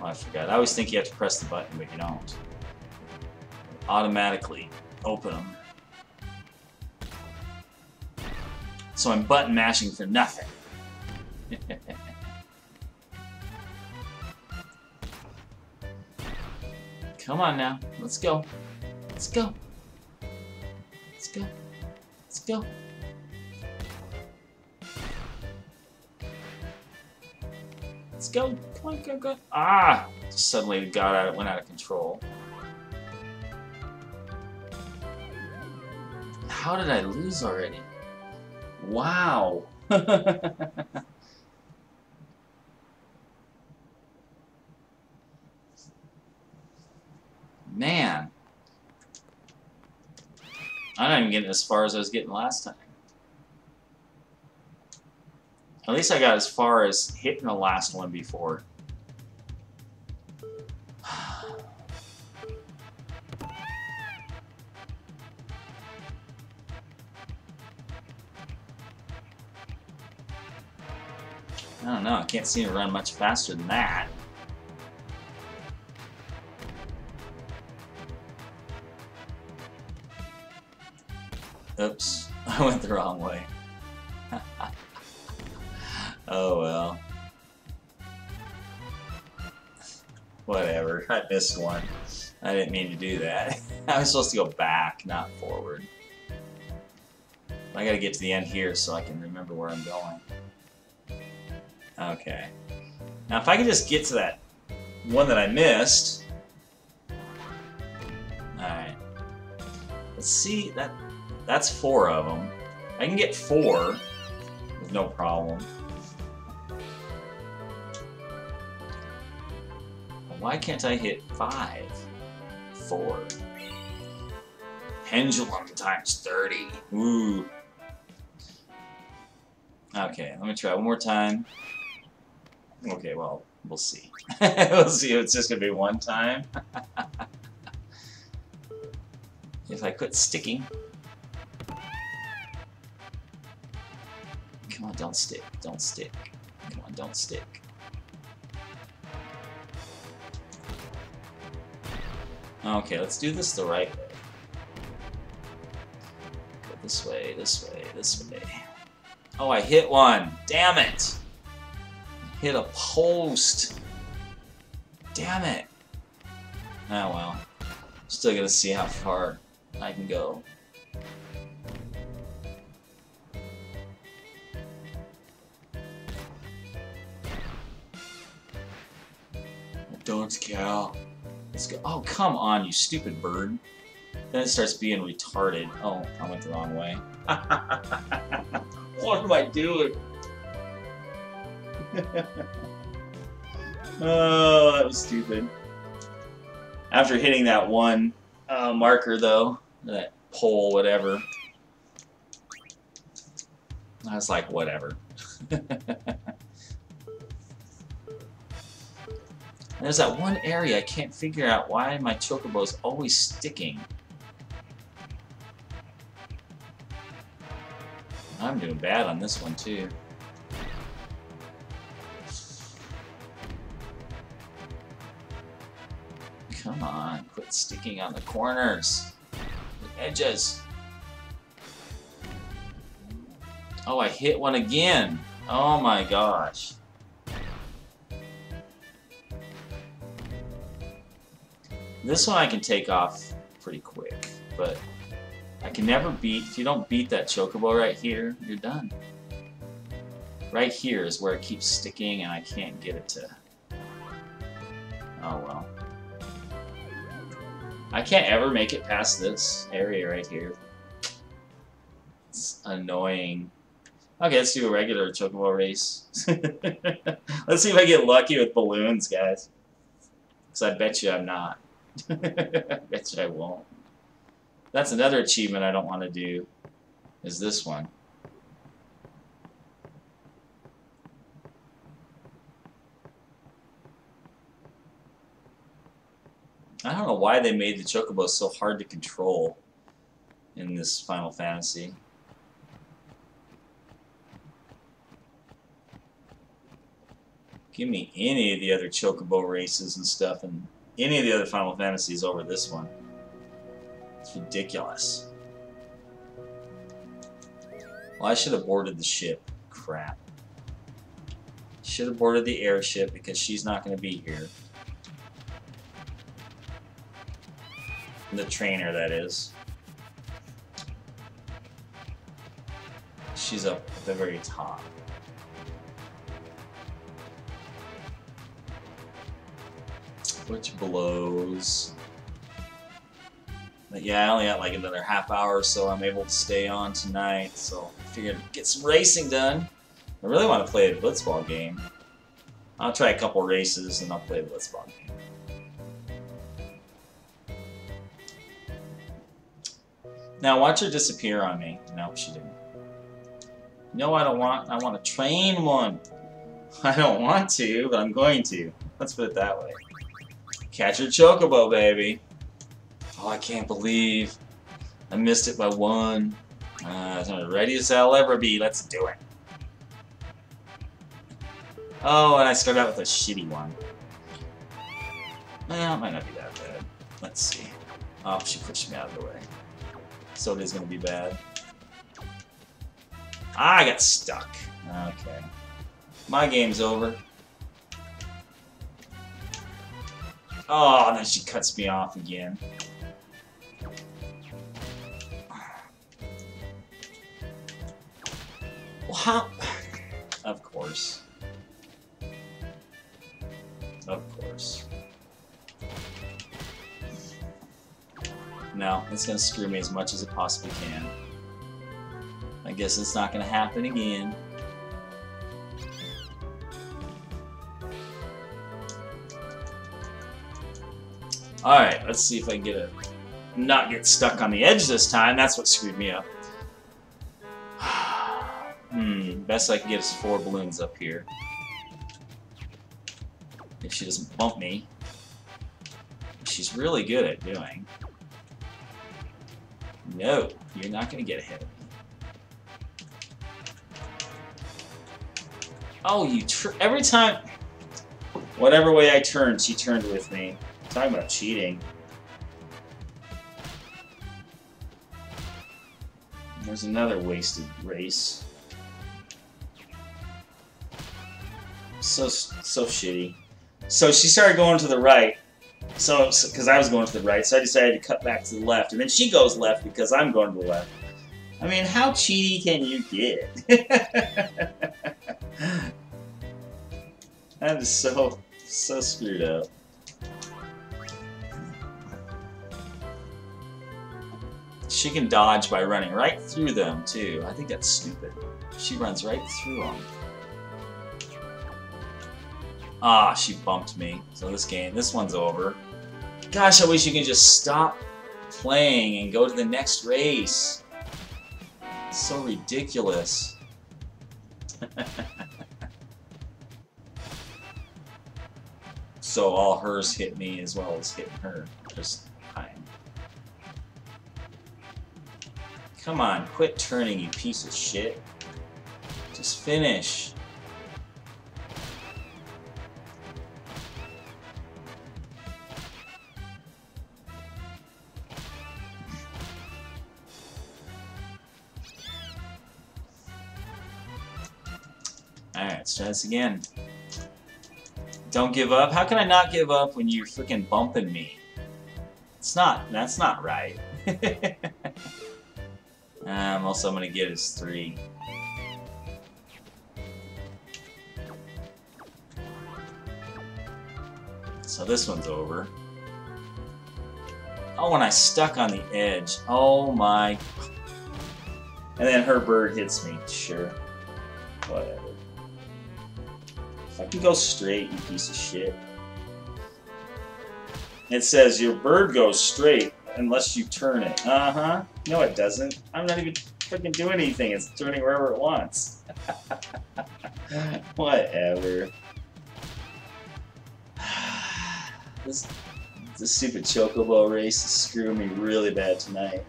Oh, I forgot. I always think you have to press the button, but you don't. Automatically open them. So I'm button mashing for nothing. [LAUGHS] Come on now. Let's go. Let's go. Let's go. Let's go. Let's go. Come on, go, go. Ah! Suddenly it got out, it went out of control. How did I lose already? Wow. [LAUGHS] Man. I'm not even getting as far as I was getting last time. At least I got as far as hitting the last one before. [SIGHS] I don't know, I can't seem to run much faster than that. Oops, [LAUGHS] I went the wrong way. [LAUGHS] oh well. Whatever, I missed one. I didn't mean to do that. [LAUGHS] I was supposed to go back, not forward. I gotta get to the end here so I can remember where I'm going. Okay. Now if I could just get to that one that I missed. Alright. Let's see, that that's four of them. I can get four with no problem. Why can't I hit five? Four. Pendulum times 30. Ooh. Okay, let me try one more time. Okay, well, we'll see. [LAUGHS] we'll see if it's just going to be one time. [LAUGHS] if I quit sticking. Come on, don't stick. Don't stick. Come on, don't stick. Okay, let's do this the right way. Go this way, this way, this way. Oh, I hit one. Damn it! Hit a post. Damn it. Oh well. Still gonna see how far I can go. Don't kill. Let's go. Oh, come on, you stupid bird. Then it starts being retarded. Oh, I went the wrong way. [LAUGHS] what am I doing? [LAUGHS] oh, that was stupid. After hitting that one uh, marker, though, that pole, whatever, I was like, whatever. [LAUGHS] And there's that one area I can't figure out why my chocobo is always sticking. I'm doing bad on this one too. Come on, quit sticking on the corners, the edges. Oh, I hit one again. Oh my gosh. This one I can take off pretty quick, but I can never beat, if you don't beat that chocobo right here, you're done. Right here is where it keeps sticking and I can't get it to... Oh well. I can't ever make it past this area right here. It's annoying. Okay, let's do a regular chocobo race. [LAUGHS] let's see if I get lucky with balloons, guys. Because I bet you I'm not. [LAUGHS] Bet I won't. That's another achievement I don't want to do, is this one. I don't know why they made the Chocobo so hard to control in this Final Fantasy. Give me any of the other Chocobo races and stuff and any of the other Final Fantasies over this one. It's ridiculous. Well, I should have boarded the ship. Crap. Should have boarded the airship because she's not going to be here. The trainer, that is. She's up at the very top. Which blows. But yeah, I only got like another half hour, so I'm able to stay on tonight. So I figured get some racing done. I really want to play a blitzball game. I'll try a couple races and I'll play a blitzball game. Now watch her disappear on me. No, she didn't. No, I don't want. I want to train one. [LAUGHS] I don't want to, but I'm going to. Let's put it that way. Catch your chocobo, baby. Oh, I can't believe I missed it by one. Uh, as ready as I'll ever be. Let's do it. Oh, and I start out with a shitty one. Well, it might not be that bad. Let's see. Oh, she pushed me out of the way. So it is going to be bad. Ah, I got stuck. Okay. My game's over. Oh, then she cuts me off again. Well, how? Of course. Of course. No, it's gonna screw me as much as it possibly can. I guess it's not gonna happen again. Alright, let's see if I can get a not get stuck on the edge this time. That's what screwed me up. [SIGHS] hmm, best I can get is four balloons up here. If she doesn't bump me. She's really good at doing. No, you're not going to get ahead of me. Oh, you every time... Whatever way I turned, she turned with me. Talking about cheating. There's another wasted race. So, so shitty. So she started going to the right. So, because I was going to the right, so I decided to cut back to the left. And then she goes left because I'm going to the left. I mean, how cheaty can you get? [LAUGHS] that is so, so screwed up. She can dodge by running right through them, too. I think that's stupid. She runs right through them. Ah, she bumped me. So this game, this one's over. Gosh, I wish you could just stop playing and go to the next race. It's so ridiculous. [LAUGHS] so all hers hit me as well as hitting her. Just Come on, quit turning, you piece of shit. Just finish. Alright, let's try this again. Don't give up? How can I not give up when you're freaking bumping me? It's not, that's not right. [LAUGHS] also I'm gonna get is three. So this one's over. Oh, and I stuck on the edge. Oh my. And then her bird hits me. Sure. Whatever. If I can go straight, you piece of shit. It says your bird goes straight unless you turn it. Uh-huh. No, it doesn't. I'm not even freaking do anything. It's turning wherever it wants. [LAUGHS] Whatever. This, this stupid chocobo race is screwing me really bad tonight.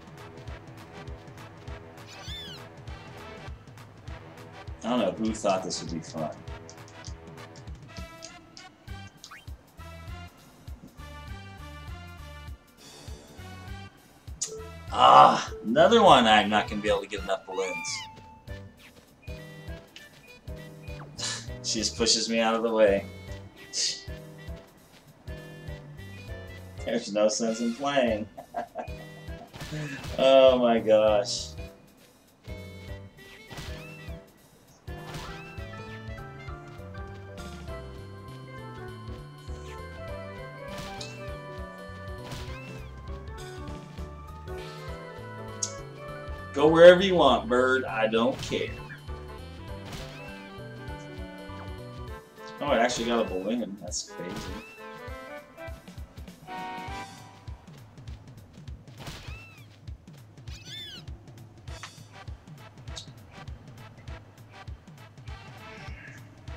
I don't know who thought this would be fun. Ah, another one I'm not going to be able to get enough balloons. [SIGHS] she just pushes me out of the way. [SIGHS] There's no sense in playing. [LAUGHS] oh my gosh. Go wherever you want, bird. I don't care. Oh, I actually got a balloon. That's crazy.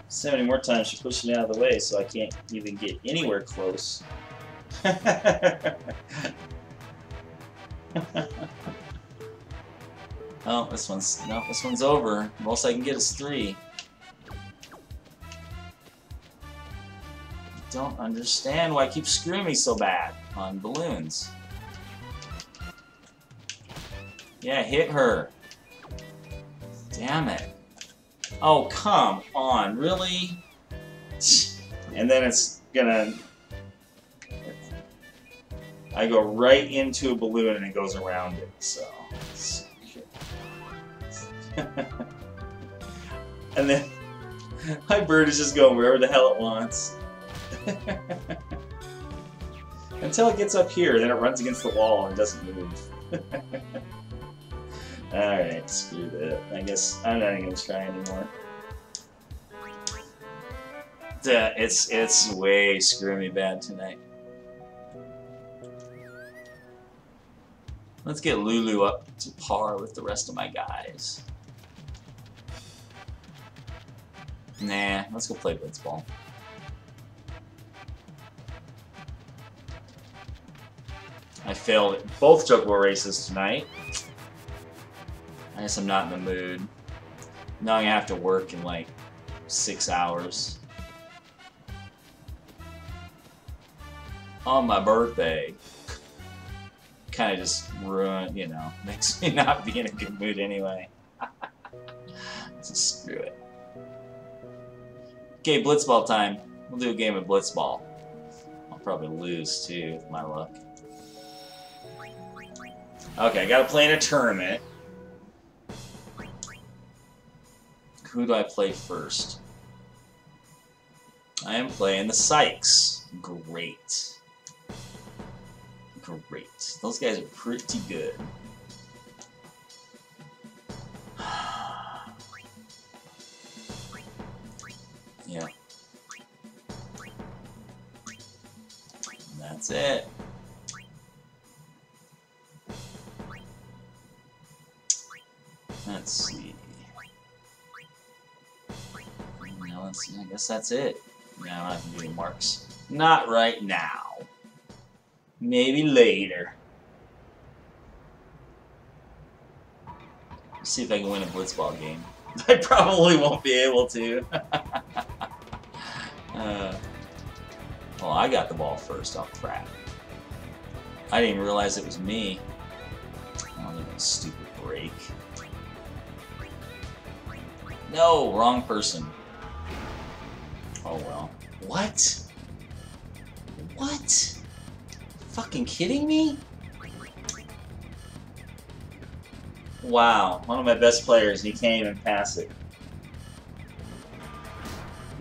So many more times she pushed me out of the way so I can't even get anywhere close. [LAUGHS] oh, this one's no, this one's over. Most I can get is three. Don't understand why I keep screwing me so bad on balloons. Yeah, hit her. Damn it. Oh, come on, really? [LAUGHS] And then it's gonna... I go right into a balloon and it goes around it, so... [LAUGHS] and then my bird is just going wherever the hell it wants. [LAUGHS] Until it gets up here, then it runs against the wall and doesn't move. [LAUGHS] Alright, screw that. I guess I'm not even gonna try anymore. Yeah, it's it's way screwing me bad tonight. Let's get Lulu up to par with the rest of my guys. Nah, let's go play blitzball. I failed both Chocobo races tonight. I guess I'm not in the mood. Now I'm have to work in like six hours. On my birthday. Kind of just ruin, you know, [LAUGHS] makes me not be in a good mood anyway. [LAUGHS] so screw it. Okay, blitzball time. We'll do a game of blitzball. I'll probably lose too, with my luck. Okay, I gotta play in a tournament. Who do I play first? I am playing the Psyches. Great. Great. Those guys are pretty good. Yeah. That's it. Let's see. Now let's see. I guess that's it. Now I can do marks. Not right now. Maybe later. See if I can win a blitzball game. [LAUGHS] I probably won't be able to. [LAUGHS] uh, well, I got the ball first. Oh, crap. I didn't even realize it was me. Look at this stupid break. No, wrong person. Oh well. What? What? Fucking kidding me? Wow, one of my best players, he can't even pass it.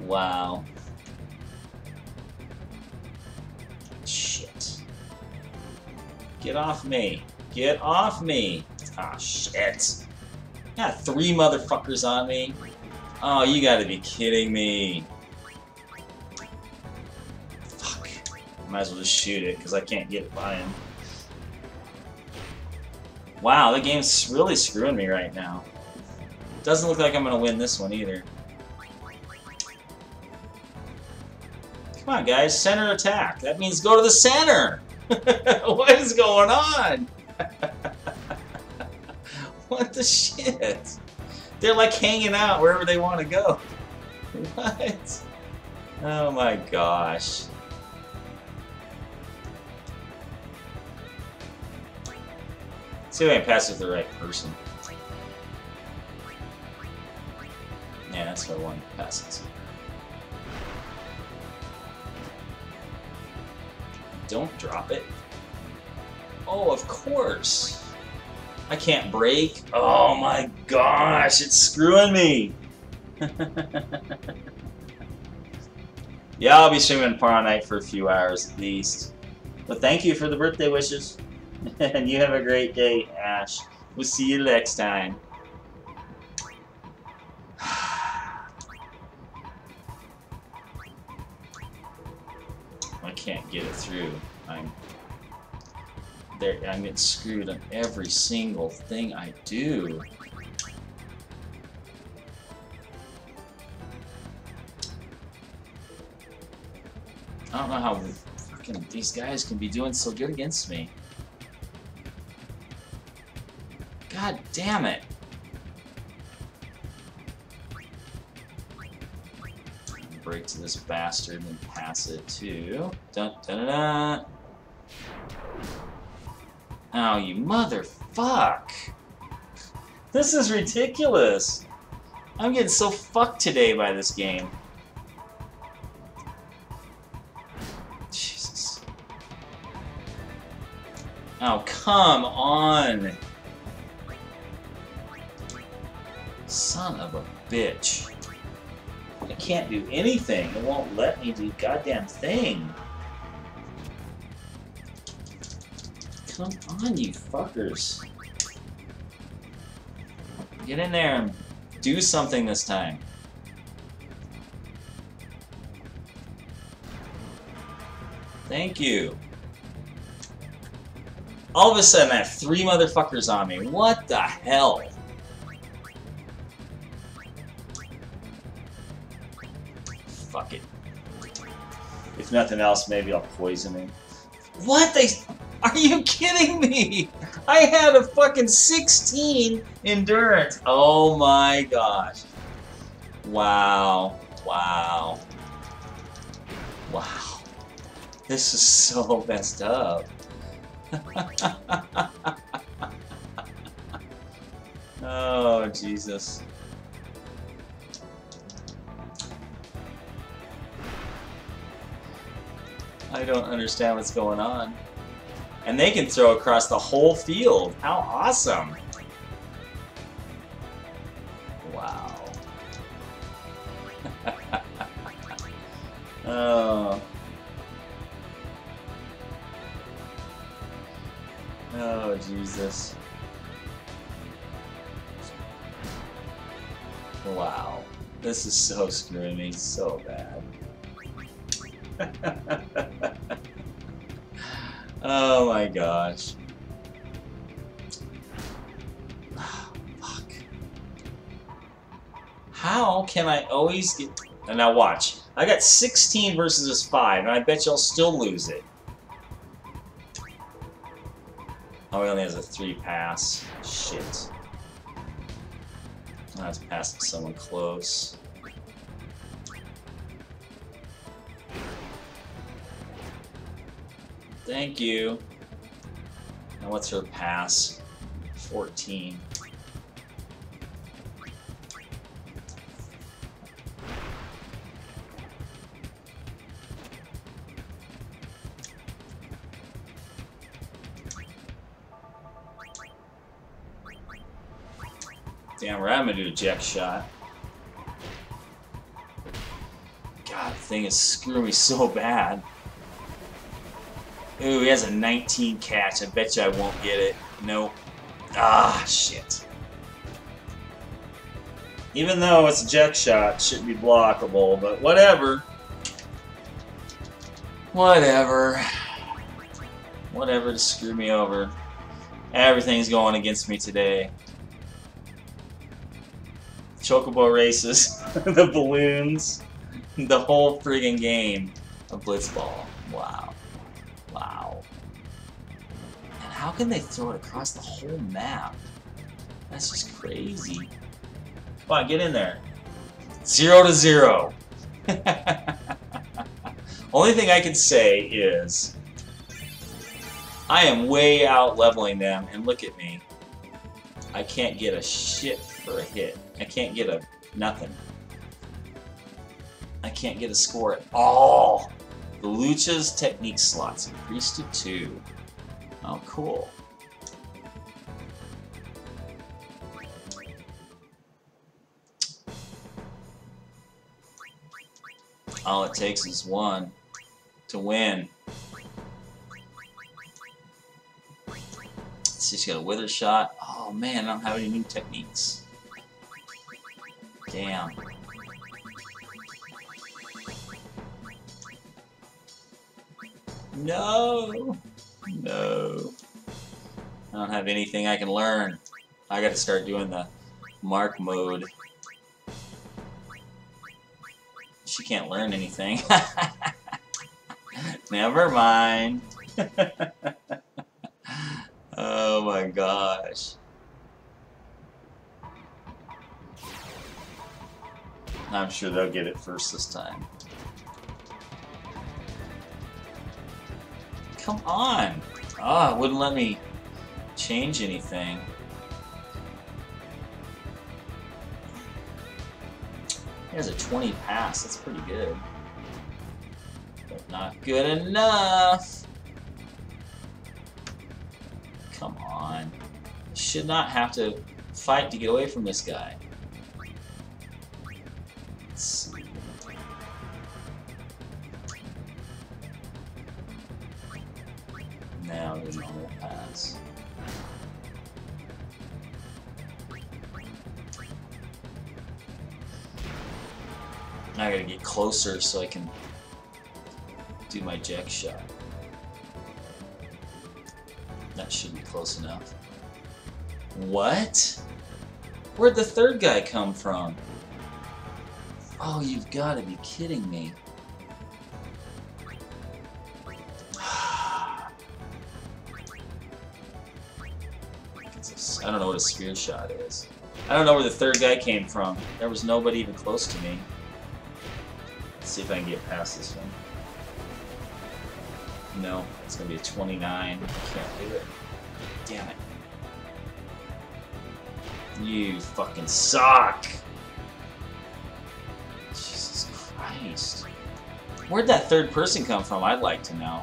Wow. Shit. Get off me. Get off me. Ah, shit. Got three motherfuckers on me. Oh, you gotta be kidding me. Fuck. Might as well just shoot it, because I can't get it by him. Wow, the game's really screwing me right now. Doesn't look like I'm gonna win this one either. Come on, guys, center attack. That means go to the center! [LAUGHS] what is going on? [LAUGHS] what the shit? They're like hanging out wherever they want to go. [LAUGHS] What? Oh my gosh. See if I can pass it to the right person. Yeah, that's what I want to pass it to. Don't drop it. Oh, of course. I can't break. Oh my gosh, it's screwing me. [LAUGHS] yeah, I'll be streaming Piranha Night for a few hours at least. But thank you for the birthday wishes. And [LAUGHS] you have a great day, Ash. We'll see you next time. [SIGHS] I can't get it through. I'm there. I'm getting screwed on every single thing I do. I don't know how fucking these guys can be doing so good against me. God damn it. Break to this bastard and pass it to... Dun, dun, dun, dun. Oh, you motherfuck! This is ridiculous! I'm getting so fucked today by this game. Jesus. Oh, come on! Son of a bitch. I can't do anything. It won't let me do goddamn thing. Come on, you fuckers. Get in there and do something this time. Thank you. All of a sudden, I have three motherfuckers on me. What the hell? Nothing else, maybe I'll poison him. What? They... Are you kidding me? I had a fucking 16 endurance. Oh my gosh. Wow. Wow. Wow. This is so [LAUGHS] messed up. [LAUGHS] oh, Jesus. I don't understand what's going on. And they can throw across the whole field. How awesome! Wow. [LAUGHS] oh. Oh, Jesus. Wow. This is so screwing me so bad. [LAUGHS] oh my gosh. Fuck. How can I always get... And now watch. I got 16 versus this 5, and I bet you I'll still lose it. Oh, he only has a 3 pass. Shit. I was passing someone close. Thank you. Now what's her pass? 14. Damn right, I'm gonna do a Jecht shot. God, the thing is screwing me so bad. Ooh, he has a 19 catch. I bet you I won't get it. Nope. Ah, shit. Even though it's a Jecht shot, it shouldn't be blockable, but whatever. Whatever. Whatever to screw me over. Everything's going against me today. Chocobo races, [LAUGHS] the balloons, the whole friggin' game of Blitzball. Wow. How can they throw it across the whole map? That's just crazy. Come on, get in there. Zero to zero. [LAUGHS] Only thing I can say is I am way out leveling them, and look at me. I can't get a shit for a hit. I can't get a nothing. I can't get a score at all. The Lucha's technique slots increased to two. Oh, cool. All it takes is one to win. She's got a wither shot. Oh man, I don't have any new techniques. Damn. No! No. I don't have anything I can learn. I gotta start doing the mark mode. She can't learn anything. [LAUGHS] Never mind. [LAUGHS] oh my gosh. I'm sure they'll get it first this time. Come on! Ah, oh, it wouldn't let me change anything. He has a 20 pass, that's pretty good. But not good enough! Come on. Should not have to fight to get away from this guy. Now I gotta get closer so I can do my Jecht shot. That should be close enough. What? Where'd the third guy come from? Oh, you've got to be kidding me. I don't know what a spear shot is. I don't know where the third guy came from. There was nobody even close to me. Let's see if I can get past this one. No, it's to be a 29. I can't do it. Damn it. You fucking suck! Jesus Christ. Where'd that third person come from? I'd like to know.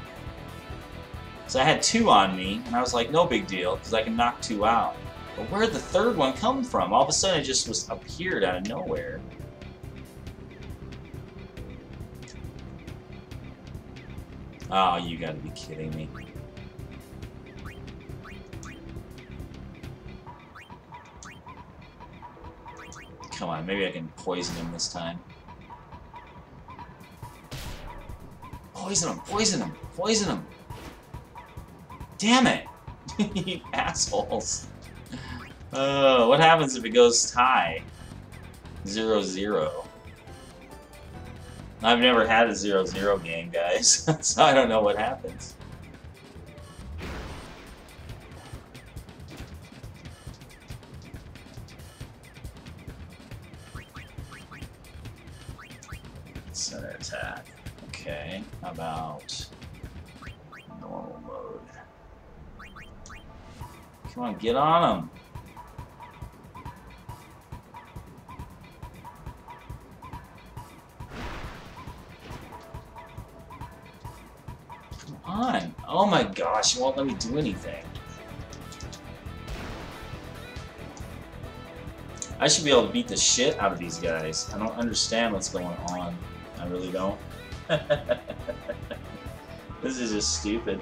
So I had two on me, and I was like, no big deal, because I can knock two out. But where'd the third one come from? All of a sudden it just was appeared out of nowhere. Oh, you gotta be kidding me. Come on, maybe I can poison him this time. Poison him, poison him, poison him! Damn it! [LAUGHS] you assholes. Uh, what happens if it goes tie? Zero, zero. I've never had a zero, zero game, guys, [LAUGHS] so I don't know what happens. Center attack. Okay, how about normal mode? Come on, get on him. On. Oh my gosh, you won't let me do anything. I should be able to beat the shit out of these guys. I don't understand what's going on. I really don't. [LAUGHS] this is just stupid.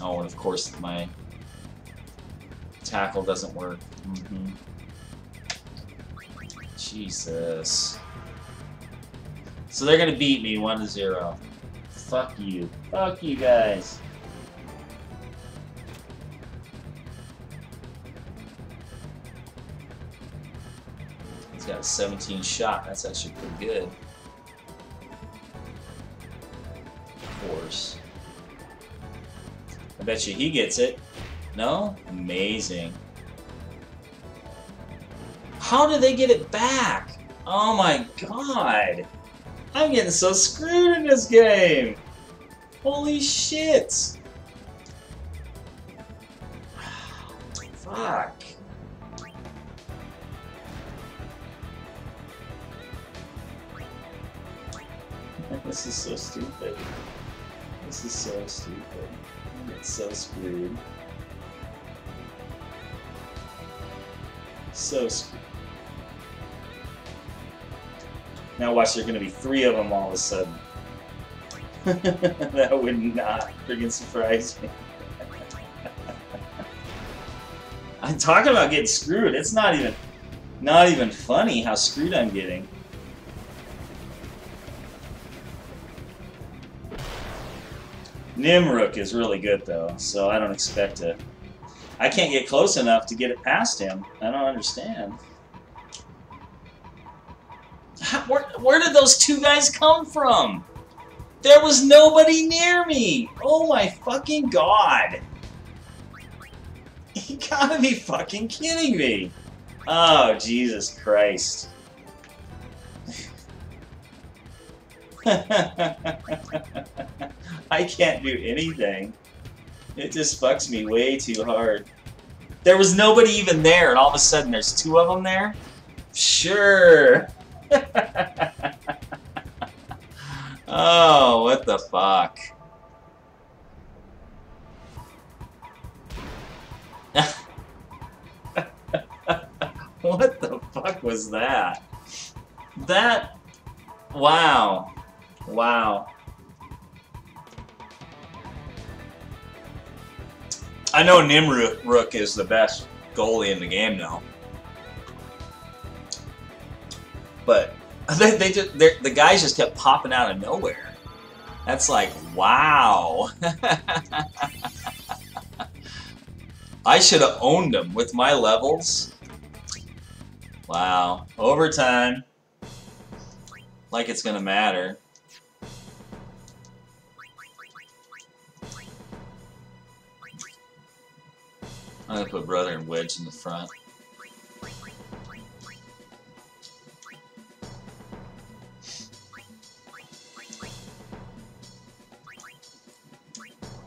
Oh, and of course my tackle doesn't work. Mm -hmm. Jesus. So they're gonna beat me 1 to 0. Fuck you. Fuck you guys. He's got a 17 shot. That's actually pretty good. Of course. I bet you he gets it. No? Amazing. How did they get it back? Oh my god! I'm getting so screwed in this game! Holy shit! Fuck. [LAUGHS] this is so stupid. This is so stupid. I'm so screwed. So screwed. Now watch, there are going to be three of them all of a sudden. [LAUGHS] that would not friggin' surprise me. [LAUGHS] I'm talking about getting screwed. It's not even, not even funny how screwed I'm getting. Nimrook is really good though, so I don't expect to. I can't get close enough to get it past him. I don't understand. Where, where did those two guys come from? There was nobody near me! Oh my fucking god! [LAUGHS] You gotta be fucking kidding me! Oh, Jesus Christ. [LAUGHS] I can't do anything. It just fucks me way too hard. There was nobody even there, and all of a sudden there's two of them there? Sure! [LAUGHS] oh, what the fuck? [LAUGHS] what the fuck was that? That... Wow. Wow. I know Nimrook is the best goalie in the game now. But [LAUGHS] they, they just the guys just kept popping out of nowhere. That's like, wow. [LAUGHS] I should have owned them with my levels. Wow. Overtime. Like it's gonna matter. I'm gonna put Brother and Wedge in the front.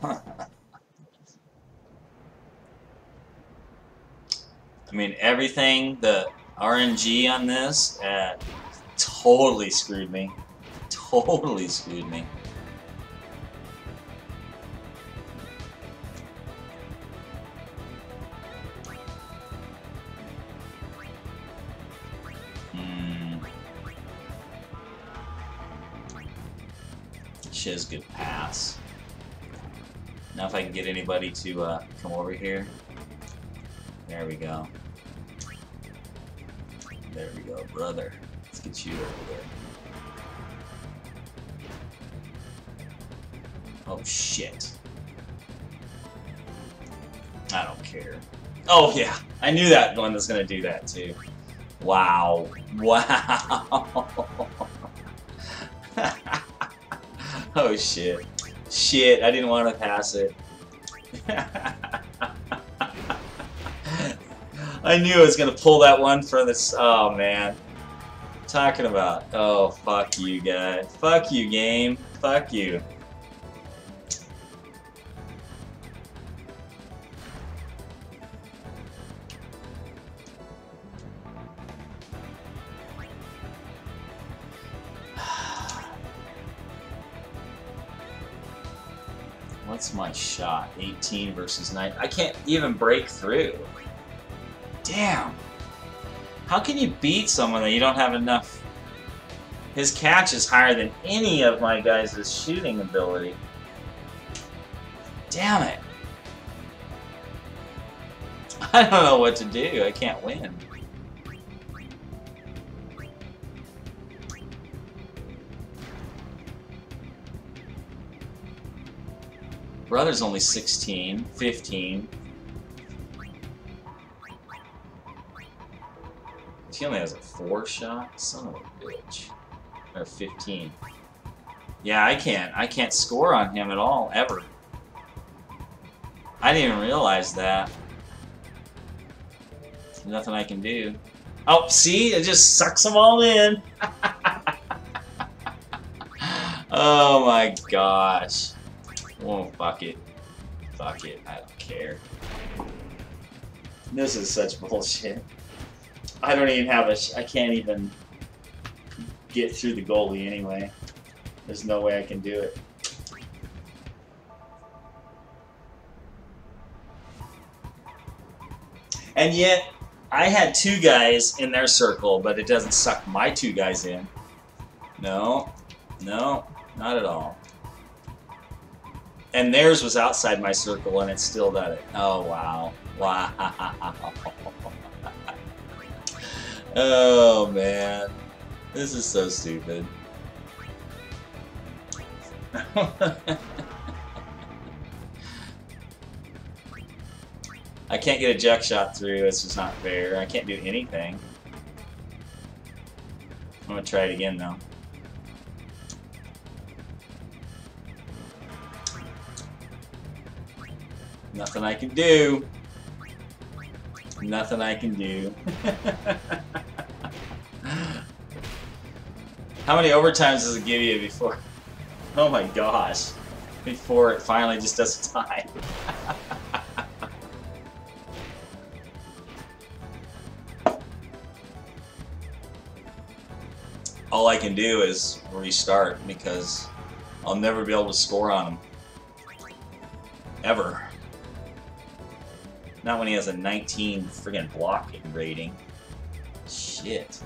I mean, everything, the RNG on this, uh, totally screwed me. Totally screwed me. Hmm. Shiz good pass. Now if I can get anybody to uh, come over here. There we go. There we go, brother. Let's get you over there. Oh, shit. I don't care. Oh, yeah. I knew that one was going to do that, too. Wow. Wow. [LAUGHS] oh, shit. Shit, I didn't want to pass it. [LAUGHS] I knew I was gonna pull that one for this. Oh man, talking about. Oh fuck you, guy. Fuck you, game. Fuck you. My shot? 18 versus 9. I can't even break through. Damn. How can you beat someone that you don't have enough? His catch is higher than any of my guys' shooting ability. Damn it. [LAUGHS] I don't know what to do. I can't win. Brother's only 16, 15. He only has a 4 shot? Son of a bitch. Or 15. Yeah, I can't. I can't score on him at all, ever. I didn't even realize that. There's nothing I can do. Oh, see? It just sucks them all in. [LAUGHS] oh my gosh. Oh, fuck it. Fuck it. I don't care. This is such bullshit. I don't even have a... I can't even get through the goalie anyway. There's no way I can do it. And yet, I had two guys in their circle, but it doesn't suck my two guys in. No. No. Not at all. And theirs was outside my circle, and it still it. Oh, wow. Wow. [LAUGHS] oh, man. This is so stupid. [LAUGHS] I can't get a Jecht shot through. This is not fair. I can't do anything. I'm to try it again, though. Nothing I can do. Nothing I can do. [LAUGHS] How many overtimes does it give you before? [LAUGHS] Oh my gosh. Before it finally just does a tie. [LAUGHS] All I can do is restart because I'll never be able to score on them. Ever. Not when he has a 19 friggin' blocking rating. Shit.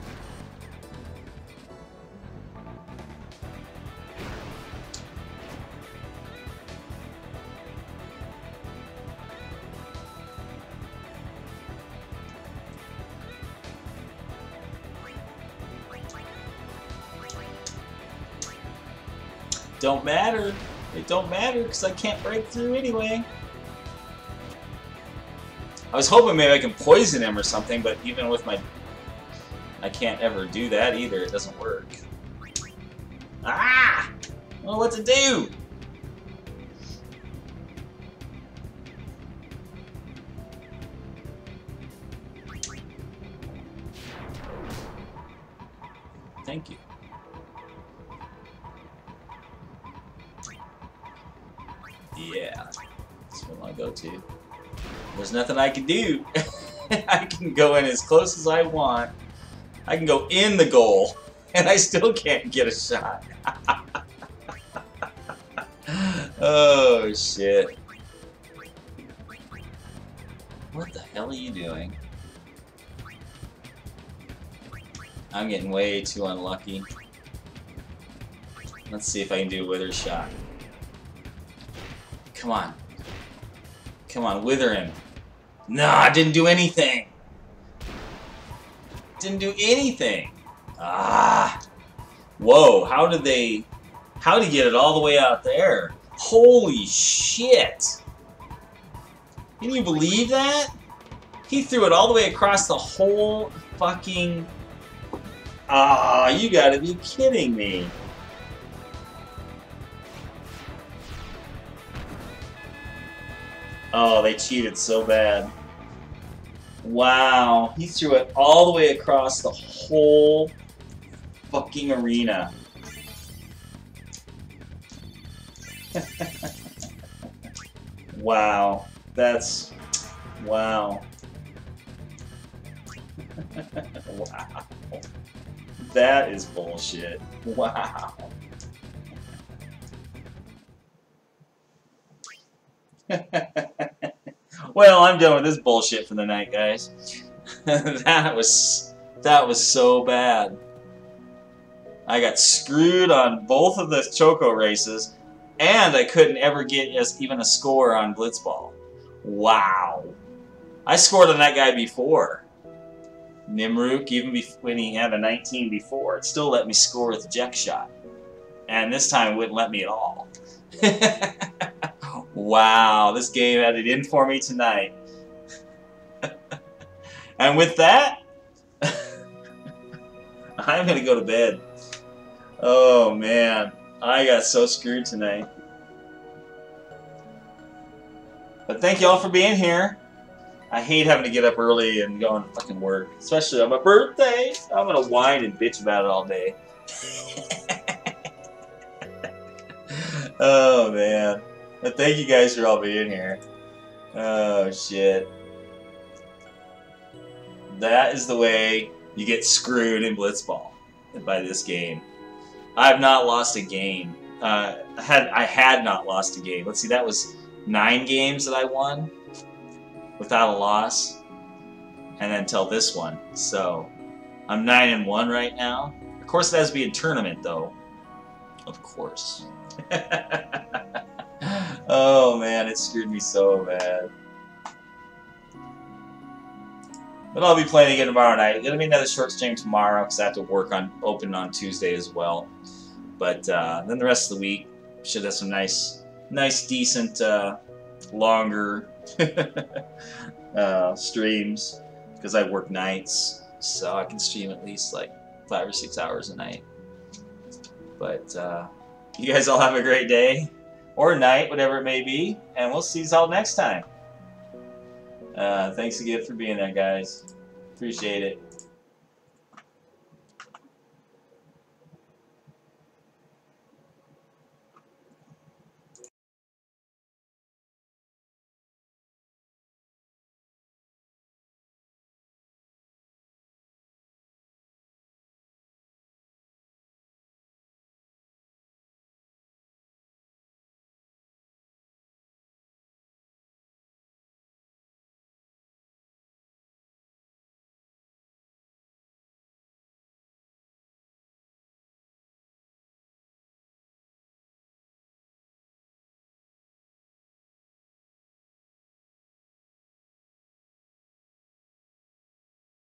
Don't matter. It don't matter because I can't break through anyway. I was hoping maybe I can poison him or something, but even with my... I can't ever do that either. It doesn't work. Ah! I what to do! I can do. [LAUGHS] I can go in as close as I want. I can go in the goal, [LAUGHS] and I still can't get a shot. [LAUGHS] oh, shit. What the hell are you doing? I'm getting way too unlucky. Let's see if I can do a wither shot. Come on. Come on, wither him. Nah, I didn't do anything. Didn't do anything. Ah. Whoa, how did they... How did he get it all the way out there? Holy shit. Can you believe that? He threw it all the way across the whole fucking... Ah, you gotta be kidding me. Oh, they cheated so bad. Wow, he threw it all the way across the whole fucking arena. wow, that's wow. wow. That is bullshit. Wow. [LAUGHS] well, I'm done with this bullshit for the night, guys. [LAUGHS] that was that was so bad. I got screwed on both of the Choco races, and I couldn't ever get as even a score on Blitzball. Wow. I scored on that guy before. Nimrook, even when he had a 19 before, it still let me score with a Jecht Shot. And this time it wouldn't let me at all. [LAUGHS] wow, this game had it in for me tonight. [LAUGHS] and with that, [LAUGHS] I'm going to go to bed. Oh man, I got so screwed tonight. But thank you all for being here. I hate having to get up early and go and fucking work, especially on my birthday. I'm gonna whine and bitch about it all day. [LAUGHS] oh man. Thank you guys for all being here. Oh shit. That is the way you get screwed in Blitzball by this game. I have not lost a game. Uh, I had I had not lost a game. Let's see, that was nine games that I won without a loss, and then until this one. So I'm nine and one right now. Of course, it has to be a tournament, though. Of course. [LAUGHS] oh man, it screwed me so bad. But I'll be playing again tomorrow night. It'll be another short stream tomorrow because I have to work on open on Tuesday as well. But uh, then the rest of the week should have some nice, nice, decent, uh, longer [LAUGHS] uh, streams because I work nights, so I can stream at least like five or six hours a night. But uh, you guys all have a great day or night, whatever it may be, and we'll see you all next time. Uh, thanks again for being there, guys. Appreciate it.